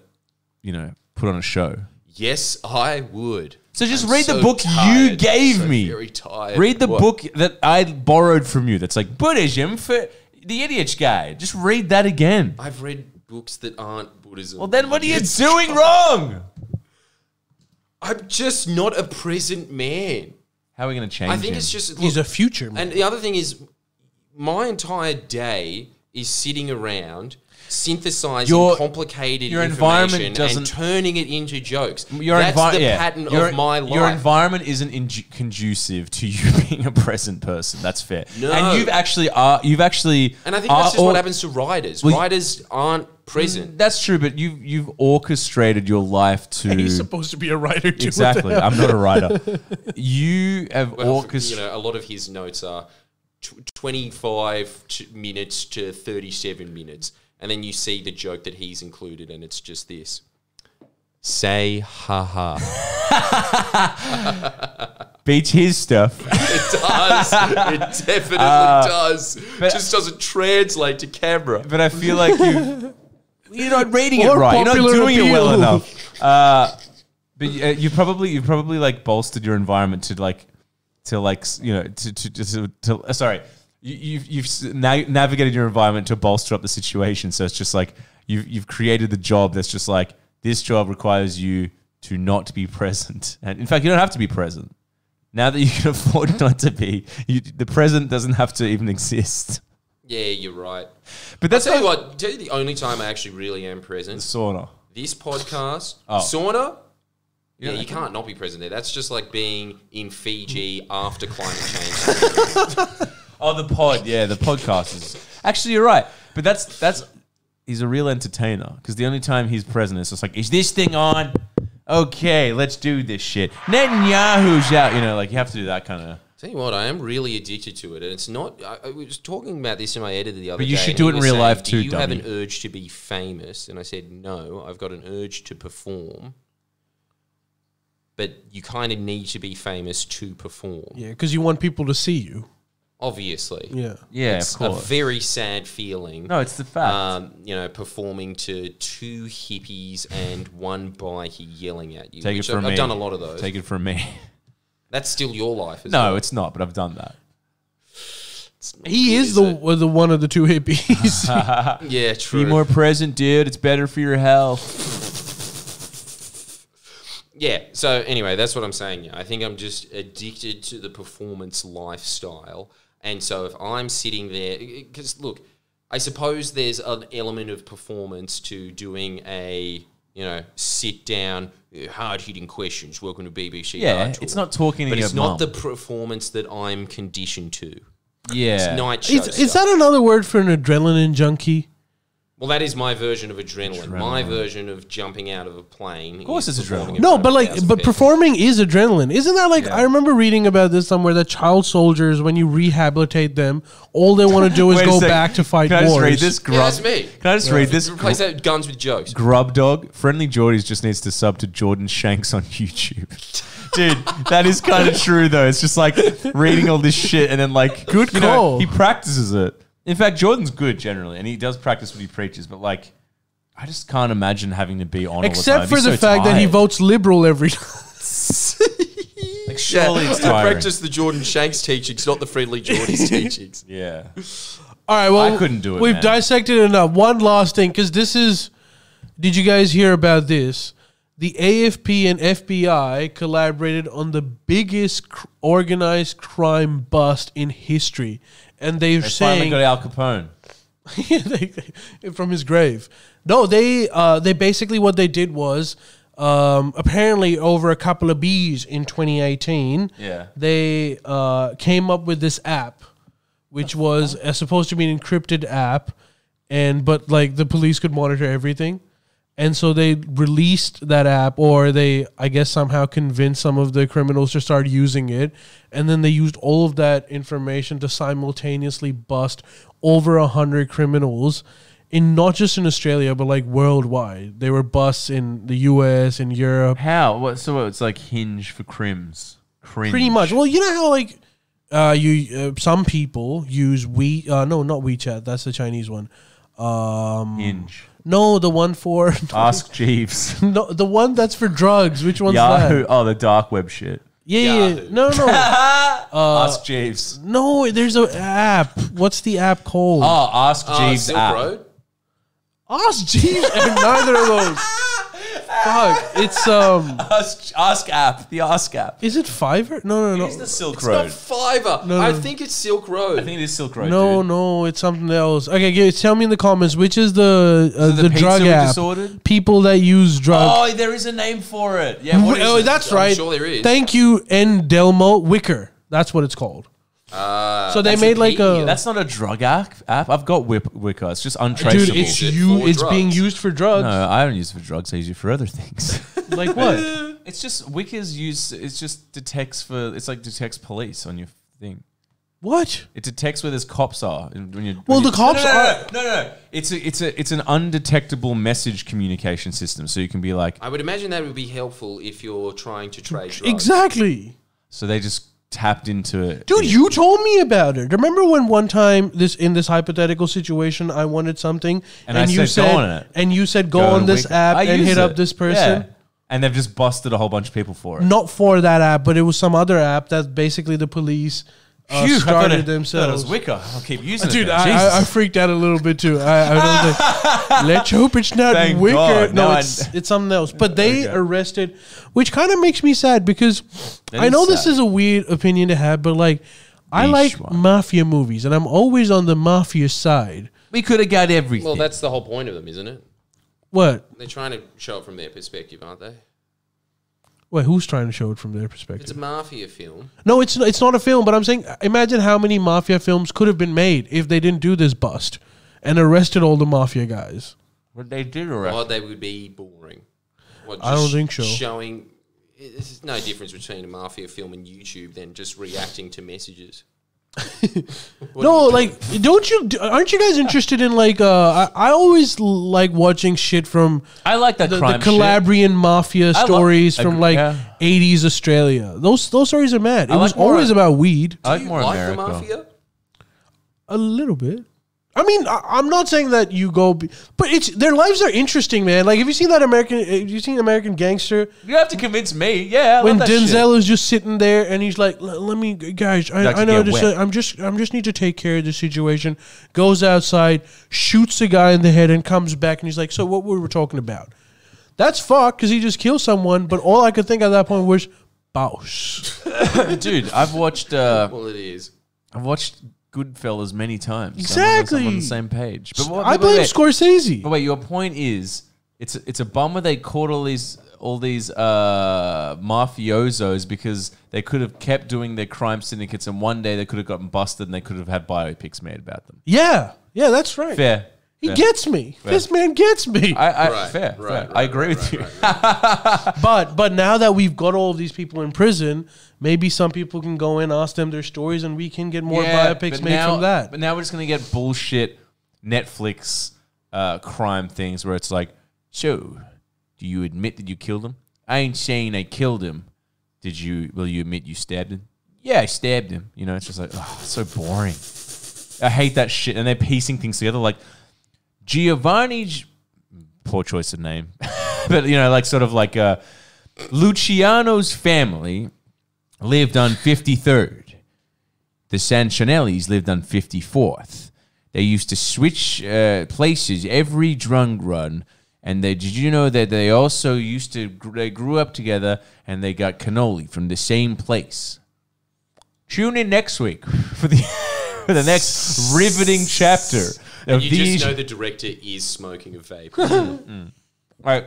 you know, put on a show. yes, I would. So just I'm read the so book you tired, gave so me. Very tired. Read the What? book that I borrowed from you. That's like Buddhism for the idiot's guide. Just read that again. I've read books that aren't Buddhism. Well, then what are you It's- doing wrong? I'm just not a present man. How are we going to change I think him? it's just. He's look, a future man. And the other thing is, my entire day is sitting around synthesizing Your- complicated your information environment doesn't- and turning it into jokes. your That's envi- the yeah. pattern Your- of my life. Your environment isn't inju- conducive to you being a present person. That's fair. No. And you've actually are you've actually and I think are that's just or- what happens to writers. Well, writers aren't present. Mm, that's true, but you've you've orchestrated your life to And He's supposed to be a writer too. exactly. I'm not a writer. you have Well, orchestrated. you know, a lot of his notes are tw- 25 t- minutes to 37 minutes. And then you see the joke that he's included, and it's just this. Say ha ha. beats his stuff. It does. It definitely Uh, does. but- just doesn't translate to camera. but I feel like you you're not reading it right. You're not popular doing it well enough. Uh, but uh, you probably you probably like bolstered your environment to like to like you know to to, to, to uh, sorry you, you've you've navigated your environment to bolster up the situation. So it's just like you've you've created the job that's just like this job requires you to not be present. And in fact, you don't have to be present. Now that you can afford not to be, you, the present doesn't have to even exist. Yeah, you're right. But I'll that's tell you what. Tell you the only time I actually really am present. sauna. This podcast, Oh. sauna. Yeah, Yeah. you can't not be present there. That's just like being in Fiji after climate change. Oh, the pod. Yeah, the podcast is actually you're right. But that's that's he's a real entertainer because the only time he's present is just like, is this thing on? Okay, let's do this shit. Netanyahu's out. You know, like you have to do that kind of. Tell you what, I am really addicted to it, and it's not. I, I was talking about this in my editor the other But day. you should do it in real saying, life too, Do you have an urge to be famous? And I said, no. I've got an urge to perform, but you kind of need to be famous to perform. Yeah, because you want people to see you. Obviously, Yeah. Yeah, it's of a very sad feeling. no, it's the fact. um, you know, performing to two hippies and one bikie yelling at you. Take it from I've, me. I've done a lot of those. Take it from me. That's still your life. As no, well. it's not. But I've done that. He good, is the it? the one of the two hippies. yeah, true. Be more present, dude. It's better for your health. Yeah. So anyway, that's what I'm saying. I think I'm just addicted to the performance lifestyle, and so if I'm sitting there, because look, I suppose there's an element of performance to doing a you know sit down, hard hitting questions. Welcome to BBC. Yeah, Hard it's not talking to but your it's not mum. the performance that I'm conditioned to. Yeah. Night show. is, is that another word for an adrenaline junkie? Well, that is my version of adrenaline. My version of jumping out of a plane. Of course it's adrenaline. No, but like, but performing is adrenaline. Isn't that like? I remember reading about this somewhere that child soldiers, when you rehabilitate them, all they want to do is go sec. back to fight Can I just wars. read this grub? Yeah, that's me. Can I just read this? Replace that guns with jokes. Grub Dog, FriendlyJordies just needs to sub to Jordan Shanks on YouTube. Dude, that is kind of true though. It's just like reading all this shit and then like Good you know, call. he practices it. In fact, Jordan's good generally, and he does practice what he preaches. But like, I just can't imagine having to be on all the time. Except for be the so fact that he tired. votes liberal every time. Like, surely it's I tiring. practice the Jordan Shanks teachings, not the FriendlyJordies teachings. Yeah. All right, well, I couldn't do it, We've man. dissected enough. One last thing, because this is. Did you guys hear about this? The AFP and FBI collaborated on the biggest cr- organized crime bust in history, and they're They finally got Al Capone. from his grave. No, they uh, they basically what they did was um, apparently over a couple of bees in 2018. Yeah. they uh, came up with this app, which was uh, supposed to be an encrypted app, and but like the police could monitor everything. And so they released that app, or they, I guess, somehow convinced some of the criminals to start using it. And then they used all of that information to simultaneously bust over a hundred criminals in not just in Australia, but like worldwide. They were busts in the US and Europe. How? What? So it's like Hinge for crims. Cringe. Pretty much. Well, you know how like uh, you uh, some people use we uh, no not WeChat. That's the Chinese one. Um, Hinge. No, the one for Ask Jeeves. no the one that's for drugs. Which one's Yahoo. that? Oh, the dark web shit. Yeah, yeah, yeah. No, no, no. Uh, ask Jeeves. no. There's an app. What's the app called? Oh, ask Oh, Jeeves Silk app. Road? Ask Jeeves. and neither of those. Fuck. It's um. Ask, ask app. The Ask app. Is it Fiverr? No, no, no. It's the no. Silk It's Road. not Fiverr. No, I no. think it's Silk Road. I think it is Silk Road. No, dude. no, it's something else. Okay, g- tell me in the comments which is the uh, Is the, the pizza drug we app. disordered? People that use drugs. Oh, there is a name for it. Yeah, what is oh, it? that's I'm right. sure there is. Thank you, N Delmo Wickr. That's what it's called. Uh, So they made like a That's not a drug app. app. I've got Whip Wickr. It's just untraceable. dude. It's Is it you. for It's being used for drugs. no, I don't use it for drugs. I use it for other things. Like what? it's just Wickr's use. It's just detects for. It's like detects police on your thing. what? It detects where there's cops are. and When you, Well, when the you- cops no, no, no, are- No, no, no, no. It's a, it's a, it's an undetectable message communication system. So you can be like, I would imagine that would be helpful if you're trying to trade drugs. Exactly. so they just tapped into it. Dude, you told me about it. Remember when one time this in this hypothetical situation I wanted something And I you said, "Go on it." and you said go, Go on this app I and use hit it. up this person. Yeah. And they've just busted a whole bunch of people for it. Not for that app, but it was some other app that basically the police uh, Phew, I thought started it- thought it was themselves. Wickr. I'll keep using Dude, it. I, Jesus. I, I freaked out a little bit too. I, I was like, let's hope it's not Thank Wickr. God. No, Now I- it's it's something else. But they Okay. arrested, which kind of makes me sad because That I is know this is a weird opinion to have, but like, I Niche like one. mafia movies, and I'm always on the mafia side. we could have got everything. Well, that's the whole point of them, isn't it? What? They're trying to show it from their perspective, aren't they? Wait, who's trying to show it from their perspective? It's a mafia film. No, it's it's not a film. But I'm saying, uh, imagine how many mafia films could have been made if they didn't do this bust and arrested all the mafia guys. what they did arrest. Or they would be boring. What, I don't think so. Showing there's no difference between a mafia film and YouTube than just reacting to messages. What No, are like, don't you? Aren't you guys interested in like? Uh, I, I always like watching shit from I like that the, the crime shit. Calabrian mafia I lo- stories from Ag- like yeah. '80s Australia. Those those stories are mad. It I was like more- always about weed, I like Do you more like America. the mafia? a little bit. I mean, I, I'm not saying that you go, be, but it's their lives are interesting, man. Like, have you seen that American? Have you seen American Gangster? You have to convince me. Yeah, I when love that shit. Denzel is just sitting there and he's like, "Let me, guys, I, Like I know get this. wet. I'm just, I'm just need to take care of the situation." Goes outside, shoots a guy in the head, and comes back and he's like, "So what were we talking about? That's fuck because he just killed someone." But all I could think at that point was, "Boss." dude. I've watched. Uh, Well, it is. I've watched Goodfellas many times. So I'm on the- I'm on Exactly. the same page. But what, I but blame wait, Scorsese. But wait, your point is, it's a, it's a bummer they caught all these all these uh, mafiosos because they could have kept doing their crime syndicates, and one day they could have gotten busted, and they could have had biopics made about them. Yeah, yeah, that's right. Fair. He fair. gets me. This man gets me. I, I, Right, fair, right, fair. right, I agree right, with right, you. right, right. But but now that we've got all of these people in prison, maybe some people can go in, ask them their stories, and we can get more Yeah, biopics made now- from that. But now we're just gonna get bullshit Netflix uh, crime things where it's like, so do you admit that you killed him? I ain't saying I killed him. Did you? Will you admit you stabbed him? Yeah, I stabbed him. You know, it's just like, oh, so boring. I hate that shit. And they're piecing things together like Giovanni's poor choice of name, but you know, like sort of like uh, Luciano's family lived on 53rd. The Sanchonellis lived on 54th. They used to switch uh, places every drunk run. And they, did you know that they also used to, they grew up together and they got cannoli from the same place? Tune in next week for the, for the next riveting chapter of You these. just know the director is smoking a vape. Right.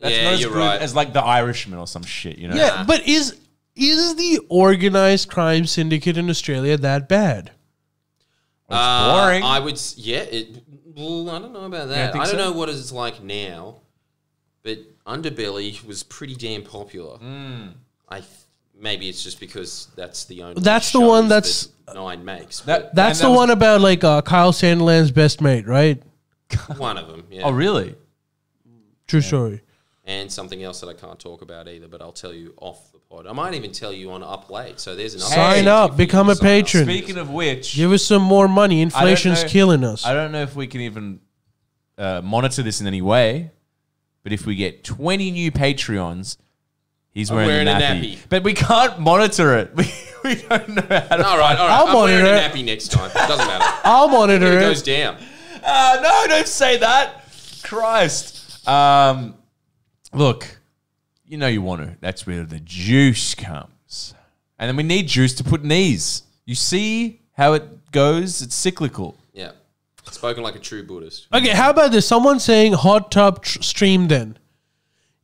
That's Yeah, not as you're good right. as like the Irishman or some shit, you know? yeah, but is is the organized crime syndicate in Australia that bad? It's Uh, boring. I would, s- yeah. It, well, I don't know about that. think I don't so? know what it's like now, but Underbelly was pretty damn popular. Hmm. I th- maybe it's just because that's the only. That's the one that's- that Nine makes. That- That's the that one about like uh, Kyle Sandilands' best mate, right? one of them. Yeah. oh, really? True story. and something else that I can't talk about either, but I'll tell you off the pod. I might even tell you on up late. So there's another. Sign up, become a sign up. patron. Speaking of which, Give us some more money. Inflation's know- killing us. I don't know if we can even uh, monitor this in any way, but if we get 20 new Patreons, he's wearing, wearing a, a nappy. nappy. But we can't monitor it. We, we don't know how to. All right, all right. I'll I'm wearing monitor a it. nappy next time. It doesn't matter. I'll monitor It it. goes down. Ah, no, don't say that. Christ. Um, look, you know you want to. That's where the juice comes. And then we need juice to put in these. You see how it goes? It's cyclical. Yeah. Spoken like a true Buddhist. Okay, how about this? Someone saying hot tub tr- stream then.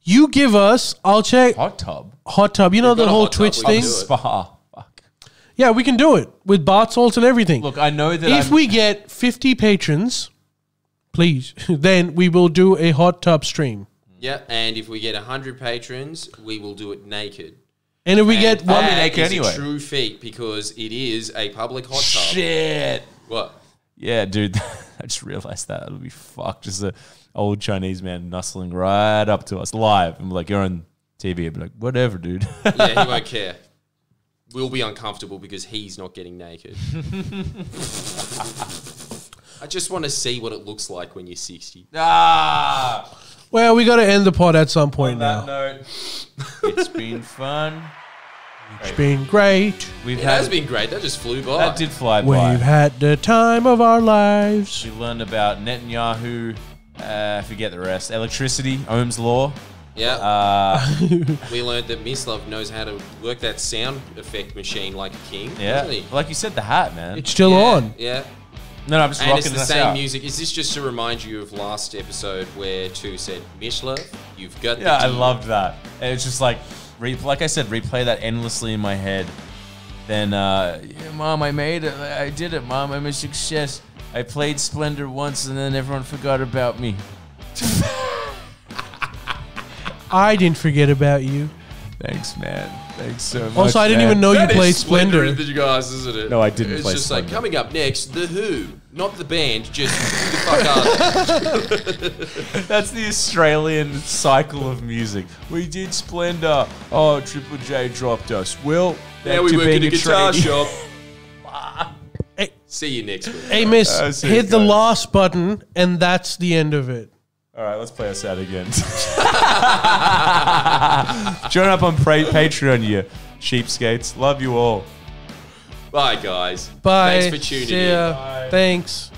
You give us, I'll check Hot tub. hot tub. You know We've the whole hot tub, Twitch thing? Spa. Fuck. Yeah, we can do it with bath salts and everything. Look, I know that if I'm- we get 50 patrons, please, then we will do a hot tub stream. Yeah, and if we get 100 patrons, we will do it naked. And if we And get one, that naked is anyway. a true feat because it is a public hot tub. Shit. What? Yeah, dude. I just realized that. It'll be fucked. Just a old Chinese man nuzzling right up to us live. And we're like, you're on TV. I'd be like, whatever, dude. Yeah, he won't care. We'll be uncomfortable because he's not getting naked. I just want to see what it looks like when you're 60. ah. well, we got to end the pod at some point On that now. note, it's been fun. It's been great. We've It had has been great. That just flew by. that did fly by. We've by. had the time of our lives. We learned about Netanyahu. Uh, forget the rest. Electricity, Ohm's law. Yeah. Uh, we learned that Mislav knows how to work that sound effect machine like a king. yeah, doesn't he? like you said, the hat, man. It's still yeah, on. Yeah. no, no, I'm just And rocking it's the this same out. music. Is this just to remind you of last episode where two said, Mishlov, you've got the Yeah, I loved that. And It's just like, re- like I said, replay that endlessly in my head. Then, uh, yeah, mom, I made it. I did it, mom. I'm a success. I played Splendour once, and then everyone forgot about me. I didn't forget about you. Thanks, man. Thanks so much. Also, I didn't man. even know you That is played Splendour. in the guys, isn't it? No, I didn't It's play just Splendour. like coming up next, the Who, not the band, just who the fuck are they? That's the Australian cycle of music. We did Splendour. Oh, Triple J dropped us. Well, Now we work in a guitar trainee. shop. Hey, See you next week. hey, miss, Uh, see hit you the guys. lost button, and that's the end of it. All right, let's play us out again. Join up on pra- Patreon, you cheapskates. Love you all. Bye, guys. Bye. Thanks for tuning See in. ya. Thanks.